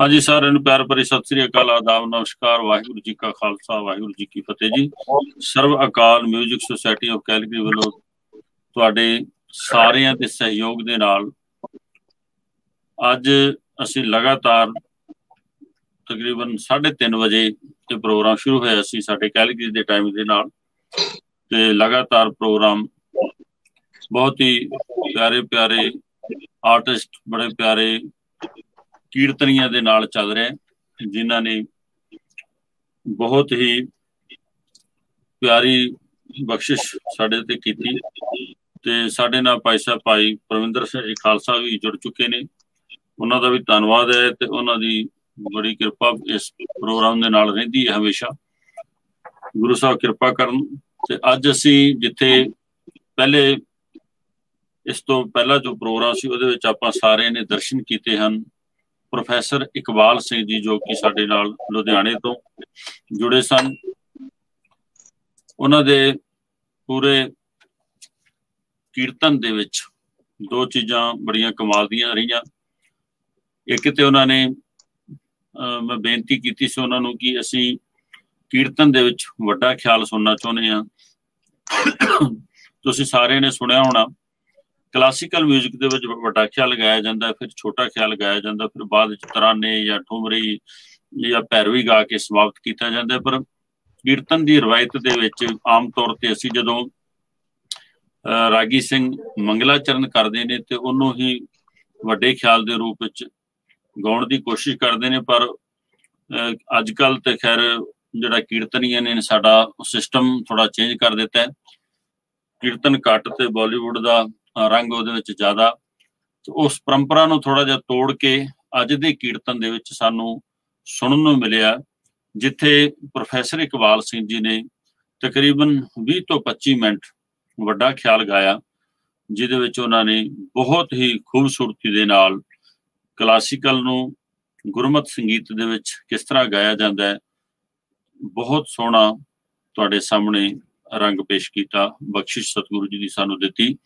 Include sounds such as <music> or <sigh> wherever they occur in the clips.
ਹਾਂਜੀ, ਸਾਰਿਆਂ ਨੂੰ ਪਿਆਰ ਭਰੀ ਸਤਿ ਸ੍ਰੀ ਅਕਾਲ, ਆਦਾਬ, ਨਮਸਕਾਰ, ਵਾਹਿਗੁਰੂ ਜੀ ਕਾ ਖਾਲਸਾ, ਵਾਹਿਗੁਰੂ ਜੀ ਕੀ ਫਤਿਹ ਜੀ। ਸਰਵ ਅਕਾਲ 뮤직 ਸੁਸਾਇਟੀ ਆਫ ਕੈਲਗਰੀ ਵੱਲੋਂ ਤੁਹਾਡੇ ਸਾਰਿਆਂ ਦੇ ਸਹਿਯੋਗ ਦੇ ਨਾਲ ਅੱਜ ਅਸੀਂ ਲਗਾਤਾਰ ਤਕਰੀਬਨ 3:30 ਵਜੇ ਇਹ ਪ੍ਰੋਗਰਾਮ ਸ਼ੁਰੂ ਹੋਇਆ ਸੀ ਸਾਡੇ ਕੈਲਗਰੀ ਦੇ ਟਾਈਮ ਦੇ ਨਾਲ। ਤੇ ਲਗਾਤਾਰ ਪ੍ਰੋਗਰਾਮ ਬਹੁਤ ਹੀ ਪਿਆਰੇ ਪਿਆਰੇ ਆਰਟਿਸਟ, ਬੜੇ ਪਿਆਰੇ ਕੀਰਤਨੀਆਂ ਦੇ ਨਾਲ ਚੱਲ ਰਿਹਾ ਜਿਨ੍ਹਾਂ ਨੇ ਬਹੁਤ ਹੀ ਪਿਆਰੀ ਬਖਸ਼ਿਸ਼ ਸਾਡੇ ਤੇ ਕੀਤੀ। ਤੇ ਸਾਡੇ ਨਾਲ ਭਾਈ ਸਾਹਿਬ, ਭਾਈ ਪ੍ਰਵਿੰਦਰ ਸਿੰਘ ਜੀ ਖਾਲਸਾ ਵੀ ਜੁੜ ਚੁੱਕੇ ਨੇ। ਉਹਨਾਂ ਦਾ ਵੀ ਧੰਨਵਾਦ ਹੈ ਤੇ ਉਹਨਾਂ ਦੀ ਬੜੀ ਕਿਰਪਾ ਇਸ ਪ੍ਰੋਗਰਾਮ ਦੇ ਨਾਲ ਰਹਿੰਦੀ ਹੈ ਹਮੇਸ਼ਾ। ਗੁਰੂ ਸਾਹਿਬ ਕਿਰਪਾ ਕਰਨ ਤੇ ਅੱਜ ਅਸੀਂ ਜਿੱਥੇ ਪਹਿਲੇ ਇਸ ਤੋਂ ਪਹਿਲਾ ਜੋ ਪ੍ਰੋਗਰਾਮ ਸੀ, ਉਹਦੇ ਵਿੱਚ ਆਪਾਂ ਸਾਰੇ ਨੇ ਦਰਸ਼ਨ ਕੀਤੇ ਹਨ। ਪ੍ਰੋਫੈਸਰ ਇਕਬਾਲ ਸਿੰਘ ਜੀ ਜੋ ਕਿ ਸਾਡੇ ਨਾਲ ਲੁਧਿਆਣੇ ਤੋਂ ਜੁੜੇ ਸਨ। ਉਹਨਾਂ ਦੇ ਪੂਰੇ ਕੀਰਤਨ ਦੇ ਵਿੱਚ ਦੋ ਚੀਜ਼ਾਂ ਬੜੀਆਂ ਕਮਾਲ ਦੀਆਂ ਰਹੀਆਂ। ਇੱਕ ਤੇ ਉਹਨਾਂ ਨੇ ਮੈਂ ਬੇਨਤੀ ਕੀਤੀ ਸੀ ਉਹਨਾਂ ਨੂੰ ਕਿ ਅਸੀਂ ਕੀਰਤਨ ਦੇ ਵਿੱਚ ਵੱਡਾ ਖਿਆਲ ਸੁਣਨਾ ਚਾਹੁੰਦੇ ਆ ਤੁਸੀਂ ਸਾਰਿਆਂ ਨੇ ਸੁਣਿਆ ਹੋਣਾ। ਕਲਾਸੀਕਲ 뮤직 ਦੇ ਵਿੱਚ ਵੱਡਾ ਖਿਆਲ ਗਾਇਆ ਜਾਂਦਾ, ਫਿਰ ਛੋਟਾ ਖਿਆਲ ਗਾਇਆ ਜਾਂਦਾ, ਫਿਰ ਬਾਅਦ ਵਿੱਚ ਤਰਾਨੇ ਜਾਂ ਠੁਮਰੀ ਜਾਂ ਪੈਰਵੀ ਗਾ ਕੇ ਸਮਾਪਤ ਕੀਤਾ ਜਾਂਦਾ, ਪਰ ਕੀਰਤਨ ਦੀ ਰਵਾਇਤ ਦੇ ਵਿੱਚ ਆਮ ਤੌਰ ਤੇ ਅਸੀਂ ਜਦੋਂ ਰਾਗੀ ਸਿੰਘ ਮੰਗਲਾਚਰਨ ਕਰਦੇ ਨੇ ਤੇ ਉਹਨੂੰ ਹੀ ਵੱਡੇ ਖਿਆਲ ਦੇ ਰੂਪ ਵਿੱਚ ਗਾਉਣ ਦੀ ਕੋਸ਼ਿਸ਼ ਕਰਦੇ ਨੇ, ਪਰ ਅੱਜ ਕੱਲ ਤੇ ਖੈਰ ਜਿਹੜਾ ਕੀਰਤਨੀਆਂ ਨੇ ਸਾਡਾ ਸਿਸਟਮ ਥੋੜਾ ਚੇਂਜ ਕਰ ਦਿੱਤਾ ਹੈ। ਕੀਰਤਨ ਘੱਟ ਤੇ ਬਾਲੀਵੁੱਡ ਦਾ ਰੰਗ ਉਹਦੇ ਵਿੱਚ ਜ਼ਿਆਦਾ। ਉਸ ਪਰੰਪਰਾ ਨੂੰ ਥੋੜਾ ਜਿਹਾ ਤੋੜ ਕੇ ਅੱਜ ਦੇ ਕੀਰਤਨ ਦੇ ਵਿੱਚ ਸਾਨੂੰ ਸੁਣਨ ਨੂੰ ਮਿਲਿਆ, ਜਿੱਥੇ ਪ੍ਰੋਫੈਸਰ ਇਕਬਾਲ ਸਿੰਘ ਜੀ ਨੇ ਤਕਰੀਬਨ 20 ਤੋਂ 25 ਮਿੰਟ ਵੱਡਾ ਖਿਆਲ ਗਾਇਆ, ਜਿਹਦੇ ਵਿੱਚ ਉਹਨਾਂ ਨੇ ਬਹੁਤ ਹੀ ਖੂਬਸੂਰਤੀ ਦੇ ਨਾਲ ਕਲਾਸੀਕਲ ਨੂੰ ਗੁਰਮਤ ਸੰਗੀਤ ਦੇ ਵਿੱਚ ਕਿਸ ਤਰ੍ਹਾਂ ਗਾਇਆ ਜਾਂਦਾ ਹੈ, ਬਹੁਤ ਸੋਹਣਾ ਤੁਹਾਡੇ ਸਾਹਮਣੇ ਰੰਗ ਪੇਸ਼ ਕੀਤਾ, ਬਖਸ਼ਿਸ਼ ਸਤਿਗੁਰੂ ਜੀ ਦੀ ਸਾਨੂੰ ਦਿੱਤੀ।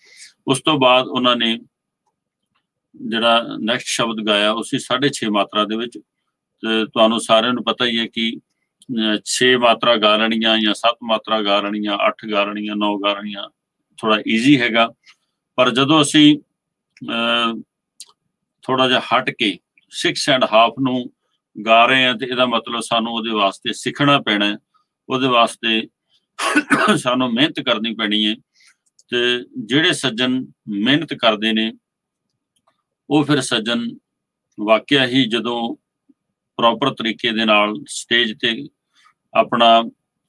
ਉਸ ਤੋਂ ਬਾਅਦ ਉਹਨਾਂ ਨੇ ਜਿਹੜਾ ਨੈਕਸਟ ਸ਼ਬਦ ਗਾਇਆ ਉਸੇ 6.5 ਮਾਤਰਾ ਦੇ ਵਿੱਚ। ਤੇ ਤੁਹਾਨੂੰ ਸਾਰਿਆਂ ਨੂੰ ਪਤਾ ਹੀ ਹੈ ਕਿ 6 ਮਾਤਰਾ ਗਾ ਲੈਣੀਆਂ ਜਾਂ 7 ਮਾਤਰਾ ਗਾ ਲੈਣੀਆਂ 8 ਗਾ ਲੈਣੀਆਂ 9 ਗਾ ਲੈਣੀਆਂ ਥੋੜਾ ਈਜ਼ੀ ਹੈਗਾ। ਪਰ ਜਦੋਂ ਅਸੀਂ ਥੋੜਾ ਜਿਹਾ ਹਟ ਕੇ 6 ਐਂਡ ਹਾਫ ਨੂੰ ਗਾ ਰਹੇ ਹਾਂ ਤੇ ਇਹਦਾ ਮਤਲਬ ਸਾਨੂੰ ਉਹਦੇ ਵਾਸਤੇ ਸਿੱਖਣਾ ਪੈਣਾ ਹੈ। ਉਹਦੇ ਵਾਸਤੇ ਸਾਨੂੰ ਮਿਹਨਤ ਕਰਨੀ ਪੈਣੀ ਹੈ। ਤੇ ਜਿਹੜੇ ਸੱਜਣ ਮਿਹਨਤ ਕਰਦੇ ਨੇ, ਉਹ ਫਿਰ ਸੱਜਣ ਵਾਕਿਆ ਹੀ ਜਦੋਂ ਪ੍ਰੋਪਰ ਤਰੀਕੇ ਦੇ ਨਾਲ ਸਟੇਜ ਤੇ ਆਪਣਾ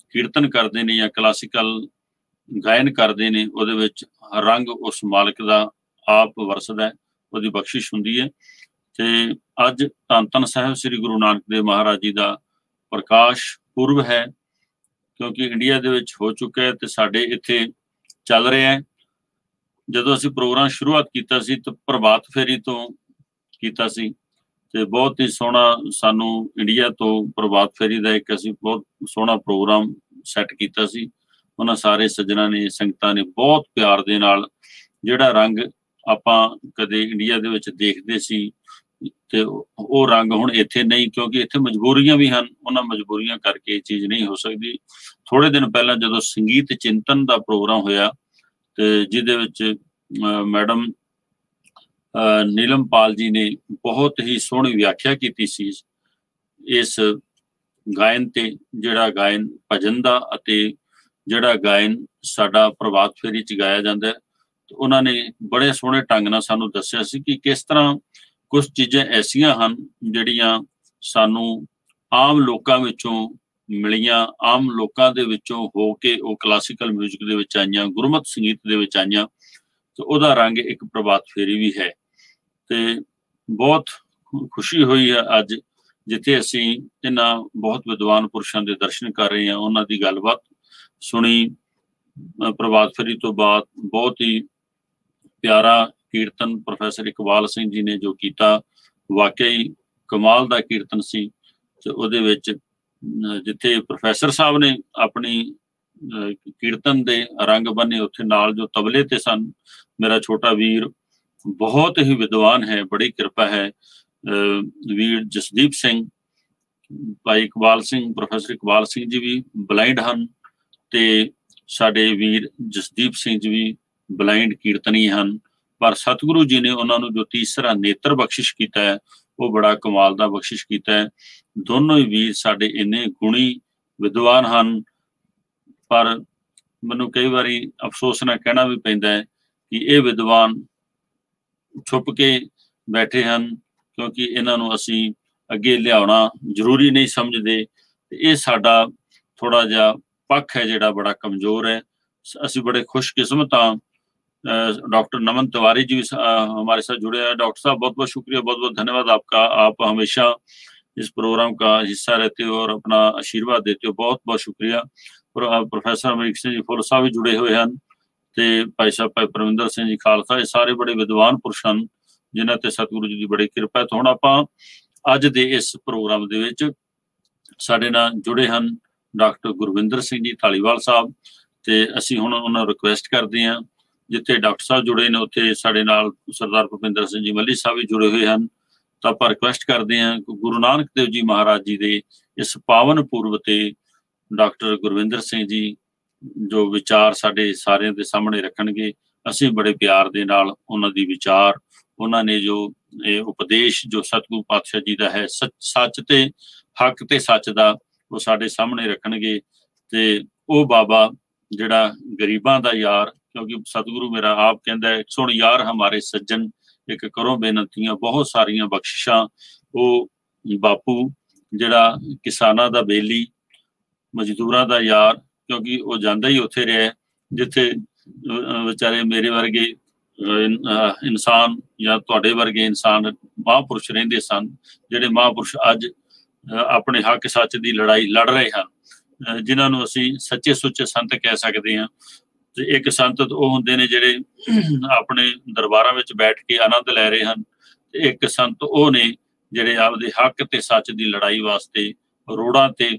ਕੀਰਤਨ ਕਰਦੇ ਨੇ ਜਾਂ ਕਲਾਸੀਕਲ ਗਾਇਨ ਕਰਦੇ ਨੇ, ਉਹਦੇ ਵਿੱਚ ਰੰਗ ਉਸ ਮਾਲਕ ਦਾ ਆਪ ਵਰਸਦਾ, ਉਹਦੀ ਬਖਸ਼ਿਸ਼ ਹੁੰਦੀ ਹੈ। ਤੇ ਅੱਜ ਧੰਨ ਧੰਨ ਸਾਹਿਬ ਸ੍ਰੀ ਗੁਰੂ ਨਾਨਕ ਦੇਵ ਮਹਾਰਾਜ ਜੀ ਦਾ ਪ੍ਰਕਾਸ਼ ਪੁਰਬ ਹੈ, ਕਿਉਂਕਿ ਇੰਡੀਆ ਦੇ ਵਿੱਚ ਹੋ ਚੁੱਕਾ ਹੈ ਤੇ ਸਾਡੇ ਇੱਥੇ ਚੱਲ ਰਿਹਾ ਹੈ। ਜਦੋਂ ਅਸੀਂ ਪ੍ਰੋਗਰਾਮ ਸ਼ੁਰੂਆਤ ਕੀਤਾ ਸੀ ਤਾਂ ਪ੍ਰਭਾਤ ਫੇਰੀ ਤੋਂ ਕੀਤਾ ਸੀ ਤੇ ਬਹੁਤ ਹੀ ਸੋਹਣਾ ਸਾਨੂੰ ਇੰਡੀਆ ਤੋਂ ਪ੍ਰਭਾਤ ਫੇਰੀ ਦਾ ਇੱਕ ਅਸੀਂ ਬਹੁਤ ਸੋਹਣਾ ਪ੍ਰੋਗਰਾਮ ਸੈੱਟ ਕੀਤਾ ਸੀ। ਉਹਨਾਂ ਸਾਰੇ ਸੱਜਣਾ ਨੇ, ਸੰਗਤਾਂ ਨੇ ਬਹੁਤ ਪਿਆਰ ਦੇ ਨਾਲ ਜਿਹੜਾ ਰੰਗ ਆਪਾਂ ਕਦੇ ਇੰਡੀਆ ਦੇ ਵਿੱਚ ਦੇਖਦੇ ਸੀ ਤੇ ਉਹ ਰੰਗ ਹੁਣ ਇੱਥੇ ਨਹੀਂ ਕਿਉਂਕਿ ਇੱਥੇ ਮਜਬੂਰੀਆਂ ਵੀ ਹਨ। ਉਹਨਾਂ ਮਜਬੂਰੀਆਂ ਕਰਕੇ ਇਹ ਚੀਜ਼ ਨਹੀਂ ਹੋ ਸਕਦੀ। ਥੋੜੇ ਦਿਨ ਪਹਿਲਾਂ ਜਦੋਂ ਸੰਗੀਤ ਚਿੰਤਨ ਦਾ ਪ੍ਰੋਗਰਾਮ ਹੋਇਆ ਤੇ ਜਿਹਦੇ ਵਿੱਚ ਮੈਡਮ ਨੀਲਮ ਪਾਲ ਜੀ ਨੇ ਬਹੁਤ ਹੀ ਸੋਹਣੀ ਵਿਆਖਿਆ ਕੀਤੀ ਸੀ ਇਸ ਗਾਇਨ ਤੇ, ਜਿਹੜਾ ਗਾਇਨ ਭਜਨ ਦਾ ਅਤੇ ਜਿਹੜਾ ਗਾਇਨ ਸਾਡਾ ਪ੍ਰਭਾਤ ਫੇਰੀ ਚ ਗਾਇਆ ਜਾਂਦਾ ਹੈ। ਉਹਨਾਂ ਨੇ ਬੜੇ ਸੋਹਣੇ ਢੰਗ ਨਾਲ ਸਾਨੂੰ ਦੱਸਿਆ ਸੀ ਕਿ ਕਿਸ ਤਰ੍ਹਾਂ ਕੁਝ ਚੀਜ਼ਾਂ ਐਸੀਆਂ ਹਨ ਜਿਹੜੀਆਂ ਸਾਨੂੰ ਆਮ ਲੋਕਾਂ ਵਿੱਚੋਂ ਮਿਲੀਆਂ ਆਮ ਲੋਕਾਂ ਦੇ ਵਿੱਚੋਂ ਹੋ ਕੇ ਉਹ ਕਲਾਸੀਕਲ 뮤직 ਦੇ ਵਿੱਚ ਆਈਆਂ, ਗੁਰਮਤ ਸੰਗੀਤ ਦੇ ਵਿੱਚ ਆਈਆਂ, ਤੇ ਉਹਦਾ ਰੰਗ ਇੱਕ ਪ੍ਰਭਾਤ ਫੇਰੀ ਵੀ ਹੈ। ਤੇ ਬਹੁਤ ਖੁਸ਼ੀ ਹੋਈ ਹੈ ਅੱਜ, ਜਿੱਥੇ ਅਸੀਂ ਇਹਨਾਂ ਬਹੁਤ ਵਿਦਵਾਨ ਪੁਰਸ਼ਾਂ ਦੇ ਦਰਸ਼ਨ ਕਰ ਰਹੇ ਹਾਂ, ਉਹਨਾਂ ਦੀ ਗੱਲਬਾਤ ਸੁਣੀ। ਪ੍ਰਭਾਤ ਫੇਰੀ ਤੋਂ ਬਾਅਦ ਬਹੁਤ ਹੀ ਪਿਆਰਾ ਕੀਰਤਨ ਪ੍ਰੋਫੈਸਰ ਇਕਬਾਲ ਸਿੰਘ ਜੀ ਨੇ ਜੋ ਕੀਤਾ, ਵਾਕਈ ਕਮਾਲ ਦਾ ਕੀਰਤਨ ਸੀ। ਤੇ ਉਹਦੇ ਵਿੱਚ ਜਿੱਥੇ ਪ੍ਰੋਫੈਸਰ ਸਾਹਿਬ ਨੇ ਆਪਣੀ ਕੀਰਤਨ ਦੇ ਰੰਗ ਬੰਨੇ ਉੱਥੇ ਨਾਲ ਜੋ ਤਬਲੇ ਤੇ ਸਨ, ਮੇਰਾ ਛੋਟਾ ਵੀਰ ਬਹੁਤ ਹੀ ਵਿਦਵਾਨ ਹੈ, ਬੜੀ ਕਿਰਪਾ ਹੈ। ਵੀਰ ਜਸਦੀਪ ਸਿੰਘ, ਭਾਈ ਇਕਬਾਲ ਸਿੰਘ, ਪ੍ਰੋਫੈਸਰ ਇਕਬਾਲ ਸਿੰਘ ਜੀ ਵੀ ਬਲਾਈਂਡ ਹਨ ਤੇ ਸਾਡੇ ਵੀਰ ਜਸਦੀਪ ਸਿੰਘ ਜੀ ਵੀ ਬਲਾਈਂਡ ਕੀਰਤਨੀ ਹਨ। ਪਰ ਸਤਿਗੁਰੂ ਜੀ ਨੇ ਉਹਨਾਂ ਨੂੰ ਜੋ ਤੀਸਰਾ ਨੇਤਰ ਬਖਸ਼ਿਸ਼ ਕੀਤਾ ਹੈ ਉਹ ਬੜਾ ਕਮਾਲ ਦਾ ਬਖਸ਼ਿਸ਼ ਕੀਤਾ ਹੈ। ਦੋਨੋਂ ਹੀ ਵੀਰ ਸਾਡੇ ਇੰਨੇ ਗੁਣੀ ਵਿਦਵਾਨ ਹਨ, ਪਰ ਮੈਨੂੰ ਕਈ ਵਾਰੀ ਅਫਸੋਸ ਨਾਲ ਕਹਿਣਾ ਵੀ ਪੈਂਦਾ ਹੈ ਕਿ ਇਹ ਵਿਦਵਾਨ ਛੁਪ ਕੇ ਬੈਠੇ ਹਨ, ਕਿਉਂਕਿ ਇਹਨਾਂ ਨੂੰ ਅਸੀਂ ਅੱਗੇ ਲਿਆਉਣਾ ਜ਼ਰੂਰੀ ਨਹੀਂ ਸਮਝਦੇ ਤੇ ਇਹ ਸਾਡਾ ਥੋੜਾ ਜਿਹਾ ਪੱਖ ਹੈ ਜਿਹੜਾ ਬੜਾ ਕਮਜ਼ੋਰ ਹੈ। ਅਸੀਂ ਬੜੇ ਖੁਸ਼ਕਿਸਮਤ ਹਾਂ डॉक्टर नमन तिवारी जी हमारे साथ जुड़े हैं डॉक्टर साहब बहुत बहुत शुक्रिया बहुत बहुत धन्यवाद आपका आप हमेशा इस प्रोग्राम का हिस्सा रहते हो और अपना आशीर्वाद देते हो बहुत बहुत शुक्रिया प्रोफेसर अमरीक सिंह जी फुल साहब भी जुड़े हुए हैं ਤੇ ਭਾਈ ਸਾਹਿਬ ਭਾਈ ਪਰਵਿੰਦਰ ਸਿੰਘ ਜੀ ਖਾਲਸਾ ਇਹ ਸਾਰੇ ਬੜੇ ਵਿਦਵਾਨ ਪੁਰਸ਼ ਹਨ ਜਿਨ੍ਹਾਂ ਤੇ ਸਤਿਗੁਰੂ ਜੀ ਦੀ ਬੜੀ ਕਿਰਪਾ ਹੈ ਹੁਣ ਆਪਾਂ ਅੱਜ ਦੇ ਇਸ ਪ੍ਰੋਗਰਾਮ ਦੇ ਵਿੱਚ ਸਾਡੇ ਨਾਲ ਜੁੜੇ ਹਨ ਡਾਕਟਰ ਗੁਰਵਿੰਦਰ ਸਿੰਘ ਜੀ ਥਾਲੀਵਾਲ ਸਾਹਿਬ ਤੇ ਅਸੀਂ ਹੁਣ ਉਹਨਾਂ ਨੂੰ ਰਿਕੁਐਸਟ ਕਰਦੇ ਹਾਂ ਜਿੱਥੇ ਡਾਕਟਰ ਸਾਹਿਬ ਜੁੜੇ ਨੇ, ਉੱਥੇ ਸਾਡੇ ਨਾਲ ਸਰਦਾਰ ਭੁਪਿੰਦਰ ਸਿੰਘ ਜੀ ਮੱਲੀ ਸਾਹਿਬ ਵੀ ਜੁੜੇ ਹੋਏ ਹਨ। ਤਾਂ ਆਪਾਂ ਰਿਕੁਐਸਟ ਕਰਦੇ ਹਾਂ ਕਿ ਗੁਰੂ ਨਾਨਕ ਦੇਵ ਜੀ ਮਹਾਰਾਜ ਜੀ ਦੇ ਇਸ ਪਾਵਨ ਪੂਰਬ ਤੇ ਡਾਕਟਰ ਗੁਰਵਿੰਦਰ ਸਿੰਘ ਜੀ ਜੋ ਵਿਚਾਰ ਸਾਡੇ ਸਾਰਿਆਂ ਦੇ ਸਾਹਮਣੇ ਰੱਖਣਗੇ। ਅਸੀਂ ਬੜੇ ਪਿਆਰ ਦੇ ਨਾਲ ਉਹਨਾਂ ਦੀ ਵਿਚਾਰ, ਉਹਨਾਂ ਨੇ ਜੋ ਇਹ ਉਪਦੇਸ਼ ਜੋ ਸਤਿਗੁਰੂ ਪਾਤਸ਼ਾਹ ਜੀ ਦਾ ਹੈ ਸੱਚ ਤੇ ਹੱਕ ਤੇ ਸੱਚ ਦਾ ਉਹ ਸਾਡੇ ਸਾਹਮਣੇ ਰੱਖਣਗੇ ਤੇ ਉਹ ਬਾਬਾ ਜਿਹੜਾ ਗਰੀਬਾਂ ਦਾ ਯਾਰ ਕਿਉਂਕਿ ਸਤਿਗੁਰੂ ਮੇਰਾ ਆਪ ਕਹਿੰਦਾ ਹੈ, ਸੁਣ ਯਾਰ ਹਮਾਰੇ ਸੱਜਣ, ਇੱਕ ਕਰੋ ਬੇਨਤੀਆਂ, ਬਹੁਤ ਸਾਰੀਆਂ ਬਖਸ਼ਿਸ਼ਾਂ। ਉਹ ਬਾਪੂ, ਜਿਹੜਾ ਕਿਸਾਨਾਂ ਦਾ ਬੇਲੀ, ਮਜ਼ਦੂਰਾਂ ਦਾ ਯਾਰ, ਕਿਉਂਕਿ ਉਹ ਜਾਂਦਾ ਹੀ ਉੱਥੇ ਰਿਹਾ ਜਿੱਥੇ ਵਿਚਾਰੇ ਮੇਰੇ ਵਰਗੇ ਇਨਸਾਨ ਜਾਂ ਤੁਹਾਡੇ ਵਰਗੇ ਇਨਸਾਨ, ਮਹਾਂਪੁਰਸ਼ ਰਹਿੰਦੇ ਸਨ, ਜਿਹੜੇ ਮਹਾਂਪੁਰਸ਼ ਅੱਜ ਆਪਣੇ ਹੱਕ ਸੱਚ ਦੀ ਲੜਾਈ ਲੜ ਰਹੇ ਹਨ ਜਿਨ੍ਹਾਂ ਨੂੰ ਅਸੀਂ ਸੱਚੇ ਸੁੱਚੇ ਸੰਤ ਕਹਿ ਸਕਦੇ ਹਾਂ। ਤੇ ਇੱਕ ਸੰਤ ਉਹ ਹੁੰਦੇ ਨੇ ਜਿਹੜੇ <clears throat> ਆਪਣੇ ਦਰਬਾਰਾਂ ਵਿੱਚ ਬੈਠ ਕੇ ਆਨੰਦ ਲੈ ਰਹੇ ਹਨ। ਤੇ ਇੱਕ ਸੰਤ ਉਹ ਨੇ ਜਿਹੜੇ ਆਪਦੇ ਹੱਕ ਤੇ ਸੱਚ ਦੀ ਲੜਾਈ ਵਾਸਤੇ ਰੋੜਾਂ ਤੇ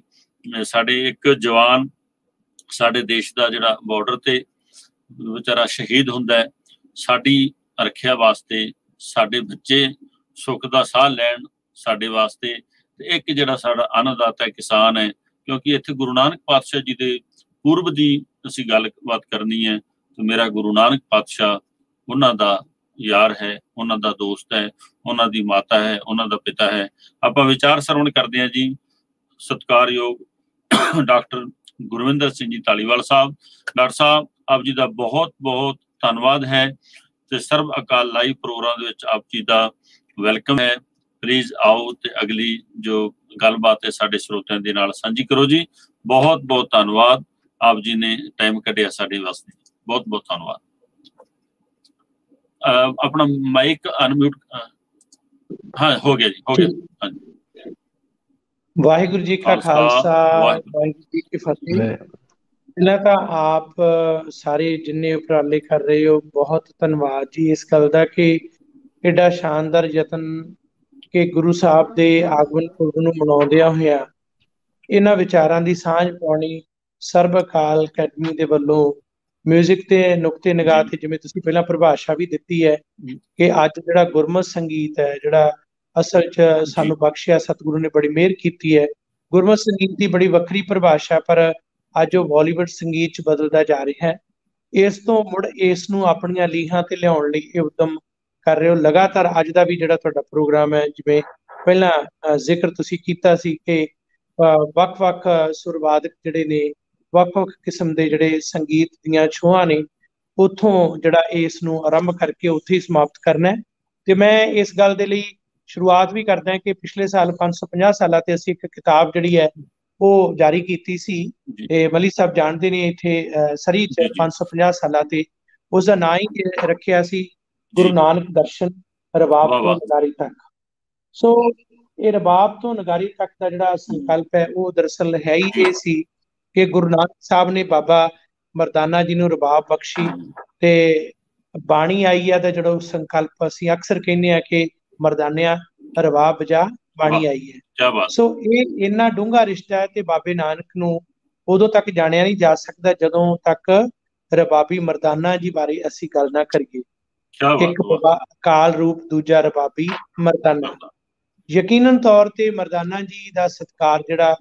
ਸਾਡੇ ਇੱਕ ਜਵਾਨ ਸਾਡੇ ਦੇਸ਼ ਦਾ ਜਿਹੜਾ ਬਾਰਡਰ ਤੇ ਵਿਚਾਰਾ ਸ਼ਹੀਦ ਹੁੰਦਾ ਹੈ, ਸਾਡੀ ਰੱਖਿਆ ਵਾਸਤੇ, ਸਾਡੇ ਬੱਚੇ ਸੁੱਖ ਦਾ ਸਾਹ ਲੈਣ ਸਾਡੇ ਵਾਸਤੇ ਤੇ ਇੱਕ ਜਿਹੜਾ ਸਾਡਾ ਅਨਦਾਤਾ ਕਿਸਾਨ ਹੈ, ਕਿਉਂਕਿ ਇੱਥੇ ਗੁਰੂ ਨਾਨਕ ਪਾਤਸ਼ਾਹ ਜੀ ਦੇ ਪੂਰਬ ਦੀ ਅਸੀਂ ਗੱਲਬਾਤ ਕਰਨੀ ਹੈ, ਤੇ ਮੇਰਾ ਗੁਰੂ ਨਾਨਕ ਪਾਤਸ਼ਾਹ ਉਹਨਾਂ ਦਾ ਯਾਰ ਹੈ, ਉਹਨਾਂ ਦਾ ਦੋਸਤ ਹੈ, ਉਹਨਾਂ ਦੀ ਮਾਤਾ ਹੈ, ਉਹਨਾਂ ਦਾ ਪਿਤਾ ਹੈ। ਆਪਾਂ ਵਿਚਾਰ ਸਰਵਣ ਕਰਦੇ ਹਾਂ ਜੀ। ਸਤਕਾਰਯੋਗ ਡਾਕਟਰ ਗੁਰਵਿੰਦਰ ਸਿੰਘ ਜੀ ਤਾਲੀਵਾਲ ਸਾਹਿਬ, ਡਾਕਟਰ ਸਾਹਿਬ, ਆਪ ਜੀ ਦਾ ਬਹੁਤ ਬਹੁਤ ਧੰਨਵਾਦ ਹੈ ਤੇ ਸਰਬ ਅਕਾਲ ਲਾਈਵ ਪ੍ਰੋਗਰਾਮ ਦੇ ਵਿੱਚ ਆਪ ਜੀ ਦਾ ਵੈਲਕਮ ਹੈ। ਪਲੀਜ਼ ਆਓ ਤੇ ਅਗਲੀ ਜੋ ਗੱਲਬਾਤ ਹੈ ਸਾਡੇ ਸਰੋਤਿਆਂ ਦੇ ਨਾਲ ਸਾਂਝੀ ਕਰੋ ਜੀ। ਬਹੁਤ ਬਹੁਤ ਧੰਨਵਾਦ। ਆਪ ਜੀ ਨੇ ਟਾਈਮ ਕੱਢਿਆ ਸਾਡੇ ਵਾਸਤੇ। ਬਹੁਤ ਬਹੁਤ ਧੰਨਵਾਦ। ਆਪਣਾ ਮਾਈਕ ਅਨਮਿਊਟ ਹਾਂ ਹੋ ਗਿਆ ਜੀ ਹੋ ਗਿਆ। ਹਾਂਜੀ। ਵਾਹਿਗੁਰੂ ਜੀ ਕਾ ਖਾਲਸਾ ਵਾਹਿਗੁਰੂ। ਜੀ ਕੀ ਫਤਿਹ। ਇਹਨਾਂ ਦਾ ਆਪ ਸਾਰੇ ਜਿੰਨੇ ਉਪਰਾਲੇ ਕਰ ਰਹੇ ਹੋ ਬਹੁਤ ਧੰਨਵਾਦ ਜੀ ਇਸ ਗੱਲ ਦਾ ਕਿ ਐਡਾ ਸ਼ਾਨਦਾਰ ਯਤਨ ਕਿ ਗੁਰੂ ਸਾਹਿਬ ਦੇ ਆਗਮਨ ਪੁਰਬ ਨੂੰ ਮਨਾਉਂਦਿਆਂ ਹੋਇਆ ਇਹਨਾਂ ਵਿਚਾਰਾਂ ਦੀ ਸਾਂਝ ਪਾਉਣੀ ਸਰਬ ਅਕਾਲ ਅਕੈਡਮੀ ਦੇ ਵੱਲੋਂ 뮤직 ਤੇ ਨੁਕਤੇ ਨਿਗਾਹ ਤੇ ਜਿਵੇਂ ਤੁਸੀਂ ਪਹਿਲਾਂ ਪਰਿਭਾਸ਼ਾ ਵੀ ਦਿੱਤੀ ਹੈ ਕਿ ਅੱਜ ਜਿਹੜਾ ਗੁਰਮਤ ਸੰਗੀਤ ਹੈ ਜਿਹੜਾ ਅਸਲ 'ਚ ਸਾਨੂੰ ਬਖਸ਼ਿਆ ਸਤਿਗੁਰੂ ਨੇ ਬੜੀ ਮਿਹਰ ਕੀਤੀ ਹੈ। ਗੁਰਮਤ ਸੰਗੀਤ ਦੀ ਬੜੀ ਵੱਖਰੀ ਪਰਿਭਾਸ਼ਾ ਪਰ ਅੱਜ ਉਹ ਬਾਲੀਵੁੱਡ ਸੰਗੀਤ 'ਚ ਬਦਲਦਾ ਜਾ ਰਿਹਾ ਹੈ। ਇਸ ਤੋਂ ਮੁੜ ਇਸ ਨੂੰ ਆਪਣੀਆਂ ਲੀਹਾਂ ਤੇ ਲਿਆਉਣ ਲਈ ਇਹ ਉਦਮ ਕਰ ਰਹੇ ਹੋ। ਲਗਾਤਾਰ ਅੱਜ ਦਾ ਵੀ ਜਿਹੜਾ ਤੁਹਾਡਾ ਪ੍ਰੋਗਰਾਮ ਹੈ ਜਿਵੇਂ ਪਹਿਲਾਂ ਜ਼ਿਕਰ ਤੁਸੀਂ ਕੀਤਾ ਸੀ ਕਿ ਵੱਖ-ਵੱਖ ਸੁਰਵਾਦਕ ਜਿਹੜੇ ਨੇ ਵੱਖ-ਵੱਖ ਕਿਸਮ ਦੇ ਜਿਹੜੇ ਸੰਗੀਤ ਦੀਆਂ ਛੋਹਾਂ ਨੇ ਉਥੋਂ ਜਿਹੜਾ ਇਸ ਨੂੰ ਆਰੰਭ ਕਰਕੇ ਉੱਥੇ ਹੀ ਸਮਾਪਤ ਕਰਨਾ ਹੈ। ਤੇ ਮੈਂ ਇਸ ਗੱਲ ਦੇ ਲਈ ਸ਼ੁਰੂਆਤ ਵੀ ਕਰਦਾ ਹਾਂ ਕਿ ਪਿਛਲੇ ਸਾਲ 550 ਸਾਲਾਂ ਤੇ ਅਸੀਂ ਇੱਕ ਕਿਤਾਬ ਜਿਹੜੀ ਹੈ ਉਹ ਜਾਰੀ ਕੀਤੀ ਸੀ। ਤੇ ਮਲੀ ਸਾਹਿਬ ਜਾਣਦੇ ਨੇ ਇੱਥੇ ਸਰੀ 'ਚ 550 ਸਾਲਾਂ ਤੇ ਉਸ ਦਾ ਨਾਂ ਹੀ ਰੱਖਿਆ ਸੀ ਗੁਰੂ ਨਾਨਕ ਦਰਸ਼ਨ ਰਬਾਬ ਤੋਂ ਨਗਾਰੀ ਤੱਕ। ਸੋ ਇਹ ਰਬਾਬ ਤੋਂ ਨਗਾਰੀ ਤੱਕ ਦਾ ਜਿਹੜਾ ਸੰਕਲਪ ਹੈ ਉਹ ਦਰਸਲ ਹੈ ਹੀ ਇਹ ਸੀ ਕਿ ਗੁਰੂ ਨਾਨਕ ਸਾਹਿਬ ਨੇ ਬਾਬਾ ਮਰਦਾਨਾ ਜੀ ਨੂੰ ਰਬਾਬ ਬਖਸ਼ੀ ਤੇ ਬਾਣੀ ਆਈ ਆ ਦਾ ਜਿਹੜਾ ਸੰਕਲਪ ਅਸੀਂ ਅਕਸਰ ਕਹਿੰਦੇ ਆ ਕਿ ਮਰਦਾਨਿਆ ਰਬਾਬ ਵਜਾ ਬਾਣੀ ਆਈ ਹੈ। ਸੋ ਇਹ ਇੰਨਾ ਡੂੰਘਾ ਰਿਸ਼ਤਾ ਹੈ ਤੇ ਬਾਬੇ ਨਾਨਕ ਨੂੰ ਉਦੋਂ ਤੱਕ ਜਾਣਿਆ ਨਹੀਂ ਜਾ ਸਕਦਾ ਜਦੋਂ ਤੱਕ ਰਬਾਬੀ ਮਰਦਾਨਾ ਜੀ ਬਾਰੇ ਅਸੀਂ ਗੱਲ ਨਾ ਕਰੀਏ। ਇੱਕ ਕਾਲ ਰੂਪ ਦੂਜਾ ਰਬਾਬੀ ਮਰਦਾਨਾ। ਯਕੀਨਨ ਤੌਰ ਤੇ ਮਰਦਾਨਾ ਜੀ ਦਾ ਸਤਕਾਰ ਜਿਹੜਾ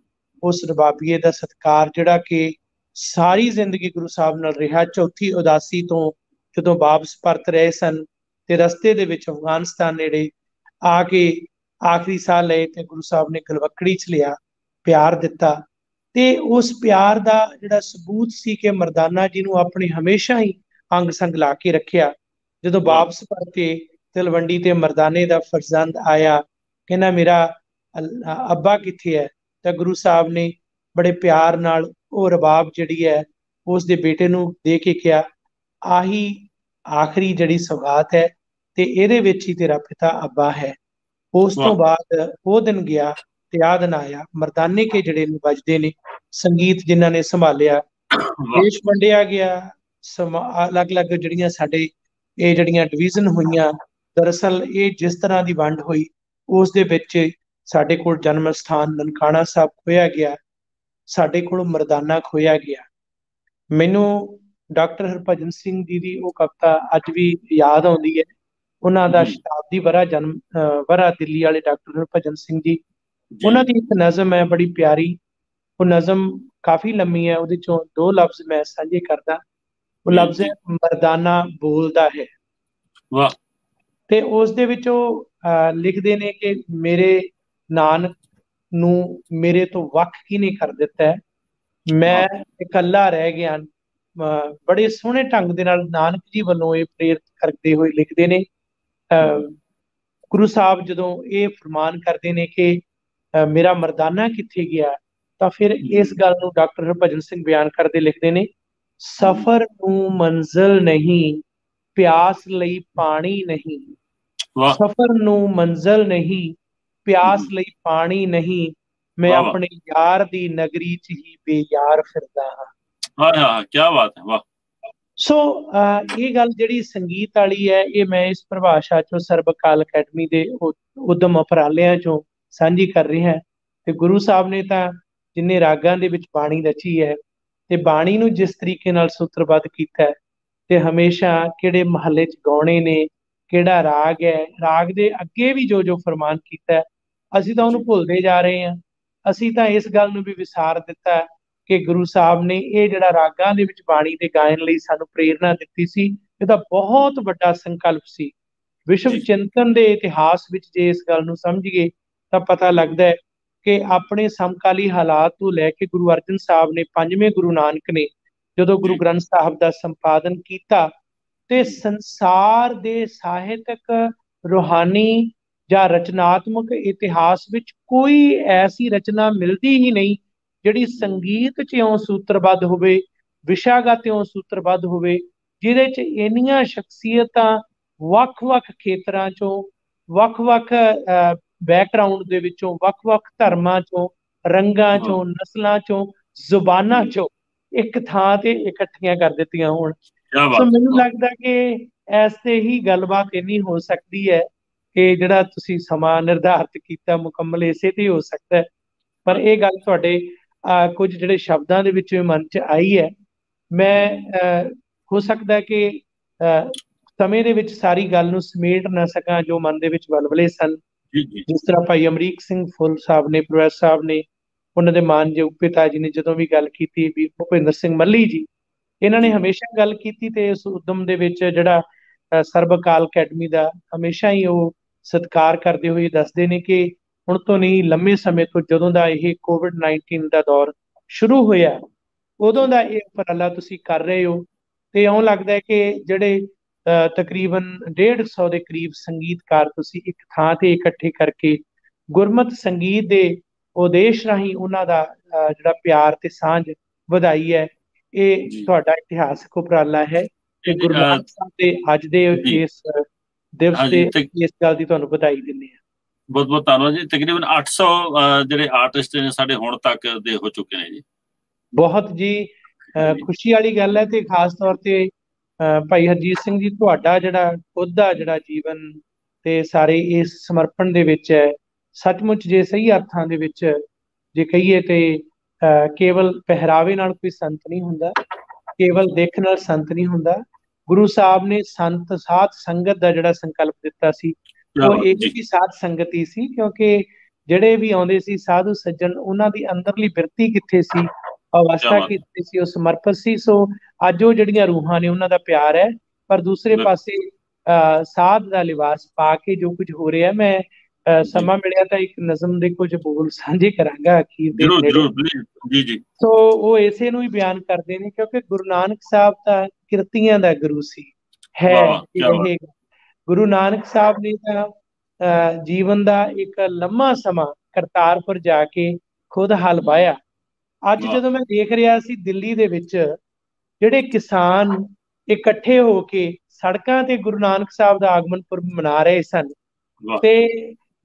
ਉਸ ਰਬਾਬੀਏ ਦਾ ਸਤਕਾਰ ਜਿਹੜਾ ਕਿ ਸਾਰੀ ਜ਼ਿੰਦਗੀ ਗੁਰੂ ਸਾਹਿਬ ਨਾਲ ਰਿਹਾ। ਚੌਥੀ ਉਦਾਸੀ ਤੋਂ ਜਦੋਂ ਵਾਪਸ ਪਰਤ ਰਹੇ ਸਨ ਤੇ ਰਸਤੇ ਦੇ ਵਿੱਚ ਅਫਗਾਨਿਸਤਾਨ ਨੇੜੇ ਆ ਕੇ ਆਖਰੀ ਸਾਹ ਲਏ ਤੇ ਗੁਰੂ ਸਾਹਿਬ ਨੇ ਗਲਵਕੜੀ ਚ ਲਿਆ, ਪਿਆਰ ਦਿੱਤਾ। ਤੇ ਉਸ ਪਿਆਰ ਦਾ ਜਿਹੜਾ ਸਬੂਤ ਸੀ ਕਿ ਮਰਦਾਨਾ ਜੀ ਨੂੰ ਆਪਣੇ ਹਮੇਸ਼ਾ ਹੀ ਅੰਗ ਸੰਗ ਲਾ ਕੇ ਰੱਖਿਆ। ਜਦੋਂ ਵਾਪਸ ਪਰਤੇ ਤਲਵੰਡੀ ਤੇ ਮਰਦਾਨੇ ਦਾ ਫਰਜ਼ੰਦ ਆਇਆ, ਕਹਿੰਦਾ, ਮੇਰਾ ਅੱਬਾ ਕਿੱਥੇ ਹੈ? ਤਾਂ ਗੁਰੂ ਸਾਹਿਬ ਨੇ ਬੜੇ ਪਿਆਰ ਨਾਲ ਉਹ ਰਬਾਬ ਜਿਹੜੀ ਹੈ ਉਸ ਦੇ ਬੇਟੇ ਨੂੰ ਦੇ ਕੇ ਕਿਹਾ ਆਹੀ ਆਖਰੀ ਜਿਹੜੀ ਸੌਗਾਤ ਹੈ ਤੇ ਇਹਦੇ ਵਿੱਚ ਹੀ ਤੇਰਾ ਪਿਤਾ ਅੱਬਾ ਹੈ। ਉਸ ਤੋਂ ਬਾਅਦ ਉਹ ਦਿਨ ਗਿਆ ਤੇ ਆ ਦਿਨ ਆਇਆ ਮਰਦਾਨੇ ਕੇ ਜਿਹੜੇ ਨੇ ਵੱਜਦੇ ਨੇ ਸੰਗੀਤ ਜਿਨ੍ਹਾਂ ਨੇ ਸੰਭਾਲਿਆ ਦੇਸ਼ ਵੰਡਿਆ ਗਿਆ ਅਲੱਗ-ਅਲੱਗ ਜਿਹੜੀਆਂ ਸਾਡੇ ਇਹ ਜਿਹੜੀਆਂ ਡਿਵੀਜ਼ਨ ਹੋਈਆਂ ਦਰਅਸਲ ਇਹ ਜਿਸ ਤਰ੍ਹਾਂ ਦੀ ਵੰਡ ਹੋਈ ਉਸ ਦੇ ਵਿੱਚ ਸਾਡੇ ਕੋਲ ਜਨਮ ਸਥਾਨ ਨਨਕਾਣਾ ਸਾਹਿਬ ਖੋਇਆ ਗਿਆ। ਸਾਡੇ ਕੋਲ ਮਰਦਾਨਾ ਖੋਇਆ ਗਿਆ। ਮੈਨੂੰ ਡਾਕਟਰ ਹਰਭਜਨ ਸਿੰਘ ਜੀ ਦੀ ਉਹ ਕਵਿਤਾ ਅੱਜ ਵੀ ਯਾਦ ਆਉਂਦੀ ਹੈ। ਉਹਨਾਂ ਦਾ ਸ਼ਤਾਬਦੀ ਵਰਾ ਜਨਮ ਵਰਾ ਦਿੱਲੀ ਵਾਲੇ ਡਾਕਟਰ ਹਰਭਜਨ ਸਿੰਘ ਜੀ। ਉਹਨਾਂ ਦੀ ਇੱਕ ਨਜ਼ਮ ਹੈ ਬੜੀ ਪਿਆਰੀ। ਉਹ ਨਜ਼ਮ ਕਾਫੀ ਲੰਮੀ ਹੈ ਉਹਦੇ ਚੋਂ ਦੋ ਲਫ਼ਜ਼ ਮੈਂ ਸਾਂਝੇ ਕਰਦਾ। ਉਹ ਲਫ਼ਜ਼ ਹੈ ਮਰਦਾਨਾ ਬੋਲਦਾ ਹੈ। ਵਾਹ। ਤੇ ਉਸ ਦੇ ਵਿੱਚ ਉਹ ਲਿਖਦੇ ਨੇ ਕਿ ਮੇਰੇ ਨਾਨਕ ਨੂੰ ਮੇਰੇ ਤੋਂ ਵੱਖ ਕਿਨੇ ਕਰ ਦਿੱਤਾ ਹੈ? ਮੈਂ ਇਕੱਲਾ ਰਹਿ ਗਿਆ। ਬੜੇ ਸੋਹਣੇ ਢੰਗ ਦੇ ਨਾਲ ਨਾਨਕ ਜੀ ਵੱਲੋਂ ਇਹ ਪ੍ਰੇਰਿਤ ਕਰਦੇ ਹੋਏ ਲਿਖਦੇ ਨੇ। ਗੁਰੂ ਸਾਹਿਬ ਜਦੋਂ ਇਹ ਫਰਮਾਨ ਕਰਦੇ ਨੇ ਕਿ ਮੇਰਾ ਮਰਦਾਨਾ ਕਿੱਥੇ ਗਿਆ ਤਾਂ ਫਿਰ ਇਸ ਗੱਲ ਨੂੰ ਡਾਕਟਰ ਹਰਭਜਨ ਸਿੰਘ ਬਿਆਨ ਕਰਦੇ ਲਿਖਦੇ ਨੇ ਸਫ਼ਰ ਨੂੰ ਮੰਜ਼ਲ ਨਹੀਂ ਪਿਆਸ ਲਈ ਪਾਣੀ ਨਹੀਂ। ਸਫ਼ਰ ਨੂੰ ਮੰਜ਼ਲ ਨਹੀਂ ਪਿਆਸ ਲਈ ਪਾਣੀ ਨਹੀਂ ਮੈਂ ਆਪਣੇ ਯਾਰ ਦੀ ਨਗਰੀ 'ਚ ਹੀ ਬੇਯਾਰ ਫਿਰਦਾ ਹਾਂ। ਹਾਂ ਹਾਂ ਕੀ ਬਾਤ ਹੈ ਵਾਹ। ਸੋ ਇਹ ਗੱਲ ਜਿਹੜੀ ਸੰਗੀਤ ਵਾਲੀ ਹੈ ਇਹ ਮੈਂ ਇਸ ਪਰਿਭਾਸ਼ਾ ਚੋਂ ਸਰਬਕਾਲ ਅਕੈਡਮੀ ਦੇ ਉਦਮ ਉਪਰਾਲਿਆਂ ਚੋਂ ਸਾਂਝੀ ਕਰ ਰਿਹਾ ਹਾਂ। ਤੇ ਗੁਰੂ ਸਾਹਿਬ ਨੇ ਤਾਂ ਜਿੰਨੇ ਰਾਗਾਂ ਦੇ ਵਿੱਚ ਬਾਣੀ ਰਚੀ ਹੈ ਤੇ ਬਾਣੀ ਨੂੰ ਜਿਸ ਤਰੀਕੇ ਨਾਲ ਸੂਤਰਬੱਧ ਕੀਤਾ ਤੇ ਹਮੇਸ਼ਾ ਕਿਹੜੇ ਮਹੱਲੇ 'ਚ ਗਾਉਣੇ ਨੇ ਕਿਹੜਾ ਰਾਗ ਹੈ ਰਾਗ ਦੇ ਅੱਗੇ ਵੀ ਜੋ ਜੋ ਫਰਮਾਨ ਕੀਤਾ ਅਸੀਂ ਤਾਂ ਉਹਨੂੰ ਭੁੱਲਦੇ ਜਾ ਰਹੇ ਹਾਂ। ਅਸੀਂ ਤਾਂ ਇਸ ਗੱਲ ਨੂੰ ਵੀ ਵਿਸਾਰ ਦਿੱਤਾ ਕਿ ਗੁਰੂ ਸਾਹਿਬ ਨੇ ਇਹ ਜਿਹੜਾ ਰਾਗਾਂ ਦੇ ਵਿੱਚ ਬਾਣੀ ਦੇ ਗਾਇਨ ਲਈ ਸਾਨੂੰ ਪ੍ਰੇਰਣਾ ਦਿੱਤੀ ਸੀ ਇਹਦਾ ਬਹੁਤ ਵੱਡਾ ਸੰਕਲਪ ਸੀ। ਵਿਸ਼ਵ ਚਿੰਤਨ ਦੇ ਇਤਿਹਾਸ ਵਿੱਚ ਜੇ ਇਸ ਗੱਲ ਨੂੰ ਸਮਝੀਏ ਤਾਂ ਪਤਾ ਲੱਗਦਾ ਹੈ ਕਿ ਆਪਣੇ ਸਮਕਾਲੀ ਹਾਲਾਤ ਤੋਂ ਲੈ ਕੇ ਗੁਰੂ ਅਰਜਨ ਸਾਹਿਬ ਨੇ ਪੰਜਵੇਂ ਗੁਰੂ ਨਾਨਕ ਨੇ ਜਦੋਂ ਗੁਰੂ ਗ੍ਰੰਥ ਸਾਹਿਬ ਦਾ ਸੰਪਾਦਨ ਕੀਤਾ ਤੇ ਸੰਸਾਰ ਦੇ ਸਾਹਿਤਕ ਰੋਹਾਨੀ ਜਾਂ ਰਚਨਾਤਮਕ ਇਤਿਹਾਸ ਵਿੱਚ ਕੋਈ ਐਸੀ ਰਚਨਾ ਮਿਲਦੀ ਹੀ ਨਹੀਂ ਜਿਹੜੀ ਸੰਗੀਤ 'ਚੋਂ ਸੂਤਰਬੱਧ ਹੋਵੇ ਵਿਸ਼ਾਗਤਿਓਂ ਸੂਤਰਬੱਧ ਹੋਵੇ ਜਿਹਦੇ 'ਚ ਇੰਨੀਆਂ ਸ਼ਖਸੀਅਤਾਂ ਵੱਖ-ਵੱਖ ਖੇਤਰਾਂ 'ਚੋਂ ਵੱਖ-ਵੱਖ ਬੈਕਗ੍ਰਾਉਂਡ ਦੇ ਵਿੱਚੋਂ ਵੱਖ-ਵੱਖ ਧਰਮਾਂ 'ਚੋਂ ਰੰਗਾਂ 'ਚੋਂ ਨਸਲਾਂ 'ਚੋਂ ਜ਼ੁਬਾਨਾਂ 'ਚੋਂ ਇੱਕ ਥਾਂ ਤੇ ਇਕੱਠੀਆਂ ਕਰ ਦਿੱਤੀਆਂ ਹੋਣ। ਸੋ ਮੈਨੂੰ ਲੱਗਦਾ ਕਿ ਐਸੇ ਹੀ ਗੱਲਬਾਤ ਇੰਨੀ ਹੋ ਸਕਦੀ ਹੈ ਕਿ ਜਿਹੜਾ ਤੁਸੀਂ ਸਮਾਂ ਨਿਰਧਾਰਿਤ ਕੀਤਾ ਮੁਕੰਮਲ ਇਸੇ ਤੇ ਹੋ ਸਕਦਾ ਹੈ। ਪਰ ਇਹ ਗੱਲ ਤੁਹਾਡੇ ਕੁਝ ਜਿਹੜੇ ਸ਼ਬਦਾਂ ਦੇ ਵਿੱਚ ਮਨ 'ਚ ਆਈ ਹੈ। ਮੈਂ ਹੋ ਸਕਦਾ ਕਿ ਸਮੇਂ ਦੇ ਵਿੱਚ ਸਾਰੀ ਗੱਲ ਨੂੰ ਸਮੇਟ ਨਾ ਸਕਾਂ ਜੋ ਮਨ ਦੇ ਵਿੱਚ ਬਲਬਲੇ ਸਨ। ਜਿਸ ਤਰ੍ਹਾਂ ਭਾਈ ਅਮਰੀਕ ਸਿੰਘ ਫੁੱਲ ਸਾਹਿਬ ਨੇ ਪ੍ਰੋਫੈਸਰ ਸਾਹਿਬ ਨੇ ਉਹਨਾਂ ਦੇ ਮਾਨਯੋਗ ਪਿਤਾ ਜੀ ਨੇ ਜਦੋਂ ਵੀ ਗੱਲ ਕੀਤੀ ਵੀ ਭੁਪਿੰਦਰ ਸਿੰਘ ਮੱਲੀ ਜੀ ਇਹਨਾਂ ਨੇ ਹਮੇਸ਼ਾ ਗੱਲ ਕੀਤੀ ਤੇ ਇਸ ਉਦਮ ਦੇ ਵਿੱਚ ਜਿਹੜਾ ਸਰਬਕਾਲ ਅਕੈਡਮੀ ਦਾ ਹਮੇਸ਼ਾ ਹੀ ਉਹ ਸਤਿਕਾਰ ਕਰਦੇ ਹੋਏ ਦੱਸਦੇ ਨੇ ਕਿ ਹੁਣ ਤੋਂ ਨਹੀਂ ਲੰਮੇ ਸਮੇਂ ਤੋਂ ਜਦੋਂ ਦਾ ਇਹ ਕੋਵਿਡ-19 ਦਾ ਦੌਰ ਸ਼ੁਰੂ ਹੋਇਆ ਉਦੋਂ ਦਾ ਇਹ ਉਪਰਾਲਾ ਤੁਸੀਂ ਕਰ ਰਹੇ ਹੋ ਤੇ ਇਉਂ ਲੱਗਦਾ ਹੈ ਕਿ ਜਿਹੜੇ ਤਕਰੀਬਨ 150 ਦੇ ਕਰੀਬ ਸੰਗੀਤਕਾਰ ਤੁਸੀਂ ਇੱਕ ਥਾਂ ਤੇ ਇਕੱਠੇ ਕਰਕੇ ਗੁਰਮਤ ਸੰਗੀਤ ਦੇ ਉਦੇਸ਼ ਰਾਹੀਂ ਉਹਨਾਂ ਦਾ ਜਿਹੜਾ ਪਿਆਰ ਤੇ ਸਾਂਝ ਵਧਾਈ ਹੈ ਇਹ ਤੁਹਾਡਾ ਇਤਿਹਾਸਕ ਉਪਰਾਲਾ ਹੈ ਤੇ ਗੁਰੂ ਨਾਨਕ ਸਾਹਿਬ ਦੇ ਅੱਜ ਦੇ ਇਸ ਦਿਵਸ ਤੇ ਇਸ ਗੱਲ ਦੀ ਤੁਹਾਨੂੰ ਵਧਾਈ ਦਿੰਦੇ ਆ ਬਹੁਤ ਬਹੁਤ ਧੰਨਵਾਦ ਜੀ। ਤਕਰੀਬਨ 800 ਜਿਹੜੇ ਆਰਟਿਸਟ ਨੇ ਸਾਡੇ ਹੁਣ ਤੱਕ ਦੇ ਹੋ ਚੁੱਕੇ ਨੇ ਜੀ। ਬਹੁਤ ਜੀ ਖੁਸ਼ੀ ਵਾਲੀ ਗੱਲ ਹੈ ਤੇ ਖਾਸ ਤੌਰ ਤੇ ਭਾਈ ਹਰਜੀਤ ਸਿੰਘ ਜੀ ਤੁਹਾਡਾ ਜਿਹੜਾ ਖੁਦ ਦਾ ਜਿਹੜਾ ਜੀਵਨ ਤੇ ਸਾਰੇ ਇਸ ਸਮਰਪਣ ਦੇ ਵਿੱਚ ਹੈ ਸੱਚਮੁੱਚ ਜੇ ਸਹੀ ਅਰਥਾਂ ਦੇ ਵਿੱਚ ਜੇ ਕਹੀਏ ਤੇ ਕੇਵਲ ਪਹਿਰਾਵੇ ਨਾਲ ਕੋਈ ਸੰਤ ਨਹੀਂ ਹੁੰਦਾ ਕੇਵਲ ਦੇਖ ਨਾਲ ਸੰਤ ਨਹੀਂ ਹੁੰਦਾ ਗੁਰੂ ਸਾਹਿਬ ਨੇ ਸੰਤ ਸਾਧ ਸੰਗਤ ਦਾ ਜਿਹੜਾ ਸੰਕਲਪ ਦਿੱਤਾ ਸੀ ਉਹ ਇਹ ਵੀ ਸਾਧ ਸੰਗਤੀ ਸੀ ਕਿਉਂਕਿ ਜਿਹੜੇ ਵੀ ਆਉਂਦੇ ਸੀ ਸਾਧੂ ਸੱਜਣ ਉਹਨਾਂ ਦੀ ਅੰਦਰਲੀ ਬਿਰਤੀ ਕਿੱਥੇ ਸੀ? ਅਵਸਥਾ ਕਿੱਥੇ ਸੀ? ਉਹ ਸਮਰਪਿਤ ਸੀ। ਸੋ ਅੱਜ ਉਹ ਜਿਹੜੀਆਂ ਰੂਹਾਂ ਨੇ ਉਹਨਾਂ ਦਾ ਪਿਆਰ ਹੈ। ਪਰ ਦੂਸਰੇ ਪਾਸੇ ਸਾਧ ਦਾ ਲਿਬਾਸ ਪਾ ਕੇ ਜੋ ਕੁਝ ਹੋ ਰਿਹਾ ਮੈਂ ਸਮਾਂ ਮਿਲਿਆ ਤਾਂ ਇੱਕ ਨਜ਼ਮ ਦੇ ਕੁਝ ਬੋਲ ਸਾਂਝੇ ਕਰਾਂਗਾ ਅਖੀਰ ਦੇ ਜਰੂਰ ਜਰੂਰ ਜੀ ਜੀ। ਸੋ ਉਹ ਇਸੇ ਨੂੰ ਹੀ ਬਿਆਨ ਕਰਦੇ ਨੇ ਕਿਉਂਕਿ ਗੁਰੂ ਨਾਨਕ ਸਾਹਿਬ ਤਾਂ ਕਿਰਤੀਆਂ ਦਾ ਗੁਰੂ ਸੀ। ਹੈ ਇਹ ਗੁਰੂ ਨਾਨਕ ਸਾਹਿਬ ਨੇ ਤਾਂ ਜੀਵਨ ਦਾ ਇੱਕ ਲੰਮਾ ਸਮਾਂ ਕਰਤਾਰਪੁਰ ਜਾ ਕੇ ਖੁਦ ਹਲ ਵਾਇਆ ਅੱਜ ਜਦੋਂ ਮੈਂ ਦੇਖ ਰਿਹਾ ਸੀ ਦਿੱਲੀ ਦੇ ਵਿੱਚ ਜਿਹੜੇ ਕਿਸਾਨ ਇਕੱਠੇ ਹੋ ਕੇ ਸੜਕਾਂ ਤੇ ਗੁਰੂ ਨਾਨਕ ਸਾਹਿਬ ਦਾ ਆਗਮਨ ਪੁਰਬ ਮਨਾ ਰਹੇ ਸਨ ਤੇ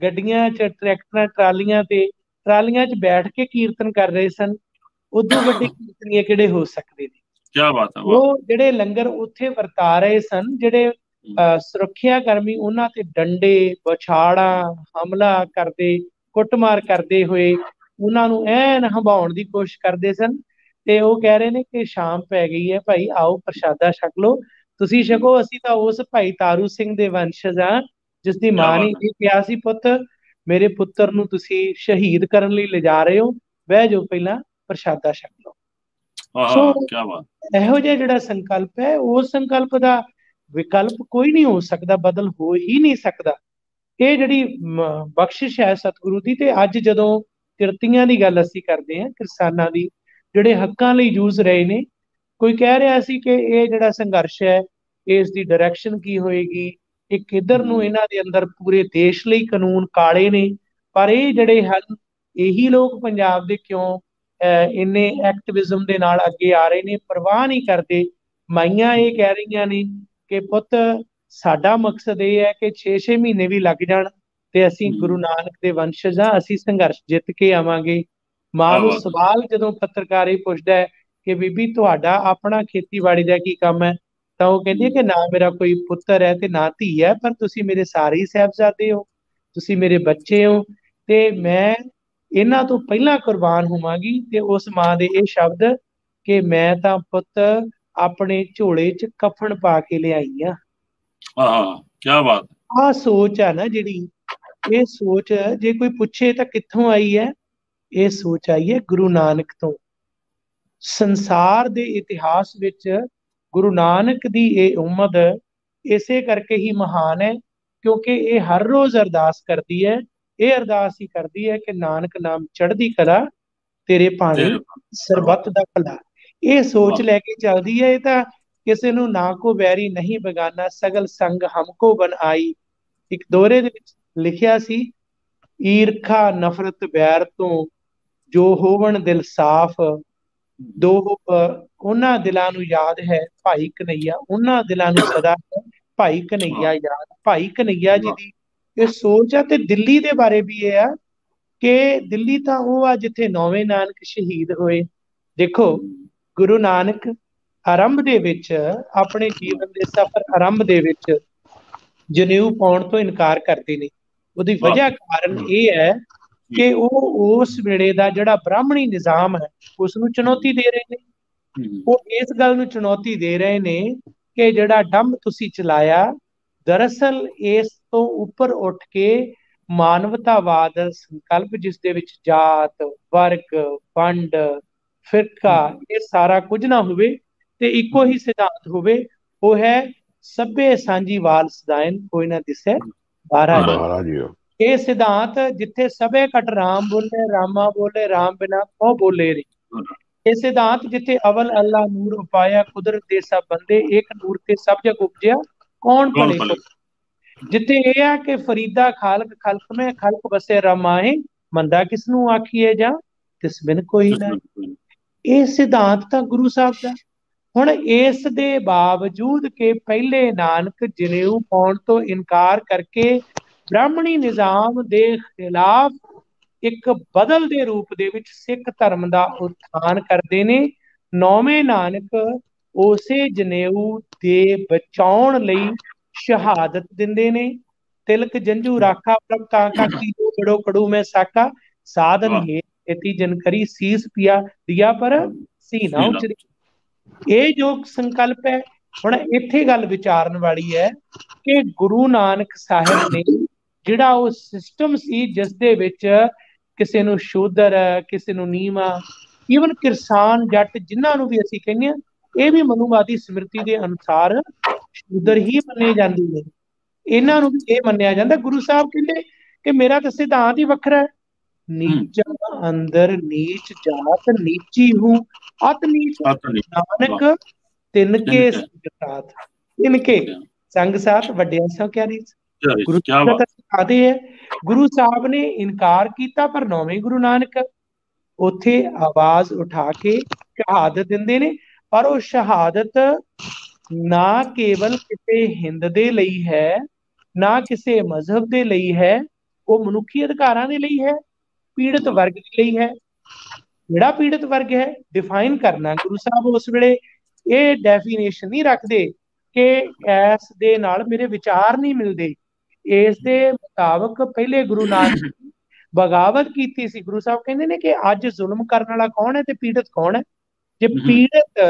ਗੱਡੀਆਂ 'ਚ ਟਰੈਕਟਰਾਂ ਟਰਾਲੀਆਂ ਤੇ ਟਰਾਲੀਆਂ 'ਚ ਬੈਠ ਕੇ ਕੀਰਤਨ ਕਰ ਰਹੇ ਸਨ ਉਦੋਂ ਵੱਡੇ ਕੀਰਤਨੀਏ ਕਿਹੜੇ ਹੋ ਸਕਦੇ ਨੇ? ਕੀ ਬਾਤ ਹੈ ਉਹ ਜਿਹੜੇ ਲੰਗਰ ਉੱਥੇ ਵਰਤਾ ਰਹੇ ਸਨ ਜਿਹੜੇ ਸੁਰੱਖਿਆ ਕਰਮੀ ਉਹਨਾਂ ਤੇ ਡੰਡੇ ਬਛਾੜਾ ਹਮਲਾ ਕਰਦੇ ਕੁੱਟਮਾਰ ਕਰਦੇ ਹੋਏ ਉਹਨਾਂ ਨੂੰ ਐਨ ਹੰਬਾਉਣ ਦੀ ਕੋਸ਼ਿਸ਼ ਕਰਦੇ ਸਨ ਤੇ ਉਹ ਕਹਿ ਰਹੇ ਨੇ ਕਿ ਸ਼ਾਮ ਪੈ ਗਈ ਹੈ ਭਾਈ ਆਓ ਪ੍ਰਸ਼ਾਦਾ ਛਕ ਲਓ। ਤੁਸੀਂ ਛਕੋ ਅਸੀਂ ਤਾਂ ਉਸ ਭਾਈ ਤਾਰੂ ਸਿੰਘ ਦੇ ਵੰਸ਼ਜ ਆ ਜਿਸ ਦੀ ਮਾਂ ਨੇ ਇਹ ਕਿਹਾ ਸੀ ਪੁੱਤ ਮੇਰੇ ਪੁੱਤਰ ਨੂੰ ਤੁਸੀਂ ਸ਼ਹੀਦ ਕਰਨ ਲਈ ਲਿਜਾ ਰਹੇ ਹੋ ਬਹਿ ਜਾਓ ਪਹਿਲਾਂ ਪ੍ਰਸ਼ਾਦਾ ਛਕ ਲਓ। ਆਹ ਕੀ ਬਾਤ ਇਹੋ ਜਿਹਾ ਜਿਹੜਾ ਸੰਕਲਪ ਹੈ, ਉਸ ਸੰਕਲਪ ਦਾ ਵਿਕਲਪ ਕੋਈ ਨਹੀਂ ਹੋ ਸਕਦਾ, ਬਦਲ ਹੋ ਹੀ ਨਹੀਂ ਸਕਦਾ। ਇਹ ਜਿਹੜੀ ਬਖਸ਼ਿਸ਼ ਹੈ ਸਤਿਗੁਰੂ ਦੀ, ਤੇ ਅੱਜ ਜਦੋਂ ਕਿਰਤੀਆਂ ਦੀ ਗੱਲ ਅਸੀਂ ਕਰਦੇ ਹਾਂ ਕਿਸਾਨਾਂ ਦੀ, ਜਿਹੜੇ ਹੱਕਾਂ ਲਈ ਜੂਝ ਰਹੇ ਨੇ, ਕੋਈ ਕਹਿ ਰਿਹਾ ਸੀ ਕਿ ਇਹ ਜਿਹੜਾ ਸੰਘਰਸ਼ ਹੈ, ਇਸ ਦੀ ਡਾਇਰੈਕਸ਼ਨ ਕੀ ਹੋਏਗੀ? ਇਹ ਕਿੱਧਰ ਨੂੰ ਇਹਨਾਂ ਦੇ ਅੰਦਰ ਪੂਰੇ ਦੇਸ਼ ਲਈ ਕਾਨੂੰਨ ਕਾਲੇ ਨੇ? ਪਰ ਇਹ ਜਿਹੜੇ ਹਨ, ਇਹੀ ਲੋਕ ਪੰਜਾਬ ਦੇ ਕਿਉਂ ਇੰਨੇ ਐਕਟਿਵਿਜ਼ਮ ਦੇ ਨਾਲ ਅੱਗੇ ਆ ਰਹੇ ਨੇ ਪਰਵਾਹ ਨਹੀਂ ਕਰਦੇ। ਮਾਈਆਂ ਇਹ ਕਹਿ ਰਹੀਆਂ ਨੇ ਕਿ ਪੁੱਤ ਸਾਡਾ ਮਕਸਦ ਇਹ ਹੈ ਕਿ 6-6 ਮਹੀਨੇ ਵੀ ਲੱਗ ਜਾਣ ਤੇ ਅਸੀਂ ਗੁਰੂ ਨਾਨਕ ਦੇ ਵੰਸ਼ਜ ਆ ਅਸੀਂ ਸੰਘਰਸ਼ ਜਿੱਤ ਕੇ ਆਵਾਂਗੇ। ਮਾਂ ਨੂੰ ਸਵਾਲ ਜਦੋਂ ਪੱਤਰਕਾਰ ਇਹ ਪੁੱਛਦਾ ਹੈ ਕਿ ਬੀਬੀ ਤੁਹਾਡਾ ਆਪਣਾ ਖੇਤੀਬਾੜੀ ਦਾ ਕੀ ਕੰਮ ਹੈ? ਤਾਂ ਉਹ ਕਹਿੰਦੀ ਹੈ ਕਿ ਨਾ ਮੇਰਾ ਕੋਈ ਪੁੱਤਰ ਹੈ ਤੇ ਨਾ ਧੀ ਹੈ ਪਰ ਤੁਸੀਂ ਮੇਰੇ ਸਾਰੇ ਸਹਿਬਜ਼ਾਦੇ ਹੋ ਤੁਸੀਂ ਮੇਰੇ ਬੱਚੇ ਹੋ ਤੇ ਮੈਂ ਇਹਨਾਂ ਤੋਂ ਪਹਿਲਾਂ ਕੁਰਬਾਨ ਹੋਵਾਂਗੀ ਤੇ ਉਸ ਮਾਂ ਦੇ ਇਹ ਸ਼ਬਦ ਕਿ ਮੈਂ ਤਾਂ ਪੁੱਤ ਆਪਣੇ ਝੋਲੇ 'ਚ ਕਫਨ ਪਾ ਕੇ ਲਿਆਈ ਆ। ਹਾਂ ਕੀ ਬਾਤ। ਆ ਸੋਚ ਆ ਨਾ ਜਿਹੜੀ ਇਹ ਸੋਚ ਜੇ ਕੋਈ ਪੁੱਛੇ ਤਾਂ ਕਿੱਥੋਂ ਆਈ ਹੈ? ਇਹ ਸੋਚ ਆਈ ਹੈ ਗੁਰੂ ਨਾਨਕ ਤੋਂ। ਸੰਸਾਰ ਦੇ ਇਤਿਹਾਸ ਵਿੱਚ ਗੁਰੂ ਨਾਨਕ ਦੀ ਇਹ ਉਮਦ ਇਸੇ ਕਰਕੇ ਹੀ ਮਹਾਨ ਹੈ ਕਿਉਂਕਿ ਇਹ ਹਰ ਰੋਜ਼ ਅਰਦਾਸ ਕਰਦੀ ਹੈ ਇਹ ਅਰਦਾਸ ਹੀ ਕਰਦੀ ਹੈ ਕਿ ਨਾਨਕ ਨਾਮ ਚੜ੍ਹਦੀ ਕਲਾ ਤੇਰੇ ਪਾਣੀ ਸਰਬੱਤ ਦਾ ਭਲਾ। ਇਹ ਸੋਚ ਲੈ ਕੇ ਚੱਲਦੀ ਹੈ ਇਹ ਤਾਂ ਕਿਸੇ ਨੂੰ ਨਾ ਕੋ ਵੈਰੀ ਨਹੀਂ ਬਗਾਨਾ ਸਗਲ ਸੰਗ ਹਮਕੋ ਬਨ ਆਈ। ਇੱਕ ਦੋਰੇ ਦੇ ਵਿੱਚ ਲਿਖਿਆ ਸੀ ਈਰਖਾ ਨਫ਼ਰਤ ਬੈਰ ਤੋਂ ਜੋ ਹੋਵਣ ਦਿਲ ਸਾਫ਼ ਦੋ ਉਹਨਾਂ ਦਿਲਾਂ ਨੂੰ ਯਾਦ ਹੈ ਭਾਈ ਕਨਈਆ ਉਹਨਾਂ ਦਿਲਾਂ ਨੂੰ ਸਦਾ ਭਾਈ ਕਨਈਆ ਯਾਦ ਭਾਈ ਕਨਈਆ ਜੀ ਦੀ ਇਹ ਸੋਚ ਆ ਤੇ ਦਿੱਲੀ ਦੇ ਬਾਰੇ ਵੀ ਇਹ ਆ ਕਿ ਦਿੱਲੀ ਤਾਂ ਉਹ ਆ ਜਿੱਥੇ ਨੌਵੇਂ ਨਾਨਕ ਸ਼ਹੀਦ ਹੋਏ। ਦੇਖੋ ਗੁਰੂ ਨਾਨਕ ਆਰੰਭ ਦੇ ਵਿੱਚ ਆਪਣੇ ਜੀਵਨ ਦੇ ਸਫ਼ਰ ਆਰੰਭ ਦੇ ਵਿੱਚ ਜਨੇਊ ਪਾਉਣ ਤੋਂ ਇਨਕਾਰ ਕਰਦੇ ਨੇ। ਉਹਦੀ ਵਜ੍ਹਾ ਕਾਰਨ ਇਹ ਹੈ ਕਿ ਉਹ ਉਸ ਵੇਲੇ ਦਾ ਜਿਹੜਾ ਬ੍ਰਾਹਮਣੀ ਨਿਜ਼ਾਮ ਹੈ ਉਸ ਨੂੰ ਚੁਣੌਤੀ ਦੇ ਰਹੇ ਨੇ। ਉਹ ਇਸ ਗੱਲ ਨੂੰ ਚੁਣੌਤੀ ਦੇ ਰਹੇ ਨੇ ਕਿ ਜਿਹੜਾ ਡੰਮ ਤੁਸੀਂ ਚਲਾਇਆ ਦਰਅਸਲ ਇਸ ਤੋਂ ਉੱਪਰ ਉੱਠ ਕੇ ਮਾਨਵਤਾਵਾਦ ਸੰਕਲਪ ਜਿਸ ਦੇ ਵਿੱਚ ਜਾਤ ਵਰਗ ਵੰਡ ਫਿਰਕਾ ਇਹ ਸਾਰਾ ਕੁਝ ਨਾ ਹੋਵੇ ਤੇ ਇੱਕੋ ਹੀ ਸਿਧਾਂਤ ਹੋਵੇ ਉਹ ਹੈ ਸਭੇ ਸਾਂਝੀ ਵਾਲ ਸਦਾਇਨ ਕੋਈ ਨਾ ਦਿਸੇ ਬਾਰਾ ਜੀ। ਇਹ ਸਿਧਾਂਤ ਜਿੱਥੇ ਸਭੇ ਕਟ ਰਾਮ ਬੋਲੇ ਰਾਮਾ ਬੋਲੇ ਰਾਮ ਬਿਨਾ ਕੋ ਬੋਲੇ ਰੇ ਇਹ ਸਿਧਾਂਤ ਜਿੱਥੇ ਅਵਲ ਅੱਲਾ ਨੂਰ ਉਪਾਇਆ ਕੁਦਰਤ ਦੇ ਸਭ ਬੰਦੇ ਇੱਕ ਨੂਰ ਤੇ ਸਭ ਜਗ ਉਪਜਿਆ ਕੌਣ ਭਲੇ ਜਿੱਥੇ ਇਹ ਆ ਕਿ ਫਰੀਦਾ ਖਾਲਕ ਖਲਕ ਮੈਂ ਖਲਕ ਬਸੇ ਰਮਾਏ ਮੰਦਾ ਕਿਸ ਨੂੰ ਆਖੀਏ ਜਾਂ? ਤਿਸ ਬਿਨ ਕੋਈ ਨਾ। ਇਹ ਸਿਧਾਂਤ ਤਾਂ ਗੁਰੂ ਸਾਹਿਬ ਦਾ। ਹੁਣ ਇਸ ਦੇ ਬਾਵਜੂਦ ਕਿ ਪਹਿਲੇ ਨਾਨਕ ਜਨੇਊ ਪਾਉਣ ਤੋਂ ਇਨਕਾਰ ਕਰਕੇ ਬ੍ਰਾਹਮਣੀ ਨਿਜ਼ਾਮ ਦੇ ਖਿਲਾਫ ਇੱਕ ਬਦਲ ਦੇ ਰੂਪ ਦੇ ਵਿੱਚ ਸਿੱਖ ਧਰਮ ਦਾ ਉਤਥਾਨ ਕਰਦੇ ਨੇ ਨੌਵੇਂ ਨਾਨਕ ਉਸੇ ਜਨੇਊ ਦੇ ਬਚਾਉਣ ਲਈ ਸ਼ਹਾਦਤ ਦਿੰਦੇ ਨੇ। ਤਿਲਕ ਜੰਜੂ ਰਾਖਾ ਪ੍ਰਭ ਤਾਂ ਕਾ ਕੀ ਬੜੋ ਕੜੂ ਮੈਂ ਸਾਕਾ। ਸਾਧਨ ਹੈ ਇਤੀ ਜਨ ਕਰੀ ਸੀਸ ਪਿਆ ਦਿਆ ਪਰ ਸੀ ਨਾ ਉਚਰੀ। ਇਹ ਜੋ ਸੰਕਲਪ ਹੈ ਹੁਣ ਇੱਥੇ ਗੱਲ ਵਿਚਾਰਨ ਵਾਲੀ ਹੈ ਕਿ ਗੁਰੂ ਨਾਨਕ ਸਾਹਿਬ ਨੇ ਜਿਹੜਾ ਉਹ ਸਿਸਟਮ ਸੀ ਜਿਸ ਦੇ ਵਿੱਚ ਕਿਸੇ ਨੂੰ ਸ਼ੂਦਰ ਕਿਸੇ ਨੂੰ ਨੀਵਾ ਈਵਨ ਕਿਰਸਾਨ ਜੱਟ ਜਿਨ੍ਹਾਂ ਨੂੰ ਵੀ ਅਸੀਂ ਕਹਿੰਦੇ ਆ ਇਹ ਵੀ ਮਨੂਵਾਦੀ ਸਮ੍ਰਿਤੀ ਦੇ ਅਨੁਸਾਰ ਸ਼ੂਦਰ ਹੀ ਮੰਨੇ ਜਾਂਦੇ ਨੇ ਇਹਨਾਂ ਨੂੰ ਵੀ ਇਹ ਮੰਨਿਆ ਜਾਂਦਾ। ਗੁਰੂ ਸਾਹਿਬ ਕਹਿੰਦੇ ਕਿ ਮੇਰਾ ਤਾਂ ਸਿਧਾਂਤ ਹੀ ਵੱਖਰਾ ਹੈ। ਨੀਚ ਅੰਦਰ ਨੀਚ ਜਾਤ ਨੀਚੀ ਹੂੰ। ਅਤ ਨੀਚ ਨਾਨਕ ਤਿੰਨਕੇ ਸਾਥ ਤਿੰਨਕੇ ਸੰਗ ਸਾਥ ਵੱਡਿਆਂ ਸੋ ਕਿਆ ਰੀਤ ਗੁਰੂ ਸਾਹਿਬ ਆਦੇ ਹੈ। ਗੁਰੂ ਸਾਹਿਬ ਨੇ ਇਨਕਾਰ ਕੀਤਾ ਪਰ ਨੌਵੇਂ ਗੁਰੂ ਨਾਨਕ ਉਥੇ ਆਵਾਜ਼ ਉਠਾ ਕੇ ਸ਼ਹਾਦਤ ਦਿੰਦੇ ਨੇ। ਪਰ ਉਹ ਸ਼ਹਾਦਤ ਨਾ ਕੇਵਲ ਕਿਸੇ ਹਿੰਦ ਦੇ ਲਈ ਹੈ, ਨਾ ਕਿਸੇ ਮਜ਼ਹਬ ਦੇ ਲਈ ਹੈ, ਉਹ ਮਨੁੱਖੀ ਅਧਿਕਾਰਾਂ ਦੇ ਲਈ ਹੈ, ਪੀੜਤ ਵਰਗ ਦੇ ਲਈ ਹੈ। ਜਿਹੜਾ ਪੀੜਤ ਵਰਗ ਹੈ ਡਿਫਾਈਨ ਕਰਨਾ ਗੁਰੂ ਸਾਹਿਬ ਉਸ ਵੇਲੇ ਇਹ ਡੈਫੀਨੇਸ਼ਨ ਨਹੀਂ ਰੱਖਦੇ ਕਿ ਇਸ ਦੇ ਨਾਲ ਮੇਰੇ ਵਿਚਾਰ ਨਹੀਂ ਮਿਲਦੇ। ਇਸ ਦੇ ਮੁਤਾਬਕ ਪਹਿਲੇ ਗੁਰੂ ਨਾਨਕ ਬਗਾਵਤ ਕੀਤੀ ਸੀ। ਗੁਰੂ ਸਾਹਿਬ ਕਹਿੰਦੇ ਨੇ ਕਿ ਅੱਜ ਜ਼ੁਲਮ ਕਰਨ ਵਾਲਾ ਕੌਣ ਹੈ ਤੇ ਪੀੜਤ ਕੌਣ ਹੈ? ਜੇ ਪੀੜਤ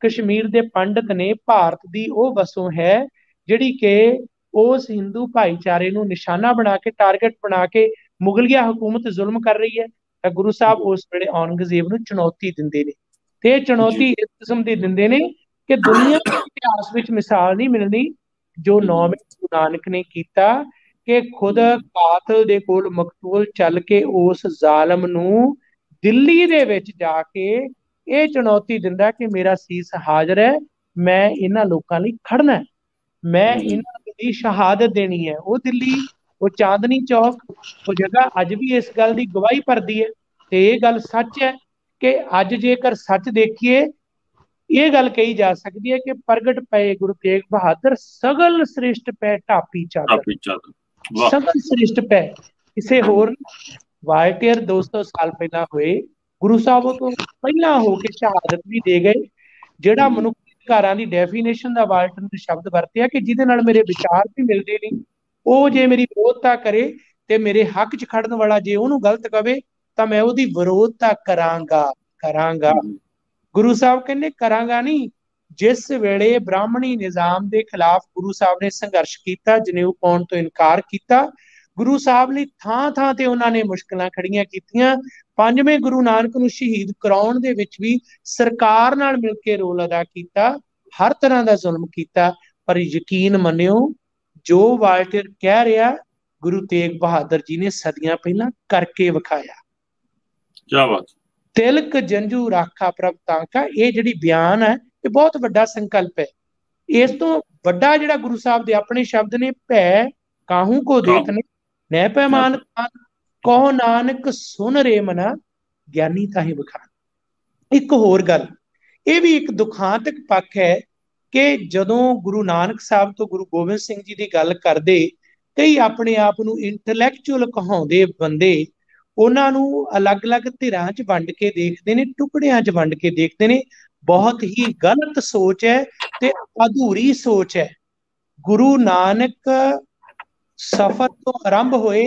ਕਸ਼ਮੀਰ ਦੇ ਪੰਡਤ ਨੇ ਭਾਰਤ ਦੀ ਉਹ ਵਸੋਂ ਹੈ ਜਿਹੜੀ ਕਿ ਉਸ ਹਿੰਦੂ ਭਾਈਚਾਰੇ ਨੂੰ ਨਿਸ਼ਾਨਾ ਬਣਾ ਕੇ ਟਾਰਗੇਟ ਬਣਾ ਕੇ ਮੁਗਲਿਆ ਹਕੂਮਤ ਜ਼ੁਲਮ ਕਰ ਰਹੀ ਹੈ ਤਾਂ ਗੁਰੂ ਸਾਹਿਬ ਉਸ ਵੇਲੇ ਔਰੰਗਜ਼ੇਬ ਨੂੰ ਚੁਣੌਤੀ ਦਿੰਦੇ ਨੇ। ਤੇ ਇਹ ਚੁਣੌਤੀ ਇਸ ਕਿਸਮ ਦੀ ਦਿੰਦੇ ਨੇ ਕਿ ਦੁਨੀਆ ਦੇ ਇਤਿਹਾਸ ਵਿੱਚ ਮਿਸਾਲ ਨਹੀਂ ਮਿਲਣੀ ਜੋ ਨੌਵੇਂ ਗੁਰੂ ਨਾਨਕ ਨੇ ਕੀਤਾ ਕਿ ਖੁਦ ਕਾਤਲ ਦੇ ਕੋਲ ਮਕਤੂਲ ਚੱਲ ਕੇ ਉਸ ਜ਼ਾਲਮ ਨੂੰ ਦਿੱਲੀ ਦੇ ਵਿੱਚ ਜਾ ਕੇ ਇਹ ਚੁਣੌਤੀ ਦਿੰਦਾ ਕਿ ਮੇਰਾ ਸੀਸ ਹਾਜ਼ਰ ਹੈ ਮੈਂ ਇਹਨਾਂ ਲੋਕਾਂ ਲਈ ਖੜਨਾ ਮੈਂ ਇਹਨਾਂ ਦੀ ਸ਼ਹਾਦਤ ਦੇਣੀ ਹੈ। ਉਹ ਦਿੱਲੀ ਉਹ ਚਾਂਦਨੀ ਚੌਕ ਉਹ ਜਗ੍ਹਾ ਅੱਜ ਵੀ ਇਸ ਗੱਲ ਦੀ ਗਵਾਹੀ ਭਰਦੀ ਹੈ ਤੇ ਇਹ ਗੱਲ ਸੱਚ ਹੈ ਕਿ ਅੱਜ ਜੇਕਰ ਸੱਚ ਦੇਖੀਏ ਇਹ ਗੱਲ ਕਹੀ ਜਾ ਸਕਦੀ ਹੈ ਕਿ ਪ੍ਰਗਟ ਪਏ ਗੁਰੂ ਤੇਗ ਬਹਾਦਰ ਸਗਲ ਸ੍ਰਿਸ਼ਟ ਪੈ ਢਾਪੀ ਚਾਦਰ। ਸਗਲ ਸ੍ਰਿਸ਼ਟ ਪੈ। ਕਿਸੇ ਹੋਰ ਵਾਇਟੀਅਰ 200 ਸਾਲ ਪਹਿਲਾਂ ਹੋਏ ਗੁਰੂ ਸਾਹਿਬ ਤੋਂ ਪਹਿਲਾਂ ਹੋ ਕੇ ਸ਼ਹਾਦਤ ਵੀ ਦੇ ਗਏ ਜਿਹੜਾ ਮਨੁੱਖ ਘਰਾਂ ਦੀ ਡੈਫੀਨੇਸ਼ਨ ਦਾ ਵਾਲਟਨ ਦੇ ਸ਼ਬਦ ਵਰਤਿਆ ਕਿ ਜਿਹਦੇ ਨਾਲ ਮੇਰੇ ਵਿਚਾਰ ਵੀ ਮਿਲਦੇ ਨਹੀਂ ਉਹ ਜੇ ਮੇਰੀ ਵਿਰੋਧਤਾ ਕਰੇ ਤੇ ਮੇਰੇ ਹੱਕ 'ਚ ਖੜਨ ਵਾਲਾ ਜੇ ਉਹਨੂੰ ਗਲਤ ਕਵੇ ਤਾਂ ਮੈਂ ਉਹਦੀ ਵਿਰੋਧਤਾ ਕਰਾਂਗਾ ਕਰਾਂਗਾ। ਗੁਰੂ ਸਾਹਿਬ ਕਹਿੰਦੇ ਕਰਾਂਗਾ ਨਹੀਂ। ਜਿਸ ਵੇਲੇ ਬ੍ਰਾਹਮਣੀ ਨਿਜ਼ਾਮ ਦੇ ਖਿਲਾਫ ਗੁਰੂ ਸਾਹਿਬ ਨੇ ਸੰਘਰਸ਼ ਕੀਤਾ ਜਨੇਊ ਪਾਉਣ ਤੋਂ ਇਨਕਾਰ ਕੀਤਾ ਗੁਰੂ ਸਾਹਿਬ ਲਈ ਥਾਂ ਥਾਂ ਤੇ ਉਹਨਾਂ ਨੇ ਮੁਸ਼ਕਲਾਂ ਖੜੀਆਂ ਕੀਤੀਆਂ। ਪੰਜਵੇਂ ਗੁਰੂ ਨਾਨਕ ਨੂੰ ਸ਼ਹੀਦ ਕਰਾਉਣ ਦੇ ਵਿੱਚ ਵੀ ਸਰਕਾਰ ਨਾਲ ਮਿਲ ਕੇ ਰੋਲ ਅਦਾ ਕੀਤਾ ਹਰ ਤਰ੍ਹਾਂ ਦਾ ਜ਼ੁਲਮ ਕੀਤਾ। ਪਰ ਯਕੀਨ ਮੰਨਿਓ ਜੋ ਵਾਲਟਰ ਕਹਿ ਰਿਹਾ ਗੁਰੂ ਤੇਗ ਬਹਾਦਰ ਜੀ ਨੇ ਸਦੀਆਂ ਪਹਿਲਾਂ ਕਰਕੇ ਵਿਖਾਇਆ। ਕੀ ਬਾਤ ਤਿਲਕ ਜੰਜੂ ਰਾਖਾ ਪ੍ਰਭ ਤਾਂਕਾ ਇਹ ਜਿਹੜੀ ਬਿਆਨ ਹੈ ਇਹ ਬਹੁਤ ਵੱਡਾ ਸੰਕਲਪ ਹੈ। ਇਸ ਤੋਂ ਵੱਡਾ ਜਿਹੜਾ ਗੁਰੂ ਸਾਹਿਬ ਦੇ ਆਪਣੇ ਸ਼ਬਦ ਨੇ ਭੈ ਕਾਹੂ ਕੋ ਦੇਖ ਨੈ ਪੈਮਾਨ ਕਹੋ ਨਾਨਕ ਸੁਨ ਰੇ ਮਨਾ, ਗਿਆਨੀ ਤਾਹੀ ਬਖਾਨ ਇੱਕ ਹੋਰ ਗੱਲ, ਇਹ ਵੀ ਇੱਕ ਦੁਖਾਂਤਕ ਪੱਖ ਹੈ ਕਿ ਜਦੋਂ ਗੁਰੂ ਨਾਨਕ ਸਾਹਿਬ ਤੋਂ ਗੁਰੂ ਗੋਬਿੰਦ ਸਿੰਘ ਜੀ ਦੀ ਗੱਲ ਕਰਦੇ, ਕਈ ਆਪਣੇ ਆਪ ਨੂੰ ਇੰਟੈਲੈਕਚੁਅਲ ਕਹਾਉਂਦੇ ਬੰਦੇ ਉਹਨਾਂ ਨੂੰ ਅਲੱਗ-ਅਲੱਗ ਧਿਰਾਂ 'ਚ ਵੰਡ ਕੇ ਦੇਖਦੇ ਨੇ, ਟੁਕੜਿਆਂ 'ਚ ਵੰਡ ਕੇ ਦੇਖਦੇ ਨੇ। ਬਹੁਤ ਹੀ ਗਲਤ ਸੋਚ ਹੈ ਤੇ ਅਧੂਰੀ ਸੋਚ ਹੈ। ਗੁਰੂ ਨਾਨਕ ਸਫ਼ਰ ਤੋਂ ਆਰੰਭ ਹੋਏ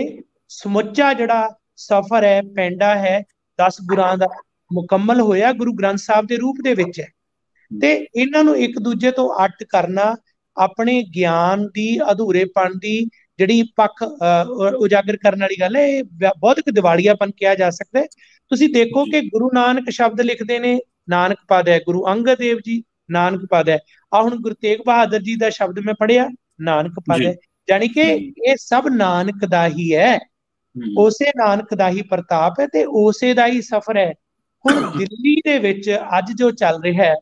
ਸਮੁੱਚਾ ਜਿਹੜਾ ਸਫ਼ਰ ਹੈ ਪੈਂਡਾ ਹੈ 10 ਗੁਰਾਂ ਦਾ ਮੁਕੰਮਲ ਹੋਇਆ ਗੁਰੂ ਗ੍ਰੰਥ ਸਾਹਿਬ ਦੇ ਰੂਪ ਦੇ ਵਿੱਚ। ਹੈ ਤੇ ਇਹਨਾਂ ਨੂੰ ਇੱਕ ਦੂਜੇ ਤੋਂ ਅੱਟ ਕਰਨਾ ਆਪਣੇ ਗਿਆਨ ਦੀ ਅਧੂਰੇਪਣ ਦੀ ਜਿਹੜੀ ਪੱਖ ਉਜਾਗਰ ਕਰਨ ਵਾਲੀ ਗੱਲ ਹੈ ਇਹ ਬੌਧਿਕ ਦਿਵਾਲੀਆਪਨ ਕਿਹਾ ਜਾ ਸਕਦਾ ਤੁਸੀਂ ਦੇਖੋ ਕਿ ਗੁਰੂ ਨਾਨਕ ਸ਼ਬਦ ਲਿਖਦੇ ਨੇ ਨਾਨਕ ਪਦ ਹੈ ਗੁਰੂ ਅੰਗਦ ਦੇਵ ਜੀ ਨਾਨਕ ਪਦ। ਹੈ ਆ ਹੁਣ ਗੁਰੂ ਤੇਗ ਬਹਾਦਰ ਜੀ ਦਾ ਸ਼ਬਦ ਮੈਂ ਪੜਿਆ ਨਾਨਕ ਪਦ। ਹੈ ਯਾਨੀ ਕਿ ਇਹ ਸਭ ਨਾਨਕ ਦਾ ਹੀ ਹੈ। ਉਸੇ ਨਾਨਕ ਦਾ ਹੀ ਪ੍ਰਤਾਪ ਹੈ ਤੇ ਉਸੇ ਦਾ ਹੀ ਸਫਰ ਹੈ। ਹੁਣ <coughs> ਦਿੱਲੀ ਦੇ ਵਿੱਚ ਅੱਜ ਜੋ ਚੱਲ ਰਿਹਾ ਹੈ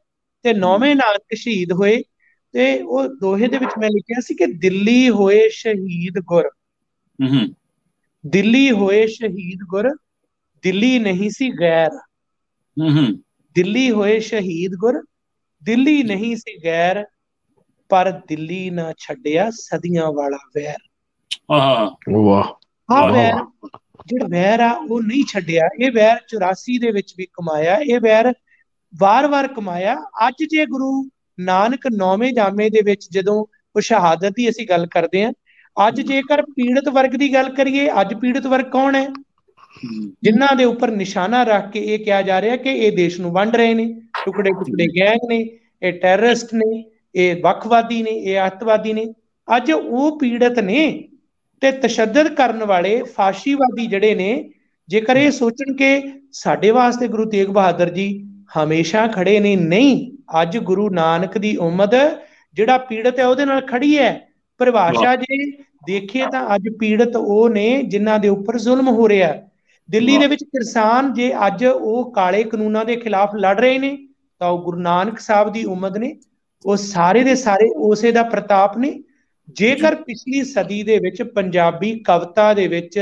ਤੇ ਨੌਵੇਂ ਨਾਨਕ ਸ਼ਹੀਦ ਹੋਏ ਤੇ ਉਹ ਦੋਹੇ ਦੇ ਵਿੱਚ ਮੈਂ ਲਿਖਿਆ ਸੀ ਕਿ ਦਿੱਲੀ ਹੋਏ ਸ਼ਹੀਦ ਗੁਰ। ਹੂੰ। ਦਿੱਲੀ ਹੋਏ ਸ਼ਹੀਦ ਗੁਰ ਦਿੱਲੀ ਨਹੀਂ ਸੀ ਗੈਰ। ਹੂੰ। ਦਿੱਲੀ ਹੋਏ ਸ਼ਹੀਦ ਗੁਰ ਦਿੱਲੀ ਨਹੀਂ ਸੀ ਗੈਰ। ਪਰ ਦਿੱਲੀ ਨਾ ਛੱਡਿਆ ਸਦੀਆਂ ਵਾਲਾ ਵੈਰ। ਆਹ। ਵਾਹ। ਹਾਂ ਵੈਰ ਜਿਹੜਾ ਵੈਰ ਆ ਉਹ ਨਹੀਂ ਛੱਡਿਆ। ਇਹ ਵੈਰ 84 ਦੇ ਵਿੱਚ ਵੀ ਕਮਾਇਆ। ਇਹ ਵੈਰ ਵਾਰ-ਵਾਰ ਕਮਾਇਆ। ਅੱਜ ਜੇ ਗੁਰੂ ਨਾਨਕ ਨੌਵੇਂ ਜਾਮੇ ਦੇ ਵਿੱਚ ਜਦੋਂ ਉਹ ਸ਼ਹਾਦਤ ਦੀ ਅਸੀਂ ਗੱਲ ਕਰਦੇ ਆਂ ਅੱਜ ਜੇਕਰ ਪੀੜਤ ਵਰਗ ਦੀ ਗੱਲ ਕਰੀਏ ਅੱਜ ਪੀੜਤ ਵਰਗ ਕੌਣ ਹੈ? ਜਿਨ੍ਹਾਂ ਦੇ ਉੱਪਰ ਨਿਸ਼ਾਨਾ ਰੱਖ ਕੇ ਇਹ ਕਿਹਾ ਜਾ ਰਿਹਾ ਕਿ ਇਹ ਦੇਸ਼ ਨੂੰ ਵੰਡ ਰਹੇ ਨੇ। ਟੁਕੜੇ ਟੁਕੜੇ ਗੈਂਗ ਨੇ ਇਹ ਟੈਰਰਿਸਟ ਨੇ ਇਹ ਵੱਖਵਾਦੀ ਨੇ, ਇਹ ਅੱਤਵਾਦੀ ਨੇ, ਅੱਜ ਉਹ ਪੀੜਤ ਨੇ ਤੇ ਤਸ਼ੱਦਦ ਕਰਨ ਵਾਲੇ ਫਾਸ਼ੀਵਾਦੀ ਜਿਹੜੇ ਨੇ, ਜੇਕਰ ਇਹ ਸੋਚਣ ਕਿ ਸਾਡੇ ਵਾਸਤੇ ਗੁਰੂ ਤੇਗ ਬਹਾਦਰ ਜੀ ਹਮੇਸ਼ਾ ਖੜੇ ਨੇ, ਨਹੀਂ, ਅੱਜ ਗੁਰੂ ਨਾਨਕ ਦੀ ਉਮਦ ਜਿਹੜਾ ਪੀੜਤ ਹੈ ਉਹਦੇ ਨਾਲ ਖੜੀ ਹੈ। ਪਰਿਭਾਸ਼ਾ ਜੇ ਦੇਖੀਏ ਤਾਂ ਅੱਜ ਪੀੜਤ ਉਹ ਨੇ ਜਿਨ੍ਹਾਂ ਦੇ ਉੱਪਰ ਜ਼ੁਲਮ ਹੋ ਰਿਹਾ ਦਿੱਲੀ ਦੇ ਵਿੱਚ ਕਿਸਾਨ ਜੇ ਅੱਜ ਉਹ ਕਾਲੇ ਕਾਨੂੰਨਾਂ ਦੇ ਖਿਲਾਫ ਲੜ ਰਹੇ ਨੇ, ਤਾਂ ਉਹ ਗੁਰੂ ਨਾਨਕ ਸਾਹਿਬ ਦੀ ਉਮਦ ਨੇ। ਉਹ ਸਾਰੇ ਦੇ ਸਾਰੇ ਉਸੇ ਦਾ ਪ੍ਰਤਾਪ ਨੇ। ਜੇਕਰ ਪਿਛਲੀ ਸਦੀ ਦੇ ਵਿੱਚ ਪੰਜਾਬੀ ਕਵਿਤਾ ਦੇ ਵਿੱਚ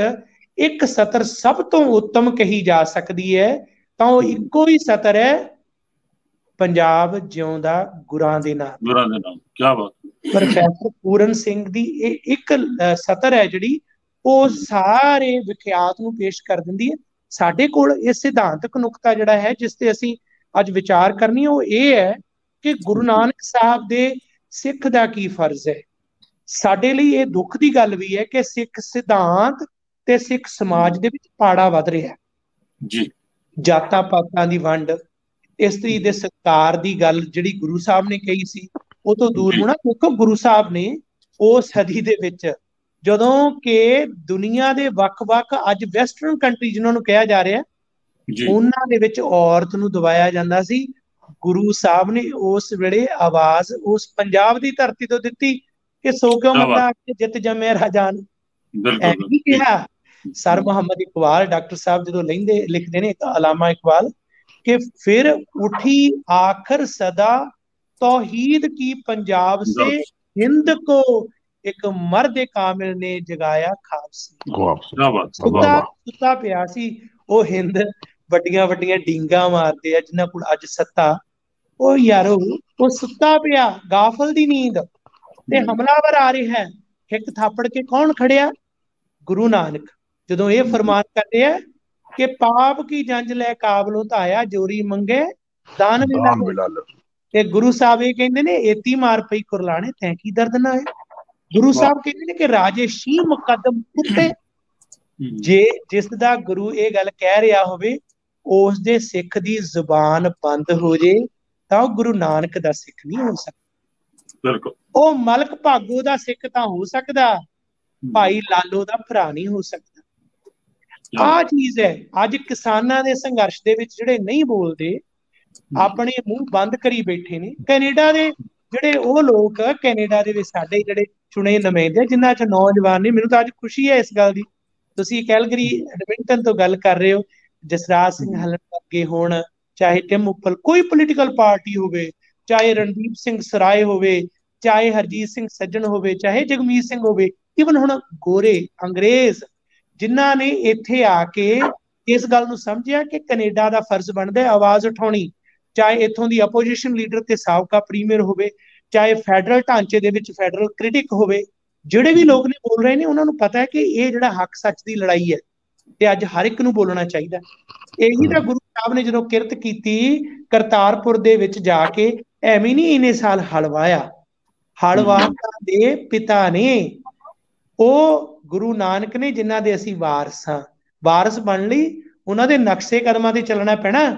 ਇੱਕ ਸਤਰ ਸਭ ਤੋਂ ਉੱਤਮ ਕਹੀ ਜਾ ਸਕਦੀ ਹੈ ਤਾਂ ਉਹ ਇੱਕੋ ਹੀ ਸਤਰ ਹੈ ਪੰਜਾਬ ਜਿਉਂਦਾ ਗੁਰਾਂ ਦੇ ਨਾਮ ਗੁਰਾਂ ਦੇ ਨਾਮ ਕੀ ਬਾਤ। ਪ੍ਰੋਫੈਸਰ ਪੂਰਨ ਸਿੰਘ ਦੀ ਇਹ ਇੱਕ ਸਤਰ ਹੈ ਜਿਹੜੀ ਉਹ ਸਾਰੇ ਵਿਖਿਆਤ ਨੂੰ ਪੇਸ਼ ਕਰ ਦਿੰਦੀ ਹੈ। ਸਾਡੇ ਕੋਲ ਇਹ ਸਿਧਾਂਤਕ ਨੁਕਤਾ ਜਿਹੜਾ ਹੈ ਜਿਸ ਤੇ ਅਸੀਂ ਅੱਜ ਵਿਚਾਰ ਕਰਨੀ ਉਹ ਇਹ ਹੈ ਕਿ ਗੁਰੂ ਨਾਨਕ ਸਾਹਿਬ ਦੇ ਸਿੱਖ ਦਾ ਕੀ ਫਰਜ਼ ਹੈ? ਸਾਡੇ ਲਈ ਇਹ ਦੁੱਖ ਦੀ ਗੱਲ ਵੀ ਹੈ ਕਿ ਸਿੱਖ ਸਿਧਾਂਤ ਤੇ ਸਿੱਖ ਸਮਾਜ ਦੇ ਵਿੱਚ ਪਾੜਾ ਵੱਧ ਰਿਹਾ ਹੈ। ਜੀ। ਜਾਤਾਂ ਪਾਤਾਂ ਦੀ ਵੰਡ ਇਸਤਰੀ ਦੇ ਸਤਕਾਰ ਦੀ ਗੱਲ ਜਿਹੜੀ ਗੁਰੂ ਸਾਹਿਬ ਨੇ ਕਹੀ ਸੀ ਉਹ ਤੋਂ ਦੂਰ ਹੋਣਾ। ਕਿਉਂਕਿ ਗੁਰੂ ਸਾਹਿਬ ਨੇ ਉਸ ਸਦੀ ਦੇ ਵਿੱਚ ਜਦੋਂ ਕਿ ਦੁਨੀਆ ਦੇ ਵੱਖ-ਵੱਖ ਅੱਜ ਵੈਸਟਰਨ ਕੰਟਰੀ ਜਿਨ੍ਹਾਂ ਨੂੰ ਕਿਹਾ ਜਾ ਰਿਹਾ ਉਹਨਾਂ ਦੇ ਵਿੱਚ ਔਰਤ ਨੂੰ ਦਬਾਇਆ ਜਾਂਦਾ ਸੀ। ਗੁਰੂ ਸਾਹਿਬ ਨੇ ਉਸ ਵੇਲੇ ਆਵਾਜ਼ ਉਸ ਪੰਜਾਬ ਦੀ ਧਰਤੀ ਤੋਂ ਦਿੱਤੀ ਕਿ ਸੋ ਕਿਉਂ ਮਤਾ ਕਿ ਜਿੱਤ ਜਮੇ ਰਾਜਾਨ ਬਿਲਕੁਲ ਕਿਹਾ ਸਰ ਮੁਹੰਮਦ ਇਕਬਾਲ ਡਾਕਟਰ ਸਾਹਿਬ ਜਦੋਂ ਲੈਂਦੇ ਲਿਖਦੇ ਨੇ ਤਾਂ ਅਲਾਮਾ ਇਕਬਾਲ ਕਿ ਫਿਰ ਉਠੀ ਆਖਰ ਸਦਾ ਤੌਹੀਦ ਕੀ ਪੰਜਾਬ ਸੇ ਹਿੰਦ ਕੋ ਇੱਕ ਮਰਦ ਕਾਮਿਲ ਨੇ ਜਗਾਇਆ ਖਾਬ ਸੇ ਸੁੱਤਾ ਪਿਆ ਸੀ ਉਹ ਹਿੰਦ। ਵੱਡੀਆਂ ਵੱਡੀਆਂ ਡੀਂਗਾ ਮਾਰਦੇ ਆ ਜਿਨ੍ਹਾਂ ਕੋਲ ਅੱਜ ਸੱਤਾ। ਉਹ ਯਾਰੋ ਉਹ ਸੁੱਤਾ ਪਿਆ ਗਾਫਲ ਦੀ ਨੀਂਦ। ਤੇ ਹਮਲਾਵਰ ਆ ਰਿਹਾ ਹੈ। ਇੱਕ ਥਾਪੜ ਕੇ ਕੌਣ ਖੜਿਆ? ਗੁਰੂ ਨਾਨਕ। ਜਦੋਂ ਇਹ ਫਰਮਾਨ ਕਰਦੇ ਆ ਕਿ ਪਾਪ ਕੀ ਜੰਜ ਲੈ ਕਾਬਲੋਂ ਧਾਇਆ ਜੋਰੀ ਮੰਗੇ ਦਾਨ ਮਿਲਾ ਤੇ ਗੁਰੂ ਸਾਹਿਬ ਇਹ ਕਹਿੰਦੇ ਨੇ ਏਤੀ ਮਾਰ ਪਈ ਕੁਰਲਾਣੇ ਤੈਂ ਕੀ ਦਰਦ ਨਾ ਹੈ? ਗੁਰੂ ਸਾਹਿਬ ਕਹਿੰਦੇ ਨੇ ਕਿ ਰਾਜੇ ਸ਼ੀ ਮੁਕੱਦਮ ਉੱਤੇ ਜੇ ਜਿਸ ਦਾ ਗੁਰੂ ਇਹ ਗੱਲ ਕਹਿ ਰਿਹਾ ਹੋਵੇ ਉਸ ਦੇ ਸਿੱਖ ਦੀ ਜ਼ੁਬਾਨ ਬੰਦ ਹੋ ਜੇ ਤਾਂ ਉਹ ਗੁਰੂ ਨਾਨਕ ਦਾ ਸਿੱਖ ਨਹੀਂ ਹੋ ਸਕਦਾ। ਬਿਲਕੁਲ। ਉਹ ਮਲਕ ਭਾਗੋ ਦਾ ਸਿੱਖ ਤਾਂ ਹੋ ਸਕਦਾ ਭਾਈ ਲਾਲੋ ਦਾ ਭਰਾ ਨਹੀਂ ਹੋ ਸਕਦਾ। ਆ ਚੀਜ਼ ਹੈ ਅੱਜ ਕਿਸਾਨਾਂ ਦੇ ਸੰਘਰਸ਼ ਦੇ ਵਿੱਚ ਜਿਹੜੇ ਨਹੀਂ ਬੋਲਦੇ ਆਪਣੇ ਮੂੰਹ ਬੰਦ ਕਰੀ ਬੈਠੇ ਨੇ। ਕੈਨੇਡਾ ਦੇ ਜਿਹੜੇ ਉਹ ਲੋਕ ਕੈਨੇਡਾ ਦੇ ਵਿੱਚ ਸਾਡੇ ਜਿਹੜੇ ਚੁਣੇ ਨੁਮਾਇੰਦੇ ਜਿਨ੍ਹਾਂ ਚ ਨੌਜਵਾਨ ਨੇ ਮੈਨੂੰ ਤਾਂ ਅੱਜ ਖੁਸ਼ੀ ਹੈ ਇਸ ਗੱਲ ਦੀ। ਤੁਸੀਂ ਕੈਲਗਰੀ ਐਡਮਿੰਟਨ ਤੋਂ ਗੱਲ ਕਰ ਰਹੇ ਹੋ। ਜਸਰਾਜ ਸਿੰਘ ਹਲਨ ਅੱਗੇ ਹੋਣ ਚਾਹੇ ਟਿਮ ਉੱਪਲ ਕੋਈ ਪੋਲੀਟੀਕਲ ਪਾਰਟੀ ਹੋਵੇ ਚਾਹੇ ਰਣਦੀਪ ਸਿੰਘ ਸਰਾਏ ਹੋਵੇ ਚਾਹੇ ਹਰਜੀਤ ਸਿੰਘ ਸੱਜਣ ਹੋਵੇ ਚਾਹੇ ਜਗਮੀਤ ਸਿੰਘ ਹੋਵੇ ਇਵਨ ਹੁਣ ਗੋਰੇ ਅੰਗਰੇਜ਼ ਜਿਨ੍ਹਾਂ ਨੇ ਇੱਥੇ ਆ ਕੇ ਇਸ ਗੱਲ ਨੂੰ ਸਮਝਿਆ ਕਿ ਕੈਨੇਡਾ ਦਾ ਫਰਜ਼ ਬਣਦਾ ਹੈ ਆਵਾਜ਼ ਉਠਾਉਣੀ ਚਾਹੇ ਇਥੋਂ ਦੀ ਆਪੋਜੀਸ਼ਨ ਲੀਡਰ ਤੇ ਸਾਬਕਾ ਪ੍ਰੀਮੀਅਰ ਹੋਵੇ ਚਾਹੇ ਫੈਡਰਲ ਢਾਂਚੇ ਦੇ ਵਿੱਚ ਫੈਡਰਲ ਕ੍ਰਿਟਿਕ ਹੋਵੇ ਜਿਹੜੇ ਵੀ ਲੋਕ ਨੇ ਬੋਲ ਰਹੇ ਨੇ ਉਹਨਾਂ ਨੂੰ ਪਤਾ ਹੈ ਕਿ ਇਹ ਜਿਹੜਾ ਹੱਕ ਸੱਚ ਦੀ ਲੜਾਈ ਹੈ ਤੇ ਅੱਜ ਹਰ ਇੱਕ ਨੂੰ ਬੋਲਣਾ ਚਾਹੀਦਾ। ਇਹੀ ਤਾਂ ਗੁਰੂ ਸਾਹਿਬ ਨੇ ਜਦੋਂ ਕਿਰਤ ਕੀਤੀ ਕਰਤਾਰਪੁਰ ਦੇ ਵਿੱਚ ਜਾ ਕੇ ਐਵੇਂ ਨਹੀਂ ਇਹਨੇ ਸਾਲ ਹਲਵਾਇਆ ਹਲਵਾਤਾ ਦੇ ਪਿਤਾ ਨੇ ਉਹ ਗੁਰੂ ਨਾਨਕ ਨੇ ਜਿਨ੍ਹਾਂ ਦੇ ਅਸੀਂ ਵਾਰਸ ਹਾਂ। ਵਾਰਸ ਬਣ ਲਈ ਉਹਨਾਂ ਦੇ ਨਕਸ਼ੇ ਕਦਮਾਂ ਤੇ ਚੱਲਣਾ ਪੈਣਾ।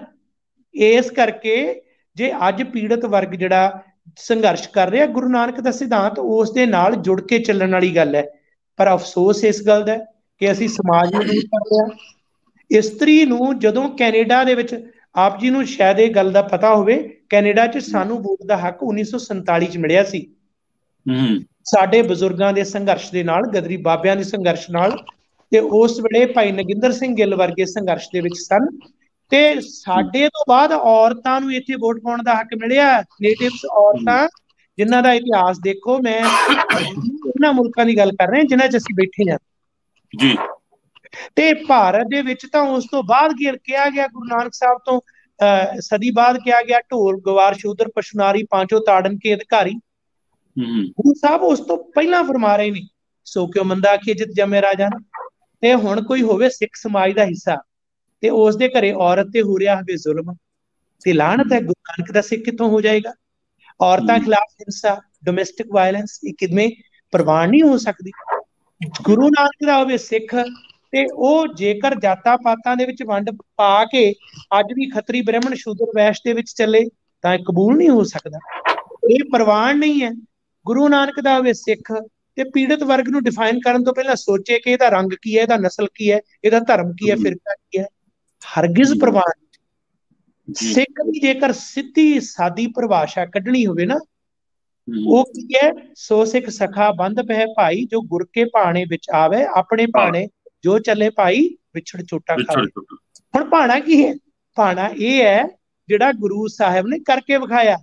ਇਸ ਕਰਕੇ ਜੇ ਅੱਜ ਪੀੜਤ ਵਰਗ ਜਿਹੜਾ ਸੰਘਰਸ਼ ਕਰ ਰਿਹਾ ਗੁਰੂ ਨਾਨਕ ਦਾ ਸਿਧਾਂਤ ਉਸ ਦੇ ਨਾਲ ਜੁੜ ਕੇ ਚੱਲਣ ਵਾਲੀ ਗੱਲ ਹੈ। ਪਰ ਅਫਸੋਸ ਇਸ ਗੱਲ ਦਾ ਕਿ ਅਸੀਂ ਸਮਾਜ ਨੂੰ ਦੂਰ ਕਰ ਲਿਆ ਇਸਤਰੀ ਨੂੰ ਜਦੋਂ ਕੈਨੇਡਾ ਦੇ ਵਿੱਚ ਆਪ ਜੀ ਨੂੰ ਸ਼ਾਇਦ ਇਹ ਗੱਲ ਦਾ ਪਤਾ ਹੋਵੇ ਕੈਨੇਡਾ 'ਚ ਸਾਨੂੰ ਵੋਟ ਦਾ ਹੱਕ 1947 'ਚ ਮਿਲਿਆ ਸੀ। ਸਾਡੇ ਬਜ਼ੁਰਗਾਂ ਦੇ ਸੰਘਰਸ਼ ਦੇ ਨਾਲ ਗਦਰੀ ਬਾਬਿਆਂ ਦੇ ਸੰਘਰਸ਼ ਨਾਲ ਤੇ ਉਸ ਵੇਲੇ ਭਾਈ ਨਗਿੰਦਰ ਸਿੰਘ ਗਿੱਲ ਵਰਗੇ ਸੰਘਰਸ਼ ਦੇ ਵਿੱਚ ਸਨ। ਤੇ ਸਾਡੇ ਤੋਂ ਬਾਅਦ ਔਰਤਾਂ ਨੂੰ ਇੱਥੇ ਵੋਟ ਪਾਉਣ ਦਾ ਹੱਕ ਮਿਲਿਆ। ਨੇਟਿਵਸ ਔਰਤਾਂ ਜਿਨ੍ਹਾਂ ਦਾ ਇਤਿਹਾਸ ਦੇਖੋ ਮੈਂ ਉਹਨਾਂ ਮੁਲਕਾਂ ਦੀ ਗੱਲ ਕਰ ਰਿਹਾ ਜਿਨ੍ਹਾਂ 'ਚ ਅਸੀਂ ਬੈਠੇ ਹਾਂ। ਜੀ। ਤੇ ਭਾਰਤ ਦੇ ਵਿੱਚ ਤਾਂ ਉਸ ਤੋਂ ਬਾਅਦ ਕਿਹਾ ਗਿਆ ਗੁਰੂ ਨਾਨਕ ਸਾਹਿਬ ਤੋਂ? ਸਦੀ ਬਾਅਦ ਕਿਹਾ ਗਿਆ ਢੋਲ ਗਵਾਰ ਸ਼ੂਦਰ ਪਸ਼ਨਾਰੀ ਪਾਂਚੋ ਤਾੜਨ ਕੇ ਅਧਿਕਾਰੀ। ਗੁਰੂ ਸਾਹਿਬ ਉਸ ਤੋਂ ਪਹਿਲਾਂ ਫਰਮਾ ਰਹੇ ਨੇ। ਸੋ ਕਿਉ ਮੰਦਾ ਆਖੀ ਜਿਤ ਜਮੇ ਰਾਜਾ ਤੇ ਹੁਣ ਕੋਈ ਹੋਵੇ ਸਿੱਖ ਸਮਾਜ ਦਾ ਹਿੱਸਾ। ਤੇ ਉਸ ਦੇ ਘਰੇ ਔਰਤ ਤੇ ਹੋ ਰਿਹਾ ਹੋਵੇ ਜ਼ੁਲਮ। ਤੇ ਲਾਹਨਤ ਹੈ ਗੁਰੂ ਨਾਨਕ ਦਾ ਸਿੱਖ ਕਿੱਥੋਂ ਹੋ ਜਾਏਗਾ? ਔਰਤਾਂ ਖਿਲਾਫ ਹਿੰਸਾ ਡੋਮੈਸਟਿਕ ਵਾਇਲੈਂਸ ਇਹ ਕਿਦਮੇ ਪ੍ਰਵਾਨ ਨਹੀਂ ਹੋ ਸਕਦੀ। ਗੁਰੂ ਨਾਨਕ ਦਾ ਹੋਵੇ ਸਿੱਖ ਤੇ ਉਹ ਜੇਕਰ ਜਾਤਾਂ ਪਾਤਾਂ ਦੇ ਵਿੱਚ ਵੰਡ ਪਾ ਕੇ ਅੱਜ ਵੀ ਖੱਤਰੀ ਬ੍ਰਾਹਮਣ ਸ਼ੂਦਰ ਵੈਸ਼ ਦੇ ਵਿੱਚ ਚੱਲੇ ਤਾਂ ਇਹ ਕਬੂਲ ਨਹੀਂ ਹੋ ਸਕਦਾ। ਇਹ ਪ੍ਰਵਾਨ ਨਹੀਂ ਹੈ। ਗੁਰੂ ਨਾਨਕ ਦਾ ਹੋਵੇ ਸਿੱਖ ਤੇ ਪੀੜਤ ਵਰਗ ਨੂੰ ਡਿਫਾਈਨ ਕਰਨ ਤੋਂ ਪਹਿਲਾਂ ਸੋਚੇ ਕਿ ਇਹਦਾ ਰੰਗ ਕੀ ਹੈ ਇਹਦਾ ਨਸਲ ਕੀ ਹੈ ਇਹਦਾ ਧਰਮ ਕੀ ਹੈ ਫਿਰਕਾ ਕੀ ਹੈ ਹਰਗਿਜ਼ ਪ੍ਰਵਾਨ ਸਿੱਖ ਦੀ ਜੇਕਰ ਸਿੱਧੀ ਸਾਦੀ ਪਰਿਭਾਸ਼ਾ ਕੱਢਣੀ ਹੋਵੇ ਨਾ ਉਹ ਕੀ ਹੈ? ਸੋ ਸਿੱਖ ਸਖਾ ਬੰਦ ਪਹਿ ਭਾਈ ਜੋ ਗੁਰ ਕੇ ਭਾਣੇ ਵਿੱਚ ਆਵੇ ਆਪਣੇ ਭਾਣੇ ਜੋ ਚੱਲੇ ਭਾਈ ਵਿਛੜ ਛੋਟਾ ਖਾਵੇ। ਹੁਣ ਭਾਣਾ ਕੀ ਹੈ? ਭਾਣਾ ਇਹ ਹੈ ਜਿਹੜਾ ਗੁਰੂ ਸਾਹਿਬ ਨੇ ਕਰਕੇ ਵਿਖਾਇਆ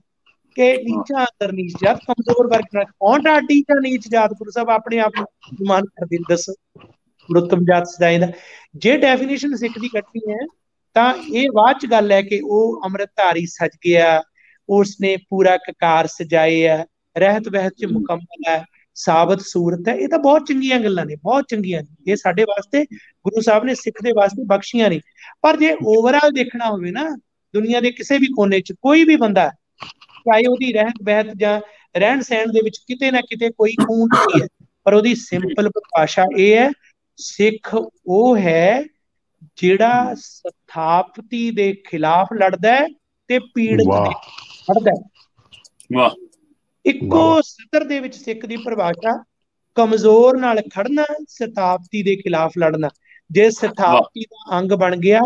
ਕਿ ਨੀਚਾ ਅੰਦਰ ਨੀਚ ਜਾਤ ਕਮਜ਼ੋਰ ਵਰਗ ਨਾਲ ਕੌਣ ਢਾਡੀ ਜਾਂ ਨੀਚ ਜਾਤ? ਗੁਰੂ ਸਾਹਿਬ ਆਪਣੇ ਆਪ ਨੂੰ ਮਾਨ ਕਰਦੇ ਦੱਸ। ਰੁਤਮ ਜਾਤ ਸਦਾਈ ਦਾ। ਜੇ ਡੈਫੀਨੇਸ਼ਨ ਸਿੱਖ ਦੀ ਕੱਢੀ ਹੈ ਤਾਂ ਇਹ ਬਾਅਦ ਚ ਗੱਲ ਹੈ ਕਿ ਉਹ ਅੰਮ੍ਰਿਤਧਾਰੀ ਸਜ ਗਿਆ ਉਸਨੇ ਪੂਰਾ ਕਕਾਰ ਸਜਾਏ ਹੈ ਰਹਿਤ ਵਹਿਤ ਚ ਮੁਕੰਮਲ ਹੈ ਸਾਬਤ ਸੂਰਤ ਹੈ। ਇਹ ਤਾਂ ਬਹੁਤ ਚੰਗੀਆਂ ਗੱਲਾਂ ਨੇ ਬਹੁਤ ਚੰਗੀਆਂ ਨੇ। ਇਹ ਸਾਡੇ ਵਾਸਤੇ ਗੁਰੂ ਸਾਹਿਬ ਨੇ ਸਿੱਖ ਦੇ ਵਾਸਤੇ ਬਖਸ਼ੀਆਂ ਨੇ। ਪਰ ਜੇ ਓਵਰਆਲ ਦੇਖਣਾ ਹੋਵੇ ਨਾ ਦੁਨੀਆ ਦੇ ਕਿਸੇ ਵੀ ਕੋਨੇ 'ਚ ਕੋਈ ਵੀ ਬੰਦਾ ਚਾਹੇ ਉਹਦੀ ਰਹਿਤ ਬਹਿਤ ਜਾਂ ਰਹਿਣ ਸਹਿਣ ਦੇ ਵਿੱਚ ਕਿਤੇ ਨਾ ਕਿਤੇ ਕੋਈ ਖੂਨ ਨਹੀਂ ਹੈ ਪਰ ਉਹਦੀ ਸਿੰਪਲ ਭਾਸ਼ਾ ਇਹ ਹੈ ਸਿੱਖ ਉਹ ਹੈ ਜਿਹੜਾ ਸਥਾਪਤੀ ਦੇ ਖਿਲਾਫ ਲੜਦਾ ਹੈ ਤੇ ਪੀੜਤ ਦੇ ਲੜਦਾ ਹੈ। ਵਾਹ। ਇੱਕੋ ਸਤਰ ਦੇ ਵਿੱਚ ਸਿੱਖ ਦੀ ਪਰਿਭਾਸ਼ਾ ਕਮਜ਼ੋਰ ਨਾਲ ਖੜਨਾ ਸਥਾਪਤੀ ਦੇ ਖਿਲਾਫ ਲੜਨਾ। ਜੇ ਸਥਾਪਤੀ ਦਾ ਅੰਗ ਬਣ ਗਿਆ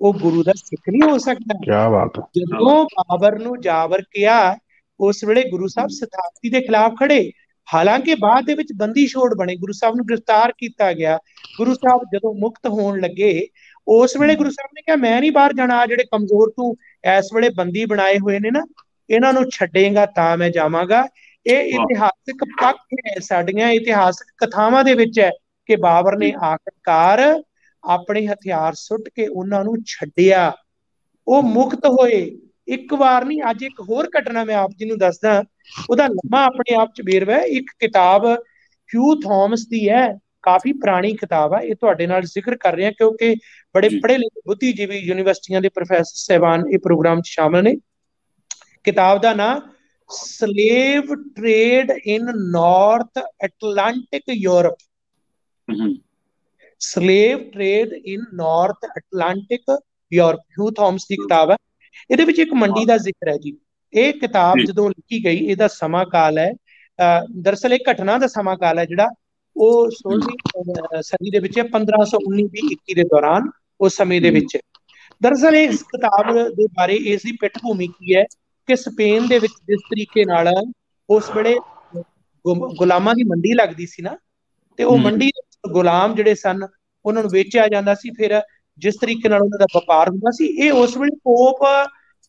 ਉਹ ਗੁਰੂ ਦਾ ਸਿੱਖ ਨਹੀਂ ਹੋ ਸਕਦਾ। ਕੀ ਬਾਤ ਹੈ। ਜਦੋਂ ਬਾਬਰ ਨੂੰ ਜਾਬਰ ਕਿਹਾ ਉਸ ਵੇਲੇ ਗੁਰੂ ਸਾਹਿਬ ਸਥਾਪਤੀ ਦੇ ਖਿਲਾਫ ਖੜੇ ਹਾਲਾਂਕਿ ਬਾਅਦ ਦੇ ਵਿੱਚ ਬੰਦੀ ਛੋੜ ਬਣੇ। ਗੁਰੂ ਸਾਹਿਬ ਨੂੰ ਗ੍ਰਿਫਤਾਰ ਕੀਤਾ ਗਿਆ। ਗੁਰੂ ਸਾਹਿਬ ਜਦੋਂ ਮੁਕਤ ਹੋਣ ਲੱਗੇ ਉਸ ਵੇਲੇ ਗੁਰੂ ਸਾਹਿਬ ਨੇ ਕਿਹਾ ਮੈਂ ਨਹੀਂ ਬਾਹਰ ਜਾਣਾ ਜਿਹੜੇ ਕਮਜ਼ੋਰ ਤੂੰ ਇਸ ਵੇਲੇ ਬੰਦੀ ਬਣਾਏ ਹੋਏ ਨੇ ਨਾ ਇਹਨਾਂ ਨੂੰ ਛੱਡੇਗਾ ਤਾਂ ਮੈਂ ਜਾਵਾਂਗਾ। ਇਹ ਇਤਿਹਾਸਿਕ ਪੱਖ ਹੈ ਸਾਡੀਆਂ ਇਤਿਹਾਸਕ ਕਥਾਵਾਂ ਦੇ ਵਿੱਚ ਹੈ ਕਿ ਬਾਬਰ ਨੇ ਆਖਰਕਾਰ ਆਪਣੇ ਹਥਿਆਰ ਸੁੱਟ ਕੇ ਉਹਨਾਂ ਨੂੰ ਛੱਡਿਆ। ਉਹ ਮੁਕਤ ਹੋਏ। ਇੱਕ ਵਾਰ ਨਹੀਂ ਅੱਜ ਇੱਕ ਹੋਰ ਘਟਨਾ ਮੈਂ ਆਪ ਜੀ ਨੂੰ ਦੱਸਦਾ। ਉਹਦਾ ਲੰਮਾ ਆਪਣੇ ਆਪ ਚ ਬੇਰਵਾ ਇੱਕ ਕਿਤਾਬ ਹਿਊ ਥਾਮਸ ਦੀ ਹੈ। ਕਾਫੀ ਪੁਰਾਣੀ ਕਿਤਾਬ ਹੈ ਇਹ ਤੁਹਾਡੇ ਨਾਲ ਜ਼ਿਕਰ ਕਰ ਰਿਹਾ ਕਿਉਂਕਿ ਬੜੇ ਪੜ੍ਹੇ ਲਿਖੇ ਬੁੱਧੀਜੀਵੀ ਯੂਨੀਵਰਸਿਟੀਆਂ ਦੇ ਪ੍ਰੋਫੈਸਰ ਸਹਿਬਾਨ ਇਹ ਪ੍ਰੋਗਰਾਮ 'ਚ ਸ਼ਾਮਲ ਨੇ। ਕਿਤਾਬ ਦਾ ਨਾਮ slave trade in north Atlantic Europe slave trade in north Atlantic Europe Hugh Thomas ਦੀ ਕਿਤਾਬ ਹੈ ਇਹਦੇ ਵਿੱਚ ਇੱਕ ਮੰਡੀ ਦਾ ਜ਼ਿਕਰ ਹੈ ਜੀ। ਇਹ ਕਿਤਾਬ ਜਦੋਂ ਲਿਖੀ ਗਈ ਇਹਦਾ ਸਮਾਂ ਕਾਲ ਹੈ। ਦਰਸਲ ਇਹ ਘਟਨਾ ਦਾ ਸਮਾਂ ਕਾਲ ਹੈ ਜਿਹੜਾ ਉਹ 16ਵੀਂ ਸਦੀ ਦੇ ਵਿੱਚ 1519 ਦੀ 21 ਦੇ ਦੌਰਾਨ ਉਸ ਸਮੇਂ ਦੇ ਵਿੱਚ। ਦਰਸਲ ਇਸ ਕਿਤਾਬ ਦੇ ਬਾਰੇ ਇਸ ਦੀ ਪਿੱਠ ਭੂਮੀ ਕੀ ਹੈ ਕਿ ਸਪੇਨ ਦੇ ਵਿੱਚ ਜਿਸ ਤਰੀਕੇ ਨਾਲ ਉਸ ਵੇਲੇ ਗੁਲਾਮਾਂ ਦੀ ਮੰਡੀ ਲੱਗਦੀ ਸੀ ਨਾ ਤੇ ਉਹ ਮੰਡੀ ਗੁਲਾਮ ਜਿਹੜੇ ਸਨ ਉਹਨਾਂ ਨੂੰ ਵੇਚਿਆ ਜਾਂਦਾ ਸੀ ਫਿਰ ਜਿਸ ਤਰੀਕੇ ਨਾਲ ਉਹਨਾਂ ਦਾ ਵਪਾਰ ਹੁੰਦਾ ਸੀ ਇਹ ਉਸ ਵੇਲੇ ਪੋਪ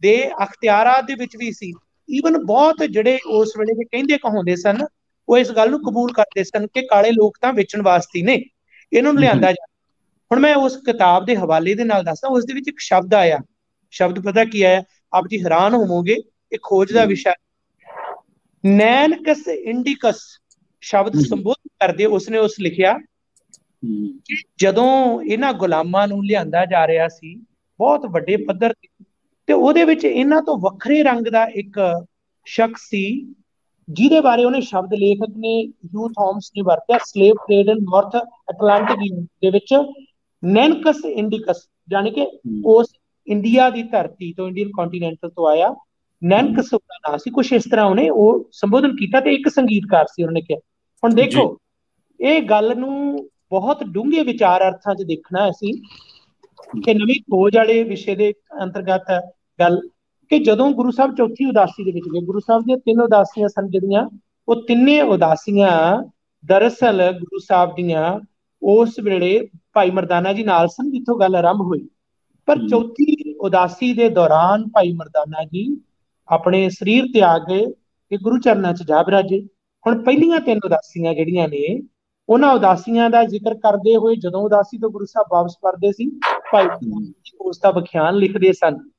ਦੇ ਅਖਤਿਆਰਾਂ ਦੇ ਵਿੱਚ ਵੀ ਸੀ। ਈਵਨ ਬਹੁਤ ਜਿਹੜੇ ਉਸ ਵੇਲੇ ਦੇ ਕਹਿੰਦੇ ਕਹਾਉਂਦੇ ਸਨ ਉਹ ਇਸ ਗੱਲ ਨੂੰ ਕਬੂਲ ਕਰਦੇ ਸਨ ਕਿ ਕਾਲੇ ਲੋਕ ਤਾਂ ਵੇਚਣ ਵਾਸਤੇ ਨੇ ਇਹਨਾਂ ਨੂੰ ਲਿਆਂਦਾ ਜਾ ਹੁਣ ਮੈਂ ਉਸ ਕਿਤਾਬ ਦੇ ਹਵਾਲੇ ਦੇ ਨਾਲ ਦੱਸਦਾ ਉਸ ਦੇ ਵਿੱਚ ਇੱਕ ਸ਼ਬਦ ਆਇਆ। ਸ਼ਬਦ ਪਤਾ ਕੀ ਆਇਆ? ਆਪ ਜੀ ਹੈਰਾਨ ਹੋਵੋਗੇ ਇਹ ਖੋਜ ਦਾ ਵਿਸ਼ਾ ਨੈਨਕਸ ਇੰਡਿਕਸ ਸ਼ਬਦ ਸੰਬੋਧਨ ਕਰਦੇ ਉਸਨੇ ਉਸ ਲਿਖਿਆ ਕਿ ਜਦੋਂ ਇਹਨਾਂ ਗੁਲਾਮਾਂ ਨੂੰ ਲਿਆਂਦਾ ਜਾ ਰਿਹਾ ਸੀ ਬਹੁਤ ਵੱਡੇ ਪੱਧਰ ਤੇ ਤੇ ਉਹਦੇ ਵਿੱਚ ਇਹਨਾਂ ਤੋਂ ਵੱਖਰੇ ਰੰਗ ਦਾ ਇੱਕ ਸ਼ਖਸ ਸੀ ਜਿਹਦੇ ਬਾਰੇ ਉਹਨੇ ਸ਼ਬਦ ਲੇਖਕ ਨੇ ਯੂ ਥਾਮਸ ਨੇ ਵਰਤਿਆ slave trade in North Atlantic ਦੇ ਵਿੱਚ ਨੈਨਕਸ ਇੰਡਿਕਸ ਯਾਨੀ ਕਿ ਉਸ ਇੰਡੀਆ ਦੀ ਧਰਤੀ ਤੋਂ ਇੰਡੀਅਨ ਕੰਟੀਨੈਂਟਲ ਤੋਂ ਆਇਆ। ਨੈਨਕਸ ਦਾ ਨਾਮ ਸੀ। ਕੁਝ ਇਸ ਤਰ੍ਹਾਂ ਉਹਨੇ ਉਹ ਸੰਬੋਧਨ ਕੀਤਾ ਤੇ ਇੱਕ ਸੰਗੀਤਕਾਰ ਸੀ ਉਹਨੇ ਕਿਹਾ। ਹੁਣ ਦੇਖੋ ਇਹ ਗੱਲ ਨੂੰ ਬਹੁਤ ਡੂੰਘੇ ਵਿਚਾਰ ਅਰਥਾਂ 'ਚ ਦੇਖਣਾ ਅਸੀਂ ਕਿ ਨਵੀਂ ਖੋਜ ਵਾਲੇ ਵਿਸ਼ੇ ਦੇ ਅੰਤਰਗਤ ਗੱਲ ਕਿ ਜਦੋਂ ਗੁਰੂ ਸਾਹਿਬ ਚੌਥੀ ਉਦਾਸੀ ਦੇ ਵਿੱਚ ਗਏ ਗੁਰੂ ਸਾਹਿਬ ਦੀਆਂ ਤਿੰਨ ਉਦਾਸੀਆਂ ਸਨ ਜਿਹੜੀਆਂ ਉਹ ਤਿੰਨੇ ਉਦਾਸੀਆਂ ਦਰਅਸਲ ਗੁਰੂ ਸਾਹਿਬ ਦੀਆਂ ਉਸ ਵੇਲੇ ਭਾਈ ਮਰਦਾਨਾ ਜੀ ਨਾਲ ਸਨ ਜਿੱਥੋਂ ਗੱਲ ਆਰੰਭ ਹੋਈ। ਪਰ ਚੌਥੀ ਉਦਾਸੀ ਦੇ ਦੌਰਾਨ ਭਾਈ ਮਰਦਾਨਾ ਜੀ ਆਪਣੇ ਸਰੀਰ ਤਿਆਗ ਗਏ ਕਿ ਗੁਰੂ ਚਰਨਾਂ 'ਚ ਜਾ ਬਰਾਜੇ ਹੁਣ ਪਹਿਲੀਆਂ ਤਿੰਨ ਉਦਾਸੀਆਂ ਜਿਹੜੀਆਂ ਨੇ ਉਹਨਾਂ ਉਦਾਸੀਆਂ ਦਾ ਜ਼ਿਕਰ ਕਰਦੇ ਹੋਏ ਜਦੋਂ ਉਦਾਸੀ ਤੋਂ ਗੁਰੂ ਸਾਹਿਬ ਵਾਪਸ ਪਰਦੇ ਸੀ ਭਾਈ ਉਸ ਦਾ ਵਿਖਿਆਨ ਲਿਖਦੇ ਸਨ।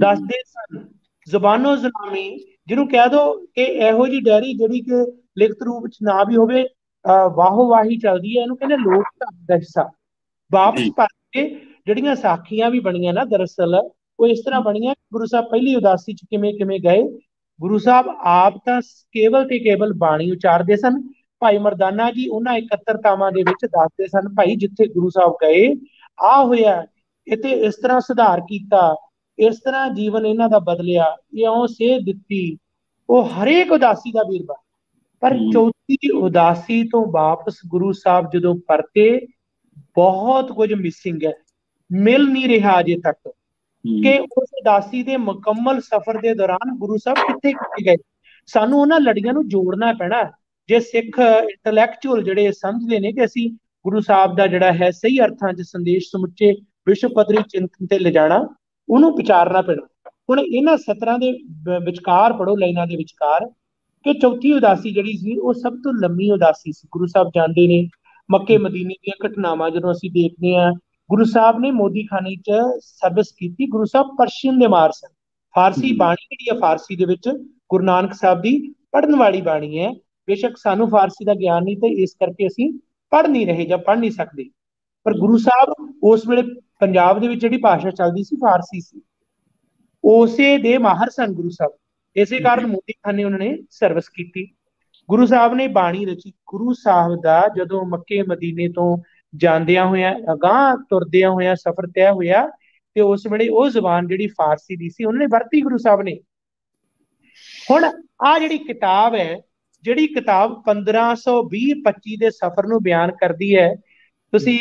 ਦੱਸਦੇ ਸਨ। ਜ਼ੁਬਾਨੋ ਜ਼ਨਾਮੀ ਜਿਹਨੂੰ ਕਹਿ ਦੋ ਕਿ ਇਹੋ ਜੀ ਡੈਰੀ ਜਿਹੜੀ ਕਿ ਲਿਖਤ ਰੂਪ ਵਿੱਚ ਨਾ ਵੀ ਹੋਵੇ ਵਾਹੋ ਵਾਹੀ ਚੱਲਦੀ ਹੈ ਇਹਨੂੰ ਕਹਿੰਦੇ ਲੋਕ ਧਰਮ ਦਾ ਹਿੱਸਾ। ਵਾਪਸ ਕੇ ਜਿਹੜੀਆਂ ਸਾਖੀਆਂ ਵੀ ਬਣੀਆਂ ਨਾ ਦਰਅਸਲ ਉਹ ਇਸ ਤਰ੍ਹਾਂ ਬਣੀਆਂ ਗੁਰੂ ਸਾਹਿਬ ਪਹਿਲੀ ਉਦਾਸੀ ਚ ਕਿਵੇਂ ਕਿਵੇਂ ਗਏ। ਗੁਰੂ ਸਾਹਿਬ ਆਪ ਤਾਂ ਕੇਵਲ ਤੇ ਕੇਵਲ ਬਾਣੀ ਉਚਾਰਦੇ ਸਨ। ਭਾਈ ਮਰਦਾਨਾ ਜੀ ਉਹਨਾਂ ਇਕੱਤਰਤਾਵਾਂ ਦੇ ਵਿੱਚ ਦੱਸਦੇ ਸਨ। ਭਾਈ ਜਿੱਥੇ ਗੁਰੂ ਸਾਹਿਬ ਗਏ ਆ ਹੋਇਆ ਇਤੇ ਇਸ ਤਰ੍ਹਾਂ ਸੁਧਾਰ ਕੀਤਾ। ਇਸ ਤਰ੍ਹਾਂ ਜੀਵਨ ਇਹਨਾਂ ਦਾ ਬਦਲਿਆ ਇਉਂ ਸੇ ਦਿੱਤੀ ਉਹ ਹਰੇਕ ਉਦਾਸੀ ਦਾ ਵੀਰਵਾ ਪਰ ਚੌਥੀ ਉਦਾਸੀ ਤੋਂ ਵਾਪਸ ਗੁਰੂ ਸਾਹਿਬ ਜਦੋਂ ਪਰਤੇ ਬਹੁਤ ਕੁਝ ਮਿਸਿੰਗ ਹੈ। ਮਿਲ ਨਹੀਂ ਰਿਹਾ ਅਜੇ ਤੱਕ ਕਿ ਉਸ ਉਦਾਸੀ ਦੇ ਮੁਕੰਮਲ ਸਫ਼ਰ ਦੇ ਦੌਰਾਨ ਗੁਰੂ ਸਾਹਿਬ ਕਿੱਥੇ ਕਿੱਥੇ ਗਏ। ਸਾਨੂੰ ਉਹਨਾਂ ਲੜੀਆਂ ਨੂੰ ਜੋੜਨਾ ਪੈਣਾ ਜੇ ਸਿੱਖ ਇੰਟੈਲੈਕਚੁਅਲ ਜਿਹੜੇ ਸਮਝਦੇ ਨੇ ਕਿ ਅਸੀਂ ਗੁਰੂ ਸਾਹਿਬ ਦਾ ਜਿਹੜਾ ਹੈ ਸਹੀ ਅਰਥਾਂ 'ਚ ਸੰਦੇਸ਼ ਸਮੁੱਚੇ ਵਿਸ਼ਵ ਪੱਧਰੀ ਚਿੰਤਨ ਤੇ ਲਿਜਾਣਾ ਉਹਨੂੰ ਵਿਚਾਰਨਾ ਪੈਣਾ। ਹੁਣ ਇਹਨਾਂ ਸਤਰਾਂ ਦੇ ਵਿਚਕਾਰ ਪੜੋ ਲਾਈਨਾਂ ਦੇ ਵਿਚਕਾਰ ਕਿ ਚੌਥੀ ਉਦਾਸੀ ਜਿਹੜੀ ਸੀ ਉਹ ਸਭ ਤੋਂ ਲੰਮੀ ਉਦਾਸੀ ਸੀ। ਗੁਰੂ ਸਾਹਿਬ ਜਾਣਦੇ ਨੇ ਮੱਕੇ ਮਦੀਨੇ ਦੀਆਂ ਘਟਨਾਵਾਂ ਜਦੋਂ ਅਸੀਂ ਦੇਖਦੇ ਆ ਗੁਰੂ ਸਾਹਿਬ ਨੇ ਮੋਦੀਖਾਨੇ 'ਚ ਸਰਵਿਸ ਕੀਤੀ। ਗੁਰੂ ਸਾਹਿਬ ਪਰਸ਼ੀਅਨ ਦੇ ਮਾਰ ਸਨ ਫਾਰਸੀ ਬਾਣੀ ਜਿਹੜੀ ਹੈ ਫਾਰਸੀ ਦੇ ਵਿੱਚ ਗੁਰੂ ਨਾਨਕ ਸਾਹਿਬ ਦੀ ਪੜਨ ਵਾਲੀ ਬਾਣੀ ਹੈ। ਬੇਸ਼ੱਕ ਸਾਨੂੰ ਫਾਰਸੀ ਦਾ ਗਿਆਨ ਨਹੀਂ ਤੇ ਇਸ ਕਰਕੇ ਅਸੀਂ ਪੜ ਨਹੀਂ ਰਹੇ ਜਾਂ ਪੜ ਨਹੀਂ ਸਕਦੇ। ਪਰ ਗੁਰੂ ਸਾਹਿਬ ਉਸ ਵੇਲੇ ਪੰਜਾਬ ਦੇ ਵਿੱਚ ਜਿਹੜੀ ਭਾਸ਼ਾ ਚੱਲਦੀ ਸੀ ਫਾਰਸੀ ਸੀ। ਉਸੇ ਦੇ ਮਾਹਰ ਸਨ ਗੁਰੂ ਸਾਹਿਬ। ਇਸੇ ਕਾਰਨ ਮੋਦੀ ਖਾਨ ਨੇ ਉਹਨਾਂ ਨੇ ਸਰਵਿਸ ਕੀਤੀ। ਗੁਰੂ ਸਾਹਿਬ ਨੇ ਬਾਣੀ ਰਚੀ। ਗੁਰੂ ਸਾਹਿਬ ਦਾ ਜਦੋਂ ਮੱਕੇ ਮਦੀਨੇ ਤੋਂ ਜਾਂਦਿਆਂ ਹੋਇਆਂ ਅਗਾਹ ਤੁਰਦਿਆਂ ਹੋਇਆਂ ਸਫ਼ਰ ਤੈਅ ਹੋਇਆ ਤੇ ਉਸ ਵੇਲੇ ਉਹ ਜ਼ੁਬਾਨ ਜਿਹੜੀ ਫਾਰਸੀ ਦੀ ਸੀ ਉਹਨਾਂ ਨੇ ਵਰਤੀ ਗੁਰੂ ਸਾਹਿਬ ਨੇ। ਹੁਣ ਆ ਜਿਹੜੀ ਕਿਤਾਬ ਹੈ ਜਿਹੜੀ ਕਿਤਾਬ 1520 25 ਦੇ ਸਫ਼ਰ ਨੂੰ ਬਿਆਨ ਕਰਦੀ ਹੈ ਤੁਸੀਂ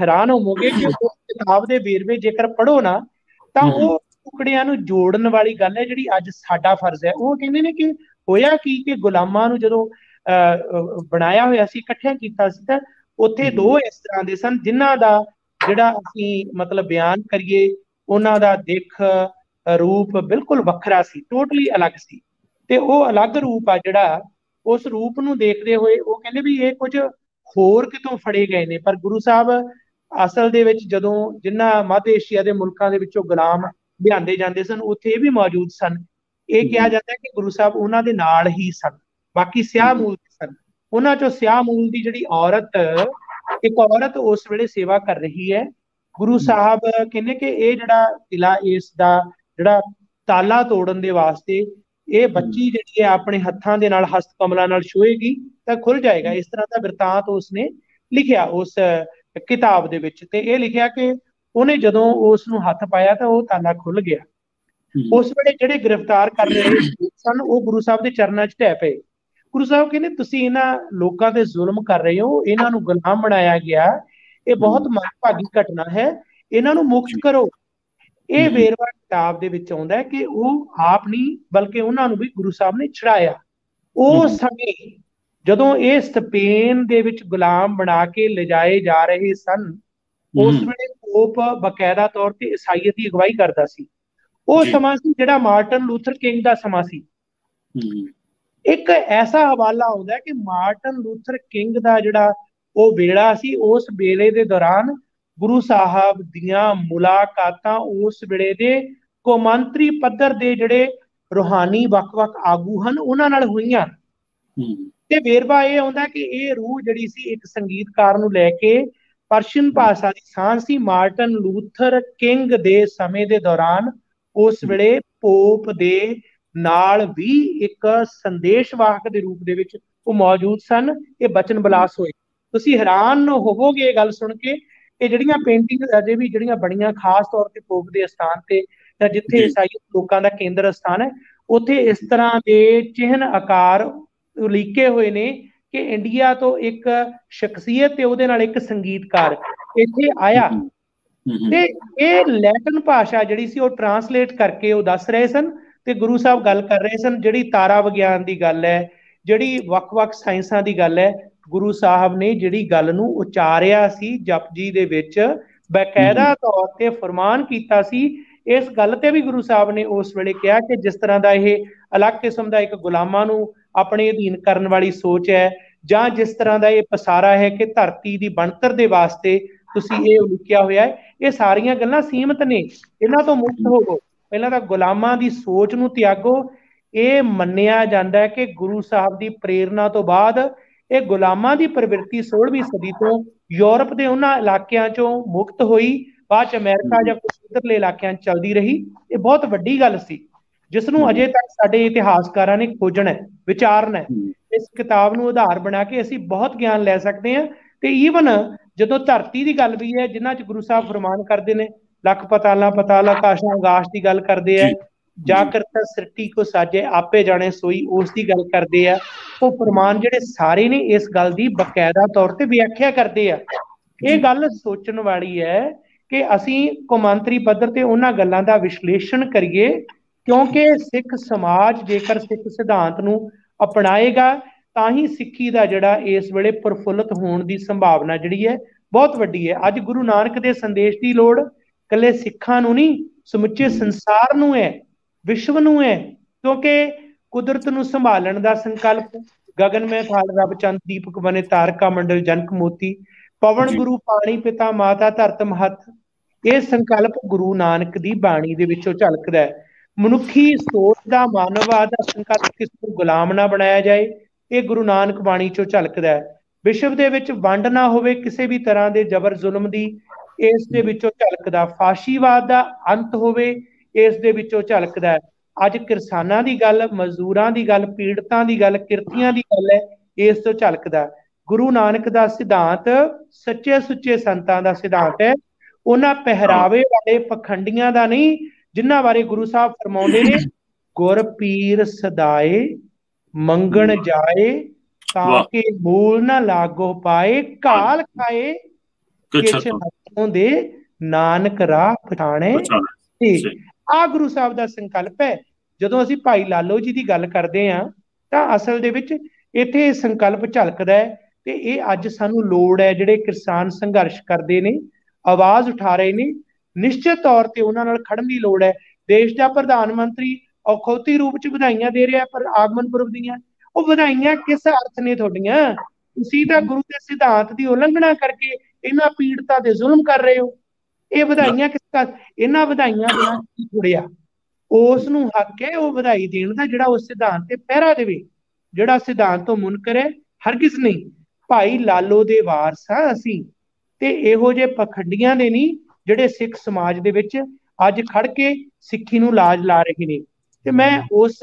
ਹੈਰਾਨ ਹੋਵੋਗੇ ਕਿ ਉਸ ਕਿਤਾਬ ਦੇ ਵੇਰਵੇ ਜੇਕਰ ਪੜੋ ਨਾ ਤਾਂ ਉਹ ਟੁਕੜਿਆਂ ਨੂੰ ਜੋੜਨ ਵਾਲੀ ਗੱਲ ਹੈ ਜਿਹੜੀ ਅੱਜ ਸਾਡਾ ਫਰਜ਼ ਹੈ। ਉਹ ਕਹਿੰਦੇ ਨੇ ਕਿ ਹੋਇਆ ਕੀ ਕਿ ਗੁਲਾਮਾਂ ਨੂੰ ਜਦੋਂ ਬਣਾਇਆ ਹੋਇਆ ਸੀ ਇਕੱਠਿਆਂ ਕੀਤਾ ਸੀ ਤਾਂ ਉੱਥੇ ਦੋ ਇਸ ਤਰ੍ਹਾਂ ਦੇ ਸਨ ਜਿਨ੍ਹਾਂ ਦਾ ਜਿਹੜਾ ਅਸੀਂ ਮਤਲਬ ਬਿਆਨ ਕਰੀਏ ਉਹਨਾਂ ਦਾ ਦਿੱਖ ਰੂਪ ਬਿਲਕੁਲ ਵੱਖਰਾ ਸੀ ਟੋਟਲੀ ਅਲੱਗ ਸੀ। ਤੇ ਉਹ ਅਲੱਗ ਰੂਪ ਆ ਜਿਹੜਾ ਉਸ ਰੂਪ ਨੂੰ ਦੇਖਦੇ ਹੋਏ ਉਹ ਕਹਿੰਦੇ ਵੀ ਇਹ ਕੁਝ ਹੋਰ ਕਿਤੋਂ ਫੜੇ ਗਏ ਨੇ? ਪਰ ਗੁਰੂ ਸਾਹਿਬ ਅਸਲ ਦੇ ਵਿੱਚ ਜਦੋਂ ਜਿੰਨਾ ਮੱਧ ਏਸ਼ੀਆ ਦੇ ਮੁਲਕਾਂ ਦੇ ਵਿੱਚੋਂ ਗੁਲਾਮ ਲਿਆਂਦੇ ਜਾਂਦੇ ਸਨ ਉੱਥੇ ਇਹ ਵੀ ਮੌਜੂਦ ਸਨ। ਇਹ ਕਿਹਾ ਜਾਂਦਾ ਹੈ ਕਿ ਗੁਰੂ ਸਾਹਿਬ ਉਹਨਾਂ ਦੇ ਨਾਲ ਹੀ ਸਨ। ਬਾਕੀ ਸਿਆਹ ਮੂਲ ਸਨ। ਉਹਨਾਂ ਚੋਂ ਸਿਆਹ ਮੂਲ ਦੀ ਜਿਹੜੀ ਔਰਤ ਇੱਕ ਔਰਤ ਉਸ ਵੇਲੇ ਸੇਵਾ ਕਰ ਰਹੀ ਹੈ। ਗੁਰੂ ਸਾਹਿਬ ਕਹਿੰਦੇ ਕਿ ਇਹ ਜਿਹੜਾ ਕਿਲਾ ਇਸ ਦਾ ਜਿਹੜਾ ਤਾਲਾ ਤੋੜਨ ਦੇ ਵਾਸਤੇ ਇਹ ਬੱਚੀ ਜਿਹੜੀ ਹੈ ਆਪਣੇ ਹੱਥਾਂ ਦੇ ਨਾਲ ਹਸਤ ਕਮਲਾਂ ਨਾਲ ਛੋਏਗੀ ਤਾਂ ਖੁੱਲ ਜਾਏਗਾ। ਇਸ ਤਰ੍ਹਾਂ ਦਾ ਵਰਤਾਂਤ ਉਸਨੇ ਲਿਖਿਆ ਉਸ ਕਿਤਾਬ ਦੇ ਵਿੱਚ ਤੇ ਇਹ ਲਿਖਿਆ ਕਿ ਉਹਨੇ ਜਦੋਂ ਉਸ ਨੂੰ ਹੱਥ ਪਾਇਆ ਤਾਂ ਉਹ ਤਾਲਾ ਖੁੱਲ ਗਿਆ। ਉਸ ਵੇਲੇ ਜਿਹੜੇ ਗ੍ਰਿਫਤਾਰ ਕਰ ਰਹੇ ਸਨ ਉਹ ਗੁਰੂ ਸਾਹਿਬ ਦੇ ਚਰਨਾਂ 'ਚ ਢਹਿ ਪਏ। ਗੁਰੂ ਸਾਹਿਬ ਕਹਿੰਦੇ ਤੁਸੀਂ ਇਹਨਾਂ ਲੋਕਾਂ ਤੇ ਜ਼ੁਲਮ ਕਰ ਰਹੇ ਹੋ ਇਹਨਾਂ ਨੂੰ ਗੁਲਾਮ ਬਣਾਇਆ ਗਿਆ। ਇਹ ਬਹੁਤ ਮੰਦਭਾਗੀ ਘਟਨਾ ਹੈ। ਇਹਨਾਂ ਨੂੰ ਮੁਕਤ ਕਰੋ। ਇਹ ਵੇਰਵਾ ਕਿਤਾਬ ਦੇ ਵਿੱਚ ਆਉਂਦਾ ਹੈ ਕਿ ਉਹ ਆਪ ਨਹੀਂ ਬਲਕਿ ਉਹਨਾਂ ਨੂੰ ਵੀ ਗੁਰੂ ਸਾਹਿਬ ਨੇ ਛੜਾਇਆ ਉਹ ਸਮੇਂ ਜਦੋਂ ਇਹ ਸਪੇਨ ਦੇ ਵਿੱਚ ਗੁਲਾਮ ਬਣਾ ਕੇ ਲਿਜਾਏ ਜਾ ਰਹੇ ਸਨ ਉਸ ਵੇਲੇ ਪੋਪ ਬਕਾਇਦਾ ਤੌਰ ਤੇ ਈਸਾਈਅਤ ਦੀ ਅਗਵਾਈ ਕਰਦਾ ਸੀ। ਉਹ ਸਮਾਂ ਸੀ ਜਿਹੜਾ ਮਾਰਟਨ ਲੂਥਰ ਕਿੰਗ ਦਾ ਸਮਾਂ ਸੀ। ਇੱਕ ਐਸਾ ਹਵਾਲਾ ਆਉਂਦਾ ਹੈ ਕਿ ਮਾਰਟਨ ਲੂਥਰ ਕਿੰਗ ਦਾ ਜਿਹੜਾ ਉਹ ਵੇਲਾ ਸੀ ਉਸ ਵੇਲੇ ਦੇ ਦੌਰਾਨ ਗੁਰੂ ਸਾਹਿਬ ਦੀਆਂ ਮੁਲਾਕਾਤਾਂ ਉਸ ਵੇਲੇ ਦੇ ਕੌਮਾਂਤਰੀ ਪੱਧਰ ਦੇ ਜਿਹੜੇ ਰੂਹਾਨੀ ਵੱਖ-ਵੱਖ ਆਗੂ ਹਨ ਉਹਨਾਂ ਨਾਲ ਹੋਈਆਂ। ਤੇ ਵੇਰਵਾ ਇਹ ਆਉਂਦਾ ਕਿ ਇਹ ਰੂਹ ਜਿਹੜੀ ਸੀ ਇੱਕ ਸੰਗੀਤਕਾਰ ਨੂੰ ਲੈ ਕੇ ਪਰਸ਼ੀਅਨ ਭਾਸ਼ਾ ਦੀ ਸਾਂਝ ਸੀ। ਮਾਰਟਨ ਲੂਥਰ ਕਿੰਗ ਦੇ ਸਮੇਂ ਦੇ ਦੌਰਾਨ ਉਸ ਵੇਲੇ ਪੋਪ ਦੇ ਨਾਲ ਵੀ ਇੱਕ ਸੰਦੇਸ਼ਵਾਹਕ ਦੇ ਰੂਪ ਦੇ ਵਿੱਚ ਉਹ ਮੌਜੂਦ ਸਨ। ਇਹ ਬਚਨ ਬਲਾਸ ਹੋਏ। ਤੁਸੀਂ ਹੈਰਾਨ ਹੋਵੋਗੇ ਇਹ ਗੱਲ ਸੁਣ ਕੇ ਕਿ ਜਿਹੜੀਆਂ ਪੇਂਟਿੰਗ ਅਜੇ ਵੀ ਜਿਹੜੀਆਂ ਬਣੀਆਂ ਖਾਸ ਤੌਰ ਤੇ ਪੋਪ ਦੇ ਸਥਾਨ ਤੇ ਜਾਂ ਜਿੱਥੇ ਈਸਾਈ ਲੋਕਾਂ ਦਾ ਕੇਂਦਰ ਸਥਾਨ ਹੈ ਉੱਥੇ ਇਸ ਤਰ੍ਹਾਂ ਦੇ ਚਿਹਨ ਆਕਾਰ ਉਲੀਕੇ ਹੋਏ ਨੇ ਕਿ ਇੰਡੀਆ ਤੋਂ ਇੱਕ ਸ਼ਖਸੀਅਤ ਤੇ ਉਹਦੇ ਨਾਲ ਇੱਕ ਸੰਗੀਤਕਾਰ ਇੱਥੇ ਆਇਆ। ਤੇ ਇਹ ਲੈਟਨ ਭਾਸ਼ਾ ਜਿਹੜੀ ਸੀ ਉਹ ਟਰਾਂਸਲੇਟ ਕਰਕੇ ਉਹ ਦੱਸ ਰਹੇ ਸਨ ਤੇ ਗੁਰੂ ਸਾਹਿਬ ਗੱਲ ਕਰ ਰਹੇ ਸਨ ਜਿਹੜੀ ਤਾਰਾ ਵਿਗਿਆਨ ਦੀ ਗੱਲ ਹੈ ਜਿਹੜੀ ਵੱਖ-ਵੱਖ ਸਾਇੰਸਾਂ ਦੀ ਗੱਲ ਹੈ ਗੁਰੂ ਸਾਹਿਬ ਨੇ ਜਿਹੜੀ ਗੱਲ ਨੂੰ ਉਚਾਰਿਆ ਸੀ ਜਪਜੀ ਦੇ ਵਿੱਚ ਬਕਾਇਦਾ ਤੌਰ ਤੇ ਫਰਮਾਨ ਕੀਤਾ ਸੀ ਇਸ ਗੱਲ ਤੇ ਵੀ ਗੁਰੂ ਸਾਹਿਬ ਨੇ ਉਸ ਵੇਲੇ ਕਿਹਾ ਕਿ ਜਿਸ ਤਰ੍ਹਾਂ ਦਾ ਇਹ ਅਲੱਗ ਕਿਸਮ ਦਾ ਇੱਕ ਗੁਲਾਮਾਂ ਨੂੰ ਆਪਣੇ ਅਧੀਨ ਕਰਨ ਵਾਲੀ ਸੋਚ ਹੈ ਜਾਂ ਜਿਸ ਤਰ੍ਹਾਂ ਦਾ ਇਹ ਪਸਾਰਾ ਹੈ ਕਿ ਧਰਤੀ ਦੀ ਬਣਤਰ ਦੇ ਵਾਸਤੇ ਤੁਸੀਂ ਇਹ ਉਲੀਕਿਆ ਹੋਇਆ ਹੈ ਇਹ ਸਾਰੀਆਂ ਗੱਲਾਂ ਸੀਮਤ ਨੇ। ਇਹਨਾਂ ਤੋਂ ਮੁਕਤ ਹੋਵੋ ਪਹਿਲਾਂ ਤਾਂ ਗੁਲਾਮਾਂ ਦੀ ਸੋਚ ਨੂੰ ਤਿਆਗੋ। ਇਹ ਮੰਨਿਆ ਜਾਂਦਾ ਹੈ ਕਿ ਗੁਰੂ ਸਾਹਿਬ ਦੀ ਪ੍ਰੇਰਣਾ ਤੋਂ ਬਾਅਦ ਇਹ ਗੁਲਾਮਾਂ ਦੀ ਪ੍ਰਵਿਰਤੀ 16ਵੀਂ ਸਦੀ ਤੋਂ ਯੂਰਪ ਦੇ ਉਹਨਾਂ ਇਲਾਕਿਆਂ ਚੋਂ ਮੁਕਤ ਹੋਈ ਬਾਅਦ ਚ ਅਮਰੀਕਾ ਜਾਂ ਕੁਝ ਇਧਰਲੇ ਇਲਾਕਿਆਂ 'ਚ ਚੱਲਦੀ ਰਹੀ। ਇਹ ਬਹੁਤ ਵੱਡੀ ਗੱਲ ਸੀ। ਜਿਸ ਨੂੰ ਅਜੇ ਤੱਕ ਸਾਡੇ ਇਤਿਹਾਸਕਾਰਾਂ ਨੇ ਖੋਜਣਾ ਹੈ ਵਿਚਾਰਨਾ ਹੈ। ਇਸ ਕਿਤਾਬ ਨੂੰ ਆਧਾਰ ਬਣਾ ਕੇ ਅਸੀਂ ਬਹੁਤ ਗਿਆਨ ਲੈ ਸਕਦੇ ਹਾਂ ਤੇ ਈਵਨ ਜਦੋਂ ਧਰਤੀ ਦੀ ਗੱਲ ਵੀ ਹੈ ਜਿਨ੍ਹਾਂ 'ਚ ਗੁਰੂ ਸਾਹਿਬ ਫਰਮਾਨ ਕਰਦੇ ਨੇ ਲੱਖ ਪਤਾਲਾ ਪਤਾਲਾ ਕਾਸ਼ਾਂ ਆਗਾਸ਼ ਦੀ ਗੱਲ ਕਰਦੇ ਆ ਜਾ ਕਰਤਾ ਸ੍ਰਿਸ਼ਟੀ ਕੋ ਸਾਜੇ, ਆਪੇ ਜਾਣੇ ਸੋਈ ਉਸ ਦੀ ਗੱਲ ਕਰਦੇ ਆ। ਉਹ ਪ੍ਰਮਾਣ ਜਿਹੜੇ ਸਾਰੇ ਨੇ ਇਸ ਗੱਲ ਦੀ ਬਕਾਇਦਾ ਤੌਰ ਤੇ ਵਿਆਖਿਆ ਕਰਦੇ ਆ। ਇਹ ਗੱਲ ਸੋਚਣ ਵਾਲੀ ਹੈ ਕਿ ਅਸੀਂ ਕੌਮਾਂਤਰੀ ਪੱਧਰ ਤੇ ਉਹਨਾਂ ਗੱਲਾਂ ਦਾ ਵਿਸ਼ਲੇਸ਼ਣ ਕਰੀਏ, ਕਿਉਂਕਿ ਸਿੱਖ ਸਮਾਜ ਜੇਕਰ ਸਿੱਖ ਸਿਧਾਂਤ ਨੂੰ ਅਪਣਾਏਗਾ, ਤਾਂ ਹੀ ਸਿੱਖੀ ਦਾ ਜਿਹੜਾ ਇਸ ਵੇਲੇ ਪ੍ਰਫੁੱਲਤ ਹੋਣ ਦੀ ਸੰਭਾਵਨਾ ਜਿਹੜੀ ਹੈ ਬਹੁਤ ਵੱਡੀ ਹੈ। ਅੱਜ ਗੁਰੂ ਨਾਨਕ ਦੇ ਸੰਦੇਸ਼ ਦੀ ਲੋੜ ਕੱਲੇ ਸਿੱਖਾਂ ਨੂੰ ਨਹੀਂ, ਸਮੁੱਚੇ ਸੰਸਾਰ ਨੂੰ ਹੈ। ਵਿਸ਼ਵ ਨੂੰ ਹੈ ਕਿਉਂਕਿ ਕੁਦਰਤ ਨੂੰ ਸੰਭਾਲਣ ਦਾ ਸੰਕਲਪ ਗਗਨ ਮੈਂ ਥਾਲ ਰੱਬ ਚੰਦ ਦੀਪਕ ਬਨੇ ਤਾਰਕਾ ਮੰਡਲ ਜਨਕ ਮੋਤੀ ਪਵਨ ਗੁਰੂ ਪਾਣੀ ਪਿਤਾ ਮਾਤਾ ਧਰਤ ਮਹਤ ਇਹ ਸੰਕਲਪ ਗੁਰੂ ਨਾਨਕ ਦੀ ਬਾਣੀ ਦੇ ਵਿੱਚੋਂ ਝਲਕਦਾ ਹੈ। ਮਨੁੱਖੀ ਸੋਚ ਦਾ ਮਾਨਵਵਾਦ ਦਾ ਸੰਕਲਪ ਕਿਸ ਨੂੰ ਗੁਲਾਮ ਨਾ ਬਣਾਇਆ ਜਾਏ ਇਹ ਗੁਰੂ ਨਾਨਕ ਬਾਣੀ ਚੋਂ ਝਲਕਦਾ ਹੈ। ਵਿਸ਼ਵ ਦੇ ਵਿੱਚ ਵੰਡ ਨਾ ਹੋਵੇ ਕਿਸੇ ਵੀ ਤਰ੍ਹਾਂ ਦੇ ਜ਼ਬਰ ਜ਼ੁਲਮ ਦੀ ਇਸ ਦੇ ਵਿੱਚੋਂ ਝਲਕਦਾ। ਫਾਸ਼ੀਵਾਦ ਦਾ ਅੰਤ ਹੋਵੇ ਇਸ ਦੇ ਵਿੱਚੋਂ ਝਲਕਦਾ ਹੈ। ਅੱਜ ਕਿਰਸਾਨਾਂ ਦੀ ਗੱਲ ਮਜ਼ਦੂਰਾਂ ਦੀ ਗੱਲ ਪੀੜਤਾਂ ਦੀ ਗੱਲ ਕਿਰਤੀਆਂ ਦੀ ਗੱਲ ਹੈ ਇਸ ਤੋਂ ਝਲਕਦਾ ਗੁਰੂ ਨਾਨਕ ਦਾ ਸਿਧਾਂਤ ਸੱਚੇ ਸੁੱਚੇ ਸੰਤਾਂ ਦਾ ਸਿਧਾਂਤ ਹੈ। ਉਹਨਾਂ ਪਹਿਰਾਵੇ ਵਾਲੇ ਪਖੰਡੀਆਂ ਦਾ ਨਹੀਂ ਜਿਨ੍ਹਾਂ ਬਾਰੇ ਗੁਰੂ ਸਾਹਿਬ ਫਰਮਾਉਂਦੇ ਨੇ ਗੁਰ ਪੀਰ ਸਦਾਏ ਮੰਗਣ ਜਾਏ ਤਾਂ ਕਿ ਮੂਲ ਨਾ ਲਾਗੋ ਪਾਏ ਕਾਲ ਖਾਏ ਕਿਛ ਹੱਥੋਂ ਦੇ ਨਾਨਕ ਰਾਹ ਪਛਾਣੇ। ਆ ਗੁਰੂ ਸਾਹਿਬ ਦਾ ਸੰਕਲਪ ਹੈ। ਜਦੋਂ ਅਸੀਂ ਭਾਈ ਲਾਲੋ ਜੀ ਦੀ ਗੱਲ ਕਰਦੇ ਆ ਤਾਂ ਅਸਲ ਦੇ ਵਿੱਚ ਇੱਥੇ ਇਹ ਸੰਕਲਪ ਝਲਕਦਾ ਹੈ ਤੇ ਇਹ ਅੱਜ ਸਾਨੂੰ ਲੋੜ ਹੈ, ਜਿਹੜੇ ਕਿਸਾਨ ਸੰਘਰਸ਼ ਕਰਦੇ ਨੇ, ਆਵਾਜ਼ ਉਠਾ ਰਹੇ ਨੇ, ਨਿਸ਼ਚਿਤ ਤੌਰ ਤੇ ਉਹਨਾਂ ਨਾਲ ਖੜਨ ਦੀ ਲੋੜ ਹੈ। ਦੇਸ਼ ਦਾ ਪ੍ਰਧਾਨ ਮੰਤਰੀ ਔਖੌਤੀ ਰੂਪ ਚ ਵਧਾਈਆਂ ਦੇ ਰਿਹਾ ਪਰ ਆਗਮਨ ਪੁਰਬ ਦੀਆਂ, ਉਹ ਵਧਾਈਆਂ ਕਿਸ ਅਰਥ ਨੇ ਤੁਹਾਡੀਆਂ? ਤੁਸੀਂ ਤਾਂ ਗੁਰੂ ਦੇ ਸਿਧਾਂਤ ਦੀ ਉਲੰਘਣਾ ਕਰਕੇ ਇਹਨਾਂ ਪੀੜਤਾਂ ਦੇ ਜ਼ੁਲਮ ਕਰ ਰਹੇ ਹੋ। ਇਹ ਵਧਾਈਆਂ ਕਿਸ ਕਾ ਇਹਨਾਂ ਵਧਾਈਆਂ ਬਿਨਾਂ ਕੀ ਜੁੜਿਆ? ਉਸ ਨੂੰ ਹੱਕ ਹੈ ਉਹ ਵਧਾਈ ਦੇਣ ਦਾ ਜਿਹੜਾ ਉਸ ਸਿਧਾਂਤ ਤੇ ਪਹਿਰਾ ਦੇਵੇ। ਜਿਹੜਾ ਸਿਧਾਂਤ ਤੋਂ ਮੁਨਕਰ ਹੈ ਹਰਗਿਜ਼ ਨਹੀਂ। ਭਾਈ ਲਾਲੋ ਦੇ ਵਾਰਸ ਆ ਅਸੀਂ। ਤੇ ਇਹੋ ਜੇ ਪਖੰਡੀਆਂ ਦੇ ਨਹੀਂ ਜਿਹੜੇ ਸਿੱਖ ਸਮਾਜ ਦੇ ਵਿੱਚ ਅੱਜ ਖੜ ਕੇ ਸਿੱਖੀ ਨੂੰ ਲਾਜ ਲਾ ਰਹੇ ਨੇ। ਤੇ ਮੈਂ ਉਸ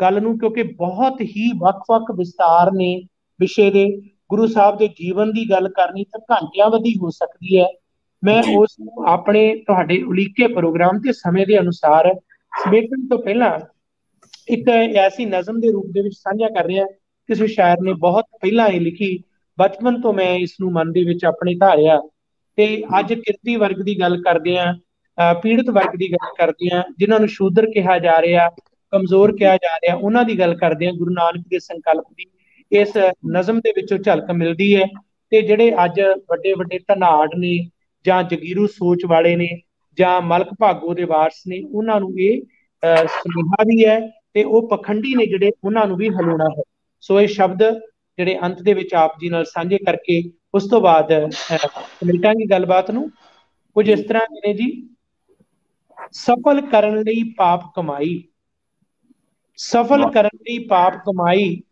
ਗੱਲ ਨੂੰ ਕਿਉਂਕਿ ਬਹੁਤ ਹੀ ਵੱਖ-ਵੱਖ ਵਿਸਤਾਰ ਨੇ ਵਿਸ਼ੇ ਦੇ ਗੁਰੂ ਸਾਹਿਬ ਦੇ ਜੀਵਨ ਦੀ ਗੱਲ ਕਰਨੀ ਤਾਂ ਘੰਟਿਆਂ ਵਧੀ ਹੋ ਸਕਦੀ ਹੈ। ਮੈਂ ਉਸ ਨੂੰ ਆਪਣੇ ਤੁਹਾਡੇ ਉਲੀਕੇ ਪ੍ਰੋਗਰਾਮ ਤੇ ਸਮੇਂ ਦੇ ਅਨੁਸਾਰ ਸਮੇਟਣ ਤੋਂ ਪਹਿਲਾਂ ਇੱਕ ਐਸੀ ਨਜ਼ਮ ਦੇ ਰੂਪ ਦੇ ਵਿੱਚ ਸਾਂਝਾ ਕਰ ਰਿਹਾ ਕਿਸੇ ਸ਼ਾਇਰ ਨੇ ਬਹੁਤ ਪਹਿਲਾਂ ਹੀ ਲਿਖੀ, ਬਚਪਨ ਤੋਂ ਮੈਂ ਇਸ ਨੂੰ ਮਨ ਦੇ ਵਿੱਚ ਆਪਣੇ ਧਾਰਿਆ। ਤੇ ਅੱਜ ਕਿਰਤੀ ਵਰਗ ਦੀ ਗੱਲ ਕਰਦੇ ਆ ਪੀੜਤ ਵਰਗ ਦੀ ਗੱਲ ਕਰਦੇ ਆ ਜਿਨ੍ਹਾਂ ਨੂੰ ਸ਼ੂਦਰ ਕਿਹਾ ਜਾ ਰਿਹਾ, ਕਮਜ਼ੋਰ ਕਿਹਾ ਜਾ ਰਿਹਾ, ਉਹਨਾਂ ਦੀ ਗੱਲ ਕਰਦੇ ਆ ਗੁਰੂ ਨਾਨਕ ਦੇ ਸੰਕਲਪ ਦੀ ਇਸ ਨਜ਼ਮ ਦੇ ਵਿੱਚੋਂ ਝਲਕ ਮਿਲਦੀ ਹੈ ਤੇ ਜਿਹੜੇ ਅੱਜ ਵੱਡੇ ਵੱਡੇ ਧਨਾੜ ਨੇ ਜਾਂ ਜਗੀਰੂ ਸੋਚ ਵਾਲੇ ਨੇ ਜਾਂ ਮਲਕ ਭਾਗੋ ਦੇ ਵਾਰਸ ਨੇ ਉਹਨਾਂ ਨੂੰ ਇਹ ਸੁਨੇਹਾ ਵੀ ਹੈ ਤੇ ਉਹ ਪਖੰਡੀ ਨੇ ਜਿਹੜੇ ਉਹਨਾਂ ਨੂੰ ਵੀ ਹਲਾਉਣਾ ਹੈ। ਸੋ ਇਹ ਸ਼ਬਦ ਜਿਹੜੇ ਅੰਤ ਦੇ ਵਿੱਚ ਆਪ ਜੀ ਨਾਲ ਸਾਂਝੇ ਕਰਕੇ ਉਸ ਤੋਂ ਬਾਅਦ ਸਮੇਟਾਂਗੇ ਗੱਲਬਾਤ ਨੂੰ। ਕੁਝ ਇਸ ਤਰ੍ਹਾਂ ਨੇ ਜੀ। ਸਫਲ ਕਰਨ ਲਈ ਪਾਪ ਕਮਾਈ। ਸਫਲ ਕਰਨ ਲਈ ਪਾਪ ਕਮਾਈ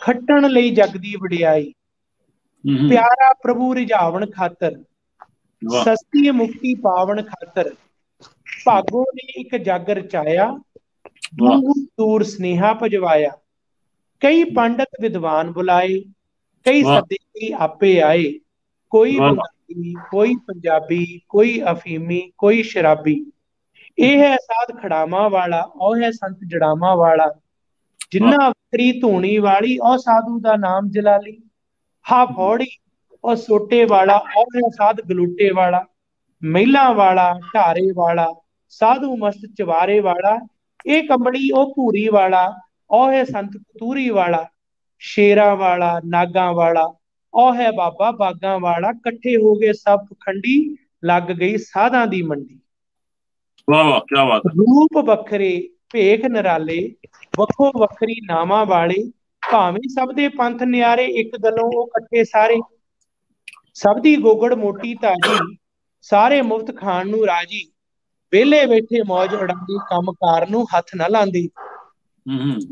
ਖੱਟਣ ਲਈ ਜਗ ਦੀ ਵਡਿਆਈ। ਪਿਆਰਾ ਪ੍ਰਭੂ ਰਿਝਾਵਣ ਖਾਤਰ ਸਸਤੀ ਮੁਕਤੀ ਪਾਵਣ ਖਾਤਰ ਭਾਗੋ ਨੇ ਇੱਕ ਜਗ ਰਚਾਇਆ ਦੂਰ ਦੂਰ ਸਨੇਹਾ ਭਜਵਾਇਆ। ਕਈ ਪੰਡਤ ਵਿਦਵਾਨ ਬੁਲਾਏ ਕਈ ਸਦੇ ਆਪੇ ਆਏ। ਕੋਈ ਬੰਗਾਲੀ ਕੋਈ ਪੰਜਾਬੀ ਕੋਈ ਅਫੀਮੀ ਕੋਈ ਸ਼ਰਾਬੀ। ਇਹ ਹੈ ਸਾਧ ਖੜਾਮਾ ਵਾਲਾ ਉਹ ਹੈ ਸੰਤ ਜੜਾਮਾ ਵਾਲਾ। ਜਿੰਨਾ ਵਕਰੀ ਧੂਣੀ ਵਾਲੀ ਉਹ ਸਾਧੂ ਦਾ ਨਾਮ ਜਲਾਲੀ। ਹਾ ਫੌੜੀ ਉਹ ਸੋਟੇ ਵਾਲਾ ਹੈ ਸਾਧ ਗਲੂਟੇ ਵਾਲਾ ਮਹਿਲਾ ਵਾਲਾ ਢਾਰੇ ਵਾਲਾ ਸਾਧੂ ਮਸਤ ਚਵਾਰੇ ਵਾਲਾ ਇਹ ਕੰਬੜੀ ਉਹ ਭੂਰੀ ਵਾਲਾ ਉਹ ਹੈ ਸੰਤ ਕਤੂਰੀ ਵਾਲਾ ਸ਼ੇਰਾ ਵਾਲਾ ਨਾਗਾ ਵਾਲਾ ਉਹ ਹੈ ਬਾਬਾ ਬਾਗਾ ਵਾਲਾ ਇਕੱਠੇ ਹੋ ਗਏ ਸਭ ਖੰਡੀ ਲੱਗ ਗਈ ਸਾਧਾਂ ਦੀ ਮੰਡੀ। ਵਾਹ ਵਾਹ ਕੀ ਬਾਤ ਰੂਪ ਵੱਖਰੇ ਭੇਖ ਨਰਾਲੇ ਵੱਖੋ ਵੱਖਰੀ ਨਾਮਾਂ ਵਾਲੇ ਭਾਵੇਂ ਸਭ ਦੇ ਪੰਥ ਨਿਆਰੇ ਇੱਕ ਗੱਲੋਂ ਉਹ ਇਕੱਠੇ ਸਾਰੇ ਸਭ ਦੀ ਗੋਗੜ ਮੋਟੀ ਤਾਜੀ ਸਾਰੇ ਮੁਫਤ ਖਾਣ ਨੂੰ ਰਾਜੀ ਵਿਹਲੇ ਬੈਠੇ ਮौज ਉਡਾਉਂਦੀ ਕੰਮਕਾਰ ਨੂੰ ਹੱਥ ਨਾ ਲਾਂਦੀ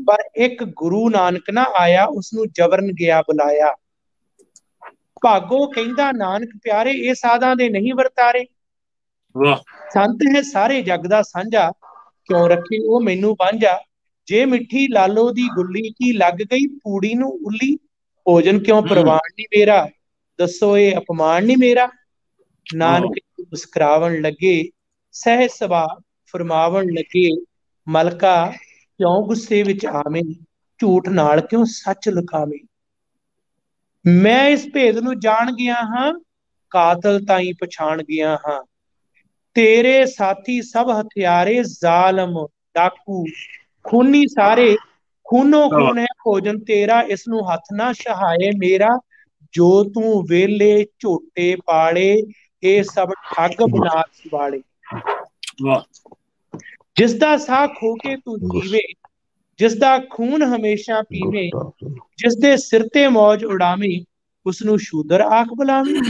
ਪਰ ਇੱਕ ਗੁਰੂ ਨਾਨਕ ਨਾ ਆਇਆ ਉਸ ਨੂੰ ਜਬਰਨ ਗਿਆ ਬੁਲਾਇਆ। ਭਾਗੋ ਕਹਿੰਦਾ ਨਾਨਕ ਪਿਆਰੇ ਇਹ ਸਾਧਾਂ ਦੇ ਨਹੀਂ ਵਰਤਾਰੇ। ਵਾਹ। ਸੰਤ ਹੈ ਸਾਰੇ ਜਗ ਦਾ ਸਾਂਝਾ ਕਿਉਂ ਰੱਖੀ ਉਹ ਮੈਨੂੰ ਵਾਂਝਾ। ਜੇ ਮਿੱਠੀ ਲਾਲੋ ਦੀ ਗੁੱਲੀ ਕੀ ਲੱਗ ਗਈ ਪੂੜੀ ਨੂੰ ਉੱਲੀ ਭੋਜਨ ਕਿਉਂ ਪ੍ਰਵਾਨ ਨਹੀਂ ਮੇਰਾ। ਦੱਸੋ ਇਹ ਅਪਮਾਨ ਨਹੀਂ ਮੇਰਾ? ਨਾਨਕ ਮੁਸਕਰਾਵਣ ਲੱਗੇ ਸਹਿ ਸਵਾ ਫਰਮਾਵਣ ਲੱਗੇ ਮਲਕਾ ਕਿਉਂ ਗੁੱਸੇ ਵਿੱਚ ਆਵੇਂ? ਝੂਠ ਨਾਲ ਕਿਉਂ ਸੱਚ ਲੁਕਾਵੇਂ? ਮੈਂ ਇਸ ਭੇਦ ਨੂੰ ਜਾਣ ਗਿਆ ਹਾਂ ਕਾਤਲ ਤਾਈ ਪਛਾਣ ਗਿਆ ਹਾਂ। ਤੇਰੇ ਸਾਥੀ ਸਭ ਹਥਿਆਰੇ ਜ਼ਾਲਮ ਡਾਕੂ। ਖੂਨੀ ਸਾਰੇ ਖੂਨੋ ਖੂਨ ਹੈ ਭੋਜਨ ਤੇਰਾ ਇਸ ਨੂੰ ਹੱਥ ਨਾ ਸ਼ਹਾਏ ਮੇਰਾ। ਜੋ ਤੂੰ ਵੇਲੇ ਝੋਟੇ ਪਾਲੇ ਇਹ ਸਭ ਠੱਗ ਬਨਾਸ ਵਾਲੇ ਵਾਹ। ਜਿਸ ਦਾ ਸਾਹ ਖੋ ਕੇ ਤੂੰ ਜੀਵੇ ਜਿਸ ਦਾ ਖੂਨ ਹਮੇਸ਼ਾ ਪੀਵੇ ਜਿਸ ਦੇ ਸਿਰ ਤੇ ਮौज ਉਡਾਵੇਂ ਉਸ ਨੂੰ ਸ਼ੂਦਰ ਆਖ ਬੁਲਾਵੇਂ।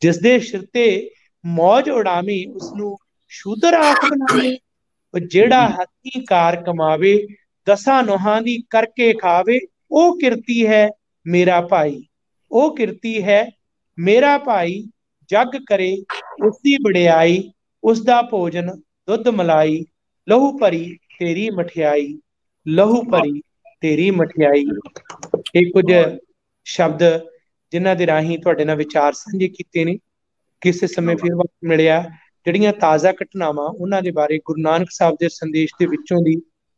ਜਿਸ ਦੇ ਸਿਰ ਤੇ ਮौज ਉਡਾਵੇਂ ਉਸ ਨੂੰ ਸ਼ੂਦਰ ਆਖ ਬੁਲਾਵੇਂ। ਉਹ ਜਿਹੜਾ ਹੱਥੀ ਕਾਰ ਕਮਾਵੇ ਦਸਾਂ ਨੋਹਾਂ ਦੀ ਕਰਕੇ ਖਾਵੇ ਉਹ ਕਿਰਤੀ ਹੈ ਮੇਰਾ ਭਾਈ, ਉਹ ਕਿਰਤੀ ਹੈ, ਮੇਰਾ ਭਾਈ, ਜਗ ਕਰੇ ਉਸ ਦੀ ਵਡਿਆਈ ਉਸ ਦਾ ਭੋਜਨ, ਦੁੱਧ ਮਲਾਈ, ਲਹੂ ਭਰੀ ਤੇਰੀ ਮਠਿਆਈ, ਲਹੂ ਭਰੀ ਤੇਰੀ ਮਠਿਆਈ। ਇਹ ਕੁਝ ਸ਼ਬਦ ਜਿਨ੍ਹਾਂ ਦੇ ਰਾਹੀਂ ਤੁਹਾਡੇ ਨਾਲ ਵਿਚਾਰ ਸਾਂਝੇ ਕੀਤੇ ਨੇ। ਕਿਸੇ ਸਮੇਂ ਫਿਰ ਵਕਤ ਮਿਲਿਆ, ਜਿਹੜੀਆਂ ਤਾਜ਼ਾ ਘਟਨਾਵਾਂ ਉਹਨਾਂ ਦੇ ਬਾਰੇ ਗੁਰੂ ਨਾਨਕ ਸਾਹਿਬ ਦੇ ਸੰਦੇਸ਼ ਦੇ ਵਿੱਚੋਂ ਦੀ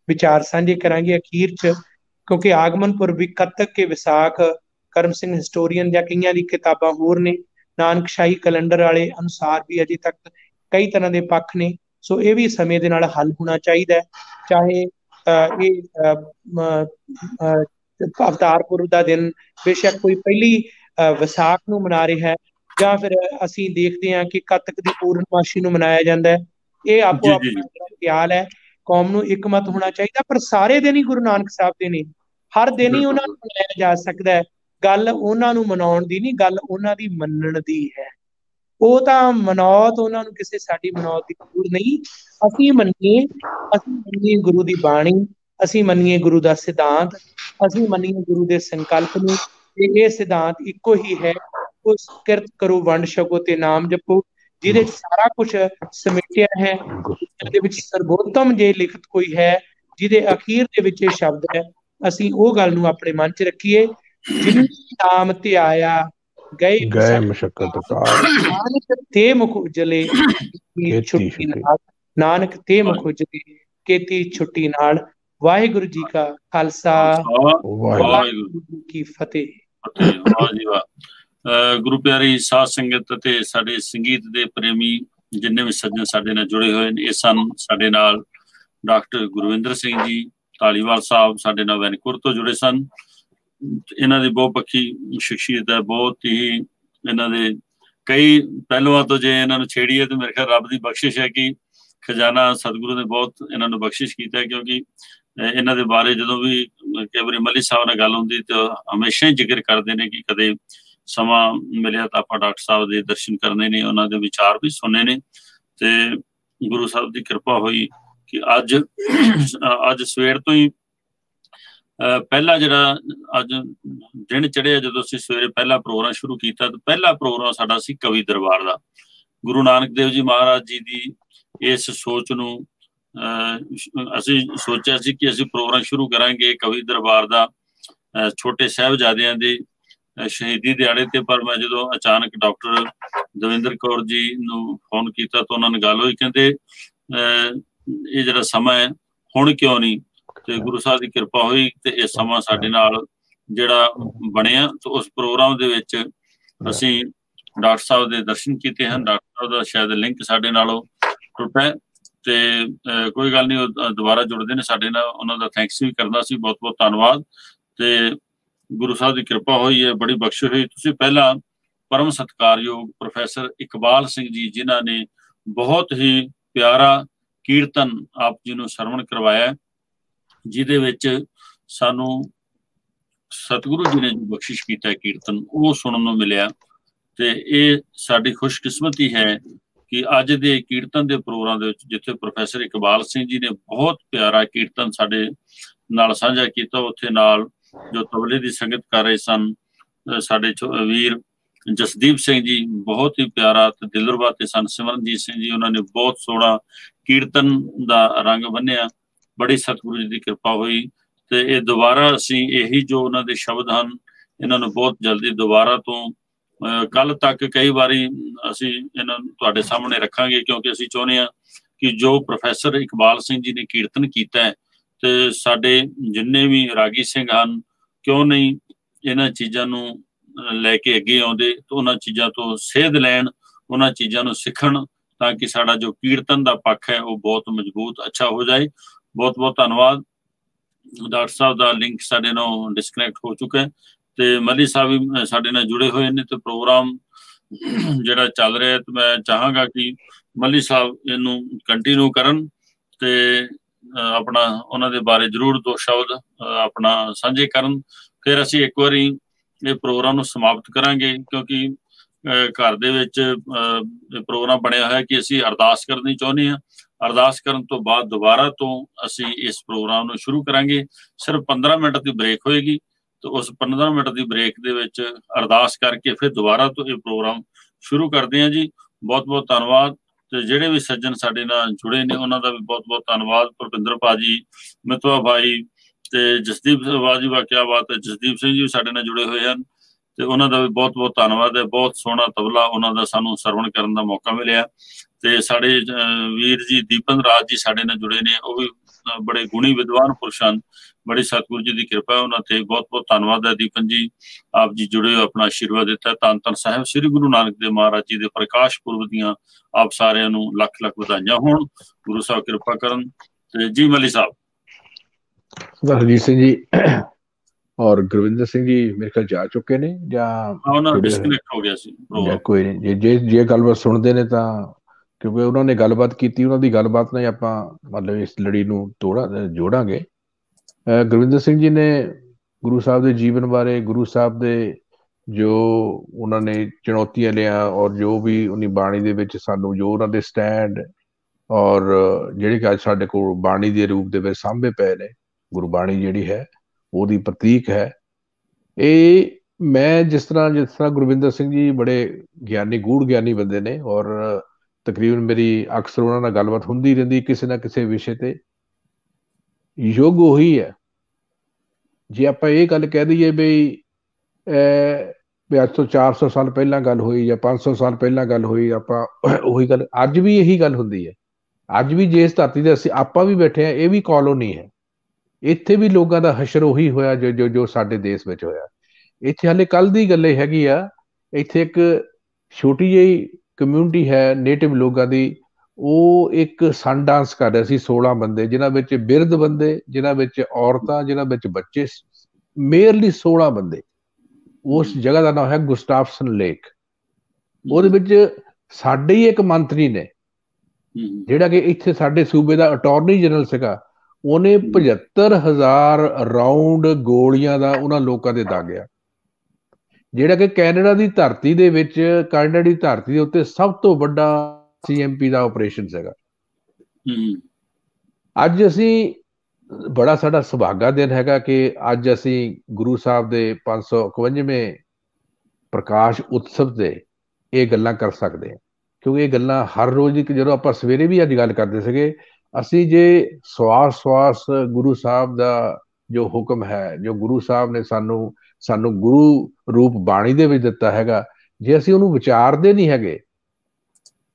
ਵਿਚਾਰ ਸਾਂਝੇ ਕਰਾਂਗੇ। ਅਖੀਰ 'ਚ ਕਿਉਂਕਿ ਆਗਮਨਪੁਰ ਵੀ ਕੱਤਕ ਕੇ ਵਿਸਾਖ ਕਰਮ ਸਿੰਘ ਹਿਸਟੋਰੀਅਨ ਜਾਂ ਕਈਆਂ ਦੀ ਕਿਤਾਬਾਂ ਹੋਰ ਨੇ ਨਾਨਕਸ਼ਾਹੀ ਕੈਲੰਡਰ ਵਾਲੇ ਅਨੁਸਾਰ ਵੀ ਅਜੇ ਤੱਕ ਕਈ ਤਰ੍ਹਾਂ ਦੇ ਪੱਖ ਨੇ ਸੋ ਇਹ ਵੀ ਸਮੇਂ ਦੇ ਨਾਲ ਹੱਲ ਹੋਣਾ ਚਾਹੀਦਾ ਹੈ ਚਾਹੇ ਇਹ ਅਵਤਾਰਪੁਰ ਦਾ ਦਿਨ ਬੇਸ਼ੱਕ ਕੋਈ ਪਹਿਲੀ ਵਿਸਾਖ ਨੂੰ ਮਨਾ ਰਿਹਾ ਹੈ ਜਾਂ ਫਿਰ ਅਸੀਂ ਦੇਖਦੇ ਹਾਂ ਕਿ ਕੱਤਕ ਦੀ ਪੂਰਨਮਾਸ਼ੀ ਨੂੰ ਮਨਾਇਆ ਜਾਂਦਾ ਹੈ ਇਹ ਆਪੋ ਆਪਣਾ ਖਿਆਲ ਹੈ ਕੌਮ ਨੂੰ ਇਕਮਤ ਹੋਣਾ ਚਾਹੀਦਾ ਪਰ ਸਾਰੇ ਦਿਨ ਹੀ ਗੁਰੂ ਨਾਨਕ ਸਾਹਿਬ ਦੇ ਨੇ। ਹਰ ਦਿਨ ਹੀ ਉਹਨਾਂ ਨੂੰ ਮਨਾਇਆ ਜਾ ਸਕਦਾ ਹੈ। ਗੱਲ ਉਹਨਾਂ ਨੂੰ ਮਨਾਉਣ ਦੀ ਨਹੀਂ ਗੱਲ ਉਹਨਾਂ ਦੀ ਮੰਨਣ ਦੀ ਹੈ। ਉਹ ਤਾਂ ਮਨੌਤ ਉਹਨਾਂ ਨੂੰ ਕਿਸੇ ਸਾਡੀ ਮਨੌਤ ਦੀ ਜ਼ਰੂਰ ਨਹੀਂ। ਅਸੀਂ ਮੰਨੀਏ ਅਸੀਂ ਮੰਨੀਏ ਗੁਰੂ ਦੀ ਬਾਣੀ ਅਸੀਂ ਮੰਨੀਏ ਗੁਰੂ ਦਾ ਸਿਧਾਂਤ ਅਸੀਂ ਮੰਨੀਏ ਗੁਰੂ ਦੇ ਸੰਕਲਪ ਨੂੰ। ਇਹ ਸਿਧਾਂਤ ਇੱਕੋ ਹੀ ਹੈ। ਉਸ ਕਿਰਤ ਕਰੋ ਵੰਡ ਛਕੋ ਤੇ ਨਾਮ ਜਪੋ। ਜਿਹਦੇ ਵਿੱਚ ਸਾਰਾ ਕੁਝ ਸਮੇਟਿਆ ਹੈ ਜਿਹਦੇ ਵਿੱਚ ਸਰਬੋਤਮ ਜੇ ਲਿਖਤ ਕੋਈ ਹੈ ਜਿਹਦੇ ਅਖੀਰ ਦੇ ਵਿੱਚ ਇਹ ਸ਼ਬਦ ਹੈ ਅਸੀਂ ਉਹ ਗੱਲ ਨੂੰ ਆਪਣੇ ਮਨ 'ਚ ਰੱਖੀਏ ਜਿਨ ਨਾਮ ਤੇ ਆਇਆ ਗਏ ਗਏ ਮਸ਼ਕਤ ਕਾਲ। ਨਾਨਕ ਤੇ ਮੁਖ ਉਜਲੇ ਛੁੱਟੀ ਨਾਲ। ਨਾਨਕ ਤੇ ਮੁਖ ਉਜਲੇ ਕੀਤੀ ਛੁੱਟੀ ਨਾਲ। ਵਾਹਿਗੁਰੂ ਜੀ ਕਾ ਖਾਲਸਾ। ਵਾਹਿਗੁਰੂ। ਜੀ ਕੀ ਫਤਿਹ। ਵਾਹ ਜੀ ਵਾਹ ਗੁਰੂ ਪਿਆਰੀ ਸਾਧ ਸੰਗਤ ਅਤੇ ਸਾਡੇ ਸੰਗੀਤ ਦੇ ਪ੍ਰੇਮੀ ਜਿੰਨੇ ਵੀ ਸੱਜਣ ਸਾਡੇ ਨਾਲ ਜੁੜੇ ਹੋਏ ਨੇ, ਇਹ ਸਨ ਸਾਡੇ ਨਾਲ ਡਾਕਟਰ ਗੁਰਵਿੰਦਰ ਸਿੰਘ ਜੀ ਢਾਲੀਵਾਲ ਸਾਹਿਬ ਸਾਡੇ ਨਾਲ ਵੈਨਕੂਵਰ ਤੋਂ ਜੁੜੇ ਸਨ। ਇਹਨਾਂ ਦੀ ਬਹੁਪੱਖੀ ਸ਼ਖਸੀਅਤ ਹੈ, ਬਹੁਤ ਹੀ ਇਹਨਾਂ ਦੇ ਕਈ ਪਹਿਲੂਆਂ ਤੋਂ ਜੇ ਇਹਨਾਂ ਨੂੰ ਛੇੜੀਏ ਤੇ ਮੇਰੇ ਖਿਆਲ ਰੱਬ ਦੀ ਬਖਸ਼ਿਸ਼ ਹੈ ਕਿ ਖਜ਼ਾਨਾ ਸਤਿਗੁਰੂ ਨੇ ਬਹੁਤ ਇਹਨਾਂ ਨੂੰ ਬਖਸ਼ਿਸ਼ ਕੀਤਾ ਕਿਉਂਕਿ ਇਹਨਾਂ ਦੇ ਬਾਰੇ ਜਦੋਂ ਵੀ ਕਈ ਵਾਰੀ ਮਲੀ ਸਾਹਿਬ ਨਾਲ ਗੱਲ ਹੁੰਦੀ ਤਾਂ ਹਮੇਸ਼ਾ ਹੀ ਜ਼ਿਕਰ ਕਰਦੇ ਨੇ ਕਿ ਕਦੇ ਸਮਾਂ ਮਿਲਿਆ ਤਾਂ ਆਪਾਂ ਡਾਕਟਰ ਸਾਹਿਬ ਦੇ ਦਰਸ਼ਨ ਕਰਨੇ ਨੇ, ਉਹਨਾਂ ਦੇ ਵਿਚਾਰ ਵੀ ਸੁਣਨੇ ਨੇ ਤੇ ਗੁਰੂ ਸਾਹਿਬ ਦੀ ਕਿਰਪਾ ਹੋਈ ਕਿ ਅੱਜ ਅੱਜ ਸਵੇਰ ਤੋਂ ਹੀ ਪਹਿਲਾ ਜਿਹੜਾ ਅੱਜ ਦਿਨ ਚੜਿਆ ਜਦੋਂ ਅਸੀਂ ਸਵੇਰੇ ਪਹਿਲਾ ਪ੍ਰੋਗਰਾਮ ਸ਼ੁਰੂ ਕੀਤਾ ਤਾਂ ਪਹਿਲਾ ਪ੍ਰੋਗਰਾਮ ਸਾਡਾ ਸੀ ਕਵੀ ਦਰਬਾਰ ਦਾ। ਗੁਰੂ ਨਾਨਕ ਦੇਵ ਜੀ ਮਹਾਰਾਜ ਜੀ ਦੀ ਇਸ ਸੋਚ ਨੂੰ ਅਸੀਂ ਸੋਚਿਆ ਸੀ ਕਿ ਅਸੀਂ ਪ੍ਰੋਗਰਾਮ ਸ਼ੁਰੂ ਕਰਾਂਗੇ ਕਵੀ ਦਰਬਾਰ ਦਾ ਛੋਟੇ ਸਹਿਬਜ਼ਾਦਿਆਂ ਦੇ ਸ਼ਹੀਦੀ ਦਿਹਾੜੇ ਤੇ, ਪਰ ਮੈਂ ਜਦੋਂ ਅਚਾਨਕ ਡਾਕਟਰ ਦਵਿੰਦਰ ਕੌਰ ਜੀ ਨੂੰ ਫੋਨ ਕੀਤਾ ਤਾਂ ਉਹਨਾਂ ਨੇ ਗੱਲ ਹੋਈ, ਕਹਿੰਦੇ ਇਹ ਜਿਹੜਾ ਸਮਾਂ ਹੈ, ਹੁਣ ਕਿਉਂ ਨਹੀਂ? ਤੇ ਗੁਰੂ ਸਾਹਿਬ ਦੀ ਕਿਰਪਾ ਹੋਈ ਤੇ ਇਹ ਸਮਾਂ ਸਾਡੇ ਨਾਲ ਜਿਹੜਾ ਬਣਿਆ, ਤੇ ਉਸ ਪ੍ਰੋਗਰਾਮ ਦੇ ਵਿੱਚ ਅਸੀਂ ਡਾਕਟਰ ਸਾਹਿਬ ਦੇ ਦਰਸ਼ਨ ਕੀਤੇ ਹਨ। ਡਾਕਟਰ ਸਾਹਿਬ ਦਾ ਸ਼ਾਇਦ ਲਿੰਕ ਸਾਡੇ ਨਾਲੋਂ ਟੁੱਟਾ ਤੇ ਕੋਈ ਗੱਲ ਨਹੀਂ, ਉਹ ਦੁਬਾਰਾ ਜੁੜਦੇ ਨੇ ਸਾਡੇ ਨਾਲ। ਉਹਨਾਂ ਦਾ ਥੈਂਕਸ ਵੀ ਕਰਨਾ ਸੀ ਬਹੁਤ ਬਹੁਤ ਧੰਨਵਾਦ। ਤੇ ਗੁਰੂ ਸਾਹਿਬ ਦੀ ਕਿਰਪਾ ਹੋਈ ਹੈ, ਬੜੀ ਬਖਸ਼ਿਸ਼ ਹੋਈ। ਤੁਸੀਂ ਪਹਿਲਾਂ ਪਰਮ ਸਤਕਾਰਯੋਗ ਪ੍ਰੋਫੈਸਰ ਇਕਬਾਲ ਸਿੰਘ ਜੀ, ਜਿਨ੍ਹਾਂ ਨੇ ਬਹੁਤ ਹੀ ਪਿਆਰਾ ਕੀਰਤਨ ਆਪ ਜੀ ਨੂੰ ਸਰਵਣ ਕਰਵਾਇਆ, ਜਿਹਦੇ ਵਿੱਚ ਸਾਨੂੰ ਸਤਿਗੁਰੂ ਜੀ ਨੇ ਬਖਸ਼ਿਸ਼ ਕੀਤਾ ਕੀਰਤਨ, ਉਹ ਸੁਣਨ ਨੂੰ ਮਿਲਿਆ। ਤੇ ਇਹ ਸਾਡੀ ਖੁਸ਼ਕਿਸਮਤੀ ਹੈ ਕਿ ਅੱਜ ਦੇ ਕੀਰਤਨ ਦੇ ਪ੍ਰੋਗਰਾਮ ਦੇ ਵਿੱਚ ਜਿੱਥੇ ਪ੍ਰੋਫੈਸਰ ਇਕਬਾਲ ਸਿੰਘ ਜੀ ਨੇ ਬਹੁਤ ਪਿਆਰਾ ਕੀਰਤਨ ਸਾਡੇ ਨਾਲ ਸਾਂਝਾ ਕੀਤਾ, ਉੱਥੇ ਨਾਲ ਜੋ ਤਬਲੇ ਦੀ ਸੰਗਤ ਕਰ ਰਹੇ ਸਨ ਸਾਡੇ ਵੀਰ ਜਸਦੀਪ ਸਿੰਘ ਜੀ ਬਹੁਤ ਹੀ ਪਿਆਰਾ ਤੇ ਦਿਲਰਬਾ ਤੇ ਸਨ। ਸਿਮਰਨਜੀਤ ਸਿੰਘ ਜੀ, ਉਹਨਾਂ ਨੇ ਬਹੁਤ ਸੋਹਣਾ ਕੀਰਤਨ ਦਾ ਰੰਗ ਬੰਨਿਆ, ਬੜੀ ਸਤਿਗੁਰੂ ਜੀ ਦੀ ਕਿਰਪਾ ਹੋਈ ਤੇ ਇਹ ਦੁਬਾਰਾ ਅਸੀਂ ਇਹੀ ਜੋ ਉਹਨਾਂ ਦੇ ਸ਼ਬਦ ਹਨ, ਇਹਨਾਂ ਨੂੰ ਬਹੁਤ ਜਲਦੀ ਦੁਬਾਰਾ ਤੋਂ ਕੱਲ ਤੱਕ ਕਈ ਵਾਰੀ ਅਸੀਂ ਇਹਨਾਂ ਨੂੰ ਤੁਹਾਡੇ ਸਾਹਮਣੇ ਰੱਖਾਂਗੇ ਕਿਉਂਕਿ ਅਸੀਂ ਚਾਹੁੰਦੇ ਹਾਂ ਕਿ ਜੋ ਪ੍ਰੋਫੈਸਰ ਇਕਬਾਲ ਸਿੰਘ ਜੀ ਨੇ ਕੀਰਤਨ ਕੀਤਾ ਹੈ ਤੇ ਸਾਡੇ ਜਿੰਨੇ ਵੀ ਰਾਗੀ ਸਿੰਘ ਹਨ, ਕਿਉਂ ਨਹੀਂ ਇਹਨਾਂ ਚੀਜ਼ਾਂ ਨੂੰ ਲੈ ਕੇ ਅੱਗੇ ਆਉਂਦੇ ਤੇ ਉਹਨਾਂ ਚੀਜ਼ਾਂ ਤੋਂ ਸੇਧ ਲੈਣ, ਉਹਨਾਂ ਚੀਜ਼ਾਂ ਨੂੰ ਸਿੱਖਣ ਤਾਂ ਕਿ ਸਾਡਾ ਜੋ ਕੀਰਤਨ ਦਾ ਪੱਖ ਹੈ ਉਹ ਬਹੁਤ ਮਜ਼ਬੂਤ, ਅੱਛਾ ਹੋ ਜਾਏ। ਬਹੁਤ ਬਹੁਤ ਧੰਨਵਾਦ। ਡਾਕਟਰ ਸਾਹਿਬ ਦਾ ਲਿੰਕ ਸਾਡੇ ਨਾਲ ਡਿਸਕਨੈਕਟ ਹੋ ਚੁੱਕਾ ਹੈ ਤੇ ਮਲੀ ਸਾਹਿਬ ਵੀ ਸਾਡੇ ਨਾਲ ਜੁੜੇ ਹੋਏ ਨੇ ਤੇ ਪ੍ਰੋਗਰਾਮ ਜਿਹੜਾ ਚੱਲ ਰਿਹਾ ਤੇ ਮੈਂ ਚਾਹਾਂਗਾ ਕਿ ਮੱਲੀ ਸਾਹਿਬ ਇਹਨੂੰ ਕੰਟੀਨਿਊ ਕਰਨ ਤੇ ਆਪਣਾ ਉਹਨਾਂ ਦੇ ਬਾਰੇ ਜ਼ਰੂਰ ਦੋ ਸ਼ਬਦ ਆਪਣਾ ਸਾਂਝੇ ਕਰਨ। ਫਿਰ ਅਸੀਂ ਇੱਕ ਵਾਰੀ ਇਹ ਪ੍ਰੋਗਰਾਮ ਨੂੰ ਸਮਾਪਤ ਕਰਾਂਗੇ ਕਿਉਂਕਿ ਘਰ ਦੇ ਵਿੱਚ ਪ੍ਰੋਗਰਾਮ ਬਣਿਆ ਹੋਇਆ ਕਿ ਅਸੀਂ ਅਰਦਾਸ ਕਰਨੀ ਚਾਹੁੰਦੇ ਹਾਂ। ਅਰਦਾਸ ਕਰਨ ਤੋਂ ਬਾਅਦ ਦੁਬਾਰਾ ਤੋਂ ਅਸੀਂ ਇਸ ਪ੍ਰੋਗਰਾਮ ਨੂੰ ਸ਼ੁਰੂ ਕਰਾਂਗੇ। ਸਿਰਫ 15 ਮਿੰਟ ਦੀ ਬ੍ਰੇਕ ਹੋਏਗੀ ਤੇ ਉਸ 15 ਮਿੰਟ ਦੀ ਬ੍ਰੇਕ ਦੇ ਵਿੱਚ ਅਰਦਾਸ ਕਰਕੇ ਫਿਰ ਦੁਬਾਰਾ ਤੋਂ ਇਹ ਪ੍ਰੋਗਰਾਮ ਸ਼ੁਰੂ ਕਰਦੇ ਹਾਂ ਜੀ। ਬਹੁਤ ਬਹੁਤ ਧੰਨਵਾਦ। ਤੇ ਜਿਹੜੇ ਵੀ ਸੱਜਣ ਸਾਡੇ ਨਾਲ ਜੁੜੇ ਨੇ, ਉਹਨਾਂ ਦਾ ਵੀ ਬਹੁਤ ਬਹੁਤ ਧੰਨਵਾਦ। ਪ੍ਰਵਿੰਦਰ ਭਾਜੀ, ਮਿਤਵਾ ਭਾਈ ਤੇ ਜਸਦੀਪ ਬਾਜੀ ਵਾਕਿਆ ਬਾਤ ਹੈ। ਜਸਦੀਪ ਸਿੰਘ ਜੀ ਸਾਡੇ ਨਾਲ ਜੁੜੇ ਹੋਏ ਹਨ ਤੇ ਉਹਨਾਂ ਦਾ ਵੀ ਬਹੁਤ ਬਹੁਤ ਧੰਨਵਾਦ ਹੈ। ਬਹੁਤ ਸੋਹਣਾ ਤਬਲਾ ਉਹਨਾਂ ਦਾ ਸਾਨੂੰ ਸਰਵਣ ਕਰਨ ਦਾ ਮੌਕਾ ਮਿਲਿਆ। ਤੇ ਸਾਡੇ ਵੀਰ ਜੀ ਦੀਪਨ ਰਾਜ ਜੀ ਸਾਡੇ ਨਾਲ ਜੁੜੇ ਨੇ। ਉਹ ਵੀ ਬੜੇ ਗੁਣੀ ਵਿਦਵਾਨ ਪੁਰਸ਼ ਹਨ। ਬੜੀ ਸਤਿਗੁਰੂ ਜੀ ਦੀ ਕਿਰਪਾ ਹੈ ਉਹਨਾਂ ਤੇ ਬਹੁਤ ਬਹੁਤ ਧੰਨਵਾਦ ਹੈ ਦੀਪਨ ਜੀ। ਆਪ ਜੀ ਜੁੜੇ ਹੋ ਆਪਣਾ ਆਸ਼ੀਰਵਾਦ ਦਿੱਤਾ ਤਾਂ ਤਾਂ ਸਾਹਿਬ ਸ੍ਰੀ ਗੁਰੂ ਨਾਨਕ ਦੇਵ ਮਹਾਰਾਜ ਜੀ ਦੇ ਪ੍ਰਕਾਸ਼ ਪੁਰਬ ਦੀਆਂ ਆਪ ਸਾਰਿਆਂ ਨੂੰ ਲੱਖ ਲੱਖ ਵਧਾਈਆਂ ਹੋਣ। ਗੁਰੂ ਸਾਹਿਬ ਕਿਰਪਾ ਕਰਨ। ਤੇ ਜੀ ਮਲੀ ਸਾਹਿਬ। ਸਰਜੀਤ ਸਿੰਘ ਜੀ ਔਰ ਗੁਰਵਿੰਦਰ ਸਿੰਘ ਜੀ ਮੇਰੇ ਖਿਆਲ ਜਾ ਚੁੱਕੇ ਨੇ ਜਾਂ ਉਹਨਾਂ ਡਿਸਕਨੈਕਟ ਹੋ ਗਿਆ ਸੀ ਕੋਈ ਨਹੀਂ। ਜੇ ਜੇ ਗੱਲਬਾਤ ਸੁਣਦੇ ਨੇ ਤਾਂ ਕਿਉਂਕਿ ਉਹਨਾਂ ਨੇ ਗੱਲਬਾਤ ਕੀਤੀ ਉਹਨਾਂ ਦੀ ਗੱਲਬਾਤ ਨਾਲ ਆਪਾਂ ਮਤਲਬ ਇਸ ਲੜੀ ਨੂੰ ਤੋੜਾ ਜੋੜਾਂਗੇ। ਗੁਰਵਿੰਦਰ ਸਿੰਘ ਜੀ ਨੇ ਗੁਰੂ ਸਾਹਿਬ ਦੇ ਜੀਵਨ ਬਾਰੇ, ਗੁਰੂ ਸਾਹਿਬ ਦੇ ਜੋ ਉਹਨਾਂ ਨੇ ਚੁਣੌਤੀਆਂ ਲਿਆ ਔਰ ਜੋ ਵੀ ਉਹਨੀ ਬਾਣੀ ਦੇ ਵਿੱਚ ਸਾਨੂੰ ਜੋ ਉਹਨਾਂ ਦੇ ਸਟੈਂਡ ਔਰ ਜਿਹੜੇ ਕਿ ਅੱਜ ਸਾਡੇ ਕੋਲ ਬਾਣੀ ਦੇ ਰੂਪ ਦੇ ਵਿੱਚ ਸਾਹਮਣੇ ਪਏ ਨੇ, ਗੁਰਬਾਣੀ ਜਿਹੜੀ ਹੈ, ਉਹਦੀ ਪ੍ਰਤੀਕ ਹੈ। ਇਹ ਮੈਂ ਜਿਸ ਤਰ੍ਹਾਂ ਜਿਸ ਤਰ੍ਹਾਂ ਗੁਰਵਿੰਦਰ ਸਿੰਘ ਜੀ ਬੜੇ ਗਿਆਨੀ ਗੂੜ ਗਿਆਨੀ ਬੰਦੇ ਨੇ ਔਰ ਤਕਰੀਬਨ ਮੇਰੀ ਅਕਸਰ ਉਹਨਾਂ ਨਾਲ ਗੱਲਬਾਤ ਹੁੰਦੀ ਰਹਿੰਦੀ ਕਿਸੇ ਨਾ ਕਿਸੇ ਵਿਸ਼ੇ ਤੇ। ਯੋਗ ਉਹੀ ਹੈ। ਜੇ ਆਪਾਂ ਇਹ ਗੱਲ ਕਹਿ ਦਈਏ ਬਈ ਵੀ ਅੱਜ ਤੋਂ 400 ਸਾਲ ਪਹਿਲਾਂ ਗੱਲ ਹੋਈ ਜਾਂ 500 ਸਾਲ ਪਹਿਲਾਂ ਗੱਲ ਹੋਈ, ਆਪਾਂ ਉਹੀ ਗੱਲ, ਅੱਜ ਵੀ ਇਹੀ ਗੱਲ ਹੁੰਦੀ ਹੈ। ਅੱਜ ਵੀ ਜੇ ਇਸ ਧਰਤੀ ਦੇ ਅਸੀਂ, ਆਪਾਂ ਵੀ ਬੈਠੇ ਆ ਇਹ ਵੀ ਕਾਲੋਨੀ ਹੈ। ਇੱਥੇ ਵੀ ਲੋਕਾਂ ਦਾ ਹਸ਼ਰ ਉਹੀ ਹੋਇਆ ਜੋ ਜੋ ਜੋ ਸਾਡੇ ਦੇਸ਼ ਵਿੱਚ ਹੋਇਆ। ਇੱਥੇ ਹਲੇ ਕੱਲ ਦੀ ਗੱਲ ਹੈਗੀ ਆ, ਇੱਥੇ ਇੱਕ ਛੋਟੀ ਜਿਹੀ ਕਮਿਊਨਿਟੀ ਹੈ ਨੇਟਿਵ ਲੋਕਾਂ ਦੀ ਉਹ ਇੱਕ ਸਨ ਡਾਂਸ ਕਰ ਰਹੇ ਸੀ 16 ਬੰਦੇ ਜਿਨ੍ਹਾਂ ਵਿੱਚ ਬਿਰਧ ਬੰਦੇ ਜਿਨ੍ਹਾਂ ਵਿੱਚ ਔਰਤਾਂ ਜਿਨ੍ਹਾਂ ਵਿੱਚ ਬੱਚੇ ਮੇਅਰਲੀ 16 ਬੰਦੇ। ਉਸ ਜਗ੍ਹਾ ਦਾ ਨਾਮ ਹੈ ਗੁਸਟਾਫਸਨ ਲੇਕ। ਉਹਦੇ ਵਿੱਚ ਸਾਡੇ ਹੀ ਇੱਕ ਮੰਤਰੀ ਨੇ ਜਿਹੜਾ ਕਿ ਇੱਥੇ ਸਾਡੇ ਸੂਬੇ ਦਾ ਅਟਾਰਨੀ ਜਨਰਲ ਸੀਗਾ। ਉਹਨੇ 75000 ਰਾਉਂਡ ਗੋਲੀਆਂ ਦਾ ਉਹਨਾਂ ਲੋਕਾਂ ਦੇ ਦਾਗਿਆ। ਜਿਹੜਾ ਕਿ ਕੈਨੇਡਾ ਦੀ ਧਰਤੀ ਦੇ ਵਿੱਚ ਕੈਨੇਡਾ ਦੀ ਧਰਤੀ ਦੇ ਉੱਤੇ ਸਭ ਤੋਂ ਵੱਡਾ ਸੀਐਮਪੀ ਦਾ ਆਪਰੇਸ਼ਨ ਸੀਗਾ ਅੱਜ ਅਸੀਂ ਬੜਾ ਸਾਡਾ ਸੁਭਾਗਾ ਦਿਨ ਹੈਗਾ ਕਿ ਅੱਜ ਅਸੀਂ ਗੁਰੂ ਸਾਹਿਬ ਦੇ 551ਵੇਂ ਪ੍ਰਕਾਸ਼ ਉਤਸਵ ਤੇ ਇਹ ਗੱਲਾਂ ਕਰ ਸਕਦੇ ਹਾਂ। ਕਿਉਂਕਿ ਇਹ ਗੱਲਾਂ ਹਰ ਰੋਜ਼ ਦੀ ਜਦੋਂ ਆਪਾਂ ਸਵੇਰੇ ਵੀ ਅੱਜ ਗੱਲ ਕਰਦੇ ਸੀਗੇ ਅਸੀਂ ਜੇ ਸਵਾਸ ਸਵਾਸ ਗੁਰੂ ਸਾਹਿਬ ਦਾ ਜੋ ਹੁਕਮ ਹੈ ਜੋ ਗੁਰੂ ਸਾਹਿਬ ਨੇ ਸਾਨੂੰ ਸਾਨੂੰ ਗੁਰੂ ਰੂਪ ਬਾਣੀ ਦੇ ਵਿੱਚ ਦਿੱਤਾ ਹੈਗਾ ਜੇ ਅਸੀਂ ਉਹਨੂੰ ਵਿਚਾਰਦੇ ਨਹੀਂ ਹੈਗੇ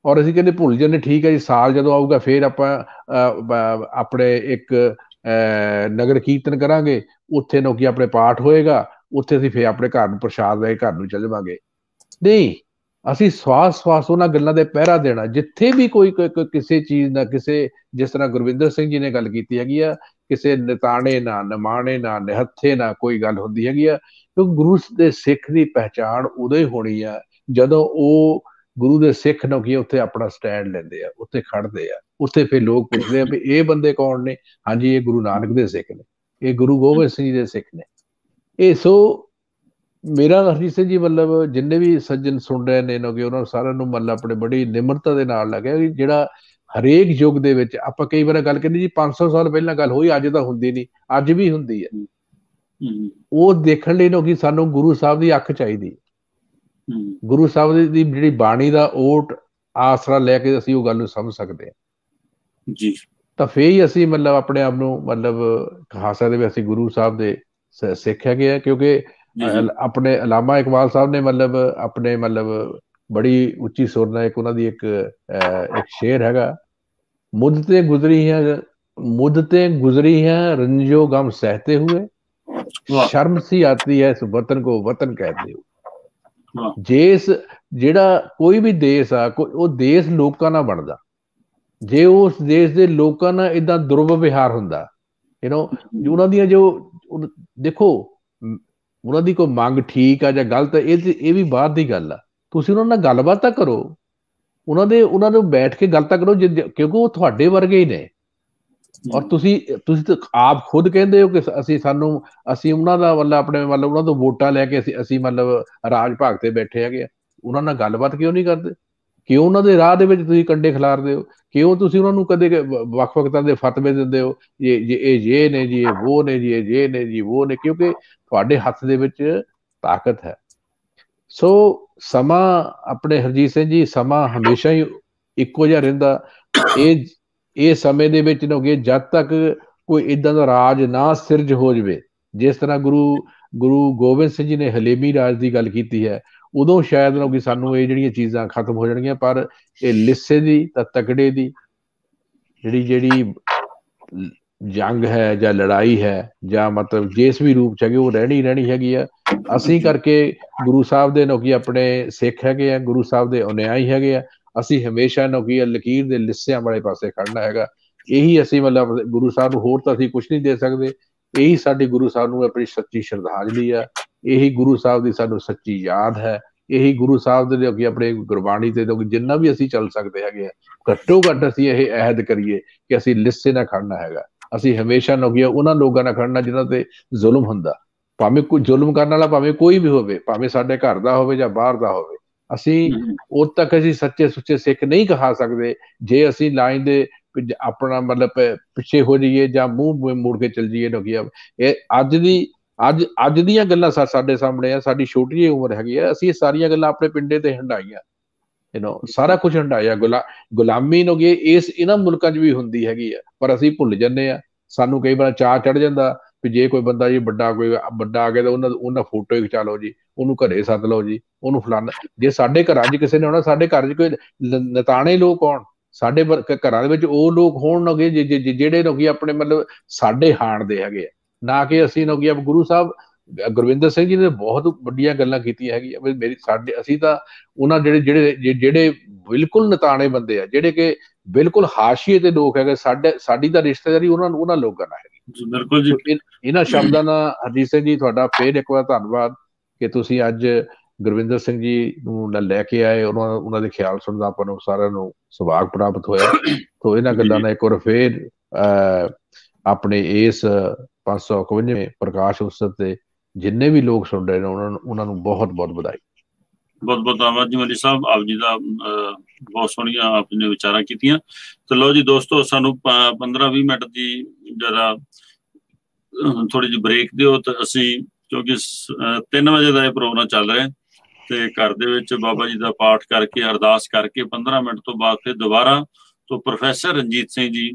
ਔਰ ਅਸੀਂ ਕਹਿੰਦੇ ਭੁੱਲ ਜਾਂਦੇ, ਠੀਕ ਹੈ ਜੀ, ਸਾਲ ਜਦੋਂ ਆਊਗਾ ਫੇਰ ਆਪਾਂ ਆਪਣੇ ਇੱਕ ਨਗਰ ਕੀਰਤਨ ਕਰਾਂਗੇ, ਉੱਥੇ ਨੋਕੀ ਆਪਣੇ ਪਾਠ ਹੋਏਗਾ, ਉੱਥੇ ਅਸੀਂ ਫੇਰ ਆਪਣੇ ਘਰ ਨੂੰ ਪ੍ਰਸ਼ਾਦ ਲੈ ਕੇ ਘਰ ਨੂੰ ਚੱਲ ਜਾਵਾਂਗੇ। ਨਹੀਂ, ਅਸੀਂ ਸਵਾਸ ਸਵਾਸ ਉਹਨਾਂ ਗੱਲਾਂ ਦੇ ਪਹਿਰਾ ਦੇਣਾ, ਜਿੱਥੇ ਵੀ ਕੋਈ ਕਿਸੇ ਚੀਜ਼ ਦਾ ਕਿਸੇ, ਜਿਸ ਤਰ੍ਹਾਂ ਗੁਰਵਿੰਦਰ ਸਿੰਘ ਜੀ ਨੇ ਗੱਲ ਕੀਤੀ ਹੈਗੀ ਆ, ਕਿਸੇ ਨਿਤਾਣੇ ਨਾ ਨਮਾਣੇ ਨਾ ਨਿਹੱਥੇ ਨਾ ਕੋਈ ਗੱਲ ਹੁੰਦੀ ਹੈਗੀ ਆ, ਕਿਉਂਕਿ ਗੁਰੂ ਦੇ ਸਿੱਖ ਦੀ ਪਹਿਚਾਣ ਉਦੋਂ ਹੀ ਹੋਣੀ ਆ, ਜਦੋਂ ਉਹ ਗੁਰੂ ਦੇ ਸਿੱਖ ਨੂੰ ਕੀ ਉੱਥੇ ਆਪਣਾ ਸਟੈਂਡ ਲੈਂਦੇ ਆ ਉੱਥੇ ਖੜਦੇ ਆ ਉੱਥੇ ਫਿਰ ਲੋਕ ਪੁੱਛਦੇ ਆ ਵੀ ਇਹ ਬੰਦੇ ਕੌਣ ਨੇ? ਹਾਂਜੀ ਇਹ ਗੁਰੂ ਨਾਨਕ ਦੇ ਸਿੱਖ ਨੇ ਇਹ ਗੁਰੂ ਗੋਬਿੰਦ ਸਿੰਘ ਜੀ ਦੇ ਸਿੱਖ ਨੇ। ਇਹ ਸੋ ਮੇਰਾ ਹਰਜੀਤ ਸਿੰਘ ਜੀ ਮਤਲਬ ਜਿੰਨੇ ਵੀ ਸੱਜਣ ਸੁਣ ਰਹੇ ਨੇ ਨੋਗੇ ਉਹਨਾਂ ਸਾਰਿਆਂ ਨੂੰ ਮਤਲਬ ਆਪਣੇ ਬੜੀ ਨਿਮਰਤਾ ਦੇ ਨਾਲ ਲੱਗਿਆ ਕਿ ਜਿਹੜਾ ਹਰੇਕ ਯੁੱਗ ਦੇ ਵਿੱਚ ਆਪਾਂ ਕਈ ਵਾਰ ਗੱਲ ਕਹਿੰਦੇ ਜੀ 500 ਸਾਲ ਪਹਿਲਾਂ ਗੱਲ ਹੋਈ ਅੱਜ ਤਾਂ ਹੁੰਦੀ ਨਹੀਂ ਅੱਜ ਵੀ ਹੁੰਦੀ ਹੈ। ਉਹ ਦੇਖਣ ਲਈ ਨੋਗੀ ਸਾਨੂੰ ਗੁਰੂ ਸਾਹਿਬ ਦੀ ਅੱਖ ਚਾਹੀਦੀ ਗੁਰੂ ਸਾਹਿਬ ਦੀ ਜਿਹੜੀ ਬਾਣੀ ਦਾ ਓਟ ਆਸਰਾ ਲੈ ਕੇ ਅਸੀਂ ਉਹ ਗੱਲ ਨੂੰ ਸਮਝ ਸਕਦੇ ਹਾਂ। ਜੀ। ਤਾਂ ਫੇਰ ਹੀ ਅਸੀਂ ਮਤਲਬ ਆਪਣੇ ਆਪ ਨੂੰ ਮਤਲਬ ਕਹਾ ਸਕਦੇ ਵੀ ਅਸੀਂ ਗੁਰੂ ਸਾਹਿਬ ਦੇ ਸਿੱਖ ਹੈਗੇ ਆ ਕਿਉਂਕਿ ਆਪਣੇ ਅਲਾਮਾ ਇਕਬਾਲ ਸਾਹਿਬ ਨੇ ਮਤਲਬ ਆਪਣੇ ਮਤਲਬ ਬੜੀ ਉੱਚੀ ਸੁਰ ਨਾਲ ਇੱਕ ਉਹਨਾਂ ਦੀ ਇੱਕ ਇੱਕ ਸ਼ੇਰ ਹੈਗਾ ਮੁੱਦ ਤੇ ਗੁਜ਼ਰੀ ਹੈ ਮੁੱਦ ਤੇ ਗੁਜ਼ਰੀ ਹੈ ਰੰਜੋ ਗਮ ਸਹਤੇ ਹੋਏ ਸ਼ਰਮ ਸੀ ਆਤੀ ਹੈ ਇਸ ਵਤਨ ਕੋ ਵਤਨ ਕਹਤੇ ਹੋ ਜਿਸ ਜਿਹੜਾ ਕੋਈ ਵੀ ਦੇਸ਼ ਆ, ਕੋਈ, ਉਹ ਦੇਸ਼ ਲੋਕਾਂ ਨਾਲ ਬਣਦਾ। ਜੇ ਉਸ ਦੇਸ਼ ਦੇ ਲੋਕਾਂ ਨਾਲ ਇਦਾਂ ਦੁਰਵਿਵਹਾਰ ਹੁੰਦਾ ਯੂ نو ਉਹਨਾਂ ਦੀਆਂ ਜੋ ਦੇਖੋ ਉਹਨਾਂ ਦੀ ਕੋਈ ਮੰਗ ਠੀਕ ਆ ਜਾਂ ਗਲਤ ਇਹ ਇਹ ਵੀ ਬਾਅਦ ਦੀ ਗੱਲ ਆ। ਤੁਸੀਂ ਉਹਨਾਂ ਨਾਲ ਗੱਲਬਾਤ ਤਾਂ ਕਰੋ। ਉਹਨਾਂ ਦੇ, ਉਹਨਾਂ ਨੂੰ ਬੈਠ ਕੇ ਗੱਲ ਤਾਂ ਕਰੋ ਕਿਉਂਕਿ ਉਹ ਤੁਹਾਡੇ ਵਰਗੇ ਹੀ ਨੇ। ਔਰ ਤੁਸੀਂ ਤੁਸੀਂ ਤਾਂ ਆਪ ਖੁਦ ਕਹਿੰਦੇ ਹੋ ਕਿ ਅਸੀਂ ਸਾਨੂੰ, ਅਸੀਂ ਉਹਨਾਂ ਦਾ ਮਤਲਬ ਆਪਣੇ ਮਤਲਬ ਉਹਨਾਂ ਤੋਂ ਵੋਟਾਂ ਲੈ ਕੇ ਅਸੀਂ ਅਸੀਂ ਮਤਲਬ ਰਾਜ ਭਾਗ ਤੇ ਬੈਠੇ ਹੈਗੇ ਉਹਨਾਂ ਨਾਲ ਗੱਲਬਾਤ ਕਿਉਂ ਨਹੀਂ ਕਰਦੇ? ਕਿਉਂ ਉਹਨਾਂ ਦੇ ਰਾਹ ਦੇ ਵਿੱਚ ਤੁਸੀਂ ਕੰਡੇ ਖਿਲਾਰਦੇ ਹੋ? ਕਿਉਂ ਤੁਸੀਂ ਉਹਨਾਂ ਨੂੰ ਕਦੇ ਵੱਖ-ਵੱਖ ਤਰ੍ਹਾਂ ਦੇ ਫਤਵੇ ਦਿੰਦੇ ਹੋ? ਇਹ ਇਹ ਇਹ ਨੇ ਜੀ, ਇਹ ਉਹ ਨੇ ਜੀ, ਇਹ, ਜੇ ਨੇ ਜੀ ਉਹ ਨੇ, ਕਿਉਂਕਿ ਤੁਹਾਡੇ ਹੱਥ ਦੇ ਵਿੱਚ ਤਾਕਤ ਹੈ। ਸੋ ਸਮਾਂ ਆਪਣੇ ਹਰਜੀਤ ਸਿੰਘ ਜੀ, ਸਮਾਂ ਹਮੇਸ਼ਾ ਹੀ ਇੱਕੋ ਜਿਹਾ ਰਹਿੰਦਾ। ਇਹ ਇਹ ਸਮੇਂ ਦੇ ਵਿੱਚ ਨੋਗੇ ਜਦ ਤੱਕ ਕੋਈ ਇਦਾਂ ਦਾ ਰਾਜ ਨਾ ਸਿਰਜ ਹੋ ਜਵੇ, ਜਿਸ ਤਰ੍ਹਾਂ ਗੁਰੂ ਗੁਰੂ ਗੋਬਿੰਦ ਸਿੰਘ ਜੀ ਨੇ ਹਲੇਮੀ ਰਾਜ ਦੀ ਗੱਲ ਕੀਤੀ ਹੈ, ਉਦੋਂ ਸ਼ਾਇਦ ਨੋਗੇ ਸਾਨੂੰ ਇਹ ਜਿਹੜੀਆਂ ਚੀਜ਼ਾਂ ਖਤਮ ਹੋ ਜਾਣਗੀਆਂ, ਪਰ ਇਹ ਲਿੱਸੇ ਦੀ ਤਾਂ ਤਕੜੇ ਦੀ ਜਿਹੜੀ ਜਿਹੜੀ ਜੰਗ ਹੈ ਜਾਂ ਲੜਾਈ ਹੈ ਜਾਂ ਮਤਲਬ ਜਿਸ ਵੀ ਰੂਪ ਚ ਹੈਗੀ, ਉਹ ਰਹਿਣੀ ਰਹਿਣੀ ਹੈਗੀ ਆ। ਅਸੀਂ ਕਰਕੇ ਗੁਰੂ ਸਾਹਿਬ ਦੇ ਨੋਕੀ ਆਪਣੇ ਸਿੱਖ ਹੈਗੇ ਆ, ਗੁਰੂ ਸਾਹਿਬ ਦੇ ਅਨਿਆਈ ਹੈਗੇ ਆ ਅਸੀਂ ਹਮੇਸ਼ਾ ਨੋਕੀ ਲਕੀਰ ਦੇ ਲਿੱਸਿਆਂ ਵਾਲੇ ਪਾਸੇ ਖੜਨਾ ਹੈਗਾ। ਇਹੀ ਅਸੀਂ ਮਤਲਬ ਗੁਰੂ ਸਾਹਿਬ ਨੂੰ ਹੋਰ ਤਾਂ ਅਸੀਂ ਕੁਝ ਨਹੀਂ ਦੇ ਸਕਦੇ। ਇਹੀ ਸਾਡੇ ਗੁਰੂ ਸਾਹਿਬ ਨੂੰ ਆਪਣੀ ਸੱਚੀ ਸ਼ਰਧਾਂਜਲੀ ਆ। ਇਹੀ ਗੁਰੂ ਸਾਹਿਬ ਦੀ ਸਾਨੂੰ ਸੱਚੀ ਯਾਦ ਹੈ। ਇਹੀ ਗੁਰੂ ਸਾਹਿਬ ਦੇ ਅੱਗੇ ਆਪਣੇ ਗੁਰਬਾਣੀ ਤੇ ਜਿੰਨਾ ਵੀ ਅਸੀਂ ਚੱਲ ਸਕਦੇ ਹੈਗੇ ਆ, ਘੱਟੋ ਘੱਟ ਅਸੀਂ ਇਹ ਅਹਿਦ ਕਰੀਏ ਕਿ ਅਸੀਂ ਲਿੱਸੇ ਨਾਲ ਖੜਨਾ ਹੈਗਾ। ਅਸੀਂ ਹਮੇਸ਼ਾ ਨੋਗੀਆ ਉਹਨਾਂ ਲੋਕਾਂ ਨਾਲ ਖੜਨਾ ਜਿਨ੍ਹਾਂ ਤੇ ਜ਼ੁਲਮ ਹੁੰਦਾ। ਭਾਵੇਂ ਕੋਈ ਜ਼ੁਲਮ ਕਰਨ ਵਾਲਾ ਭਾਵੇਂ ਕੋਈ ਵੀ ਹੋਵੇ, ਭਾਵੇਂ ਸਾਡੇ ਘਰ ਦਾ ਹੋਵੇ ਜਾਂ ਬਾਹਰ ਦਾ ਹੋਵੇ। ਅਸੀਂ ਉਦ ਤੱਕ ਅਸੀਂ ਸੱਚੇ ਸੁੱਚੇ ਸਿੱਖ ਨਹੀਂ ਕਹਾ ਸਕਦੇ। ਜੇ ਅਸੀਂ ਲਾਈਨ ਦੇ ਆਪਣਾ ਮਤਲਬ ਪਿੱਛੇ ਹੋ ਜਾਈਏ ਜਾਂ ਮੂੰਹ ਮੋੜ ਕੇ ਚੱਲ ਜਾਈਏ ਨੋਗੀਆ ਇਹ ਅੱਜ ਦੀ ਅੱਜ ਅੱਜ ਦੀਆਂ ਗੱਲਾਂ ਸਾਡੇ ਸਾਹਮਣੇ ਆ ਸਾਡੀ ਛੋਟੀ ਜਿਹੀ ਉਮਰ ਹੈਗੀ ਆ ਅਸੀਂ ਇਹ ਸਾਰੀਆਂ ਗੱਲਾਂ ਆਪਣੇ ਪਿੰਡੇ ਤੇ ਹੰਡਾਈਆਂ ਯੂ نو ਸਾਰਾ ਕੁਝ ਹੰਡਾਇਆ ਗੁਲਾਮੀ ਨੋਗੇ ਇਸ ਇਹਨਾਂ ਮੁਲਕਾਂ 'ਚ ਵੀ ਹੁੰਦੀ ਹੈਗੀ ਆ ਪਰ ਅਸੀਂ ਭੁੱਲ ਜੰਨੇ ਆ। ਸਾਨੂੰ ਕਈ ਵਾਰ ਚਾਹ ਚੜ ਜਾਂਦਾ ਕਿ ਜੇ ਕੋਈ ਬੰਦਾ ਜੀ ਵੱਡਾ ਕੋਈ ਵੱਡਾ ਆ ਗਿਆ ਤਾਂ ਉਹਨਾਂ ਉਹਨਾਂ ਫੋਟੋ ਖਿਚਾ ਲਓ ਜੀ, ਉਹਨੂੰ ਘਰੇ ਸੱਦ ਲਓ ਜੀ, ਉਹਨੂੰ ਫਲਾਣਾ, ਜੇ ਸਾਡੇ ਘਰਾਂ 'ਚ ਕਿਸੇ ਨੇ ਆਉਣਾ, ਸਾਡੇ ਘਰ 'ਚ ਕੋਈ ਨਤਾਣੇ ਲੋਕ ਹੋਣ ਸਾਡੇ ਘਰਾਂ ਦੇ ਵਿੱਚ ਉਹ ਲੋਕ ਹੋਣ ਨਗੇ ਜਿਹੜੇ ਨੋਗੀ ਆਪਣੇ ਮਤਲਬ ਸਾਡੇ ਹਾਣ ਦੇ ਹੈਗੇ ਨਾ ਕਿ ਅਸੀਂ ਨੋਗੀ ਆਪ ਗੁਰੂ ਸਾਹਿਬ ਗੁਰਵਿੰਦਰ ਸਿੰਘ ਜੀ ਨੇ ਬਹੁਤ ਵੱਡੀਆਂ ਗੱਲਾਂ ਕੀਤੀਆਂ ਹੈਗੀਆਂ ਮੇਰੀ ਸਾਡੇ, ਅਸੀਂ ਤਾਂ ਉਹਨਾਂ ਜਿਹੜੇ ਜਿਹੜੇ ਜਿਹੜੇ ਬਿਲਕੁਲ ਨਤਾਣੇ ਬੰਦੇ ਆ, ਜਿਹੜੇ ਕਿ ਬਿਲਕੁਲ ਹਾਸ਼ੀਏ ਤੇ ਲੋਕ ਹੈਗੇ ਸਾਡੇ ਸਾਡੀ ਤਾਂ ਰਿਸ਼ਤੇਦਾਰੀ ਉਹਨਾਂ ਉਹਨਾਂ ਲੋਕਾਂ ਨਾਲ ਹੈਗੀ। ਬਿਲਕੁਲ ਜੀ। ਇਹਨਾਂ ਸ਼ਬਦਾਂ ਨਾਲ ਹਰਜੀਤ ਸਿੰਘ ਜੀ ਤੁਹਾਡਾ ਫੇਰ ਇੱਕ ਵਾਰ ਧੰਨਵਾਦ ਕਿ ਤੁਸੀਂ ਅੱਜ ਗੁਰਵਿੰਦਰ ਸਿੰਘ ਜੀ ਨੂੰ ਲੈ ਕੇ ਆਏ ਉਹਨਾਂ ਉਹਨਾਂ ਦੇ ਖਿਆਲ ਸੁਣਦਾ ਆਪਾਂ ਨੂੰ ਸਾਰਿਆਂ ਨੂੰ ਸੁਭਾਗ ਪ੍ਰਾਪਤ ਹੋਇਆ। ਤੋਂ ਇਹਨਾਂ ਗੱਲਾਂ ਦਾ ਇੱਕ ਵਾਰ ਫੇਰ ਆਪਣੇ ਇਸ 551ਵੇਂ ਪ੍ਰਕਾਸ਼ ਉਤਸਵ ਤੇ ਜਿੰਨੇ ਵੀ ਲੋਕ ਸੁਣ ਰਹੇ ਨੇ ਉਹਨਾਂ ਨੂੰ ਉਹਨਾਂ ਨੂੰ ਬਹੁਤ ਬਹੁਤ ਵਧਾਈ। ਬਹੁਤ ਬਹੁਤ ਧੰਨਵਾਦ ਜੀ ਮਲੀ ਸਾਹਿਬ। ਆਪ ਜੀ ਦਾ ਬਹੁਤ ਸੋਹਣੀਆਂ ਆਪ ਨੇ ਵਿਚਾਰਾਂ ਕੀਤੀਆਂ। ਤੇ ਲੋ ਜੀ ਦੋਸਤੋ, ਸਾਨੂੰ 15-20 ਮਿੰਟ ਦੀ ਜਰਾ ਥੋੜੀ ਜਿਹੀ ਬ੍ਰੇਕ ਦਿਓ ਤੇ ਅਸੀਂ ਕਿਉਂਕਿ 3 ਵਜੇ ਦਾ ਇਹ ਪ੍ਰੋਗਰਾਮ ਚੱਲ ਰਿਹਾ ਤੇ ਘਰ ਦੇ ਵਿੱਚ ਬਾਬਾ ਜੀ ਦਾ ਪਾਠ ਕਰਕੇ, ਅਰਦਾਸ ਕਰਕੇ 15 ਮਿੰਟ ਤੋਂ ਬਾਅਦ ਫਿਰ ਦੁਬਾਰਾ ਤੋਂ ਪ੍ਰੋਫੈਸਰ ਰਣਜੀਤ ਸਿੰਘ ਜੀ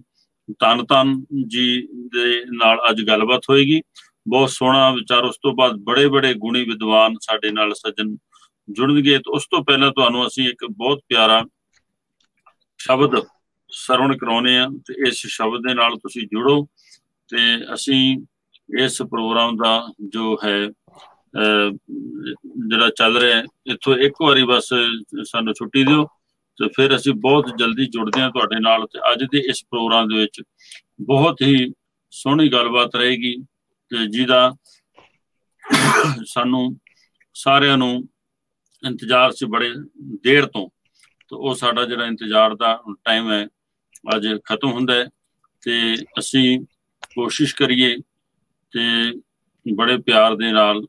ਤਨ ਤਨ ਜੀ ਦੇ ਨਾਲ ਅੱਜ ਗੱਲਬਾਤ ਹੋਏਗੀ। ਬਹੁਤ ਸੋਹਣਾ ਵਿਚਾਰ, ਉਸ ਤੋਂ ਬਾਅਦ ਬੜੇ ਬੜੇ ਗੁਣੀ ਵਿਦਵਾਨ ਸਾਡੇ ਨਾਲ ਸੱਜਣ ਜੁੜਨਗੇ, ਤਾਂ ਉਸ ਤੋਂ ਪਹਿਲਾਂ ਤੁਹਾਨੂੰ ਅਸੀਂ ਇੱਕ ਬਹੁਤ ਪਿਆਰਾ ਸ਼ਬਦ ਸਰਵਣ ਕਰਾਉਨੇ ਆ ਤੇ ਇਸ ਸ਼ਬਦ ਦੇ ਨਾਲ ਤੁਸੀਂ ਜੁੜੋ ਤੇ ਅਸੀਂ ਇਸ ਪ੍ਰੋਗਰਾਮ ਦਾ ਜੋ ਹੈ ਜਿਹੜਾ ਚੱਲ ਰਿਹਾ ਇੱਥੋਂ ਇੱਕ ਵਾਰੀ ਬਸ ਸਾਨੂੰ ਛੁੱਟੀ ਦਿਓ ਤੇ ਫਿਰ ਅਸੀਂ ਬਹੁਤ ਜਲਦੀ ਜੁੜਦੇ ਹਾਂ ਤੁਹਾਡੇ ਨਾਲ ਤੇ ਅੱਜ ਦੇ ਇਸ ਪ੍ਰੋਗਰਾਮ ਦੇ ਵਿੱਚ ਬਹੁਤ ਹੀ ਸੋਹਣੀ ਗੱਲਬਾਤ ਰਹੇਗੀ ਤੇ ਜਿਹਦਾ ਸਾਨੂੰ ਸਾਰਿਆਂ ਨੂੰ ਇੰਤਜ਼ਾਰ ਸੀ ਬੜੇ ਦੇਰ ਤੋਂ ਤੇ ਉਹ ਸਾਡਾ ਜਿਹੜਾ ਇੰਤਜ਼ਾਰ ਦਾ ਟਾਈਮ ਹੈ ਅੱਜ ਖਤਮ ਹੁੰਦਾ ਹੈ ਤੇ ਅਸੀਂ ਕੋਸ਼ਿਸ਼ ਕਰੀਏ ਤੇ ਬੜੇ ਪਿਆਰ ਦੇ ਨਾਲ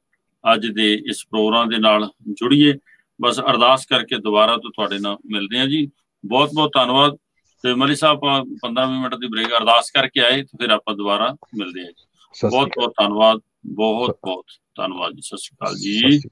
ਅੱਜ ਦੇ ਇਸ ਪ੍ਰੋਗਰਾਮ ਦੇ ਨਾਲ ਜੁੜੀਏ। ਬਸ ਅਰਦਾਸ ਕਰਕੇ ਦੁਬਾਰਾ ਤੋਂ ਤੁਹਾਡੇ ਨਾਲ ਮਿਲਦੇ ਹਾਂ ਜੀ। ਬਹੁਤ ਬਹੁਤ ਧੰਨਵਾਦ। ਤੇ ਮਲੀ ਸਾਹਿਬ 15 ਮਿੰਟ ਦੀ ਬ੍ਰੇਕ ਅਰਦਾਸ ਕਰਕੇ ਆਏ ਤੇ ਫਿਰ ਆਪਾਂ ਦੁਬਾਰਾ ਮਿਲਦੇ ਹਾਂ ਜੀ। ਬਹੁਤ ਬਹੁਤ ਧੰਨਵਾਦ। ਬਹੁਤ ਬਹੁਤ ਧੰਨਵਾਦ ਜੀ। ਸਤਿ ਸ਼੍ਰੀ ਅਕਾਲ ਜੀ।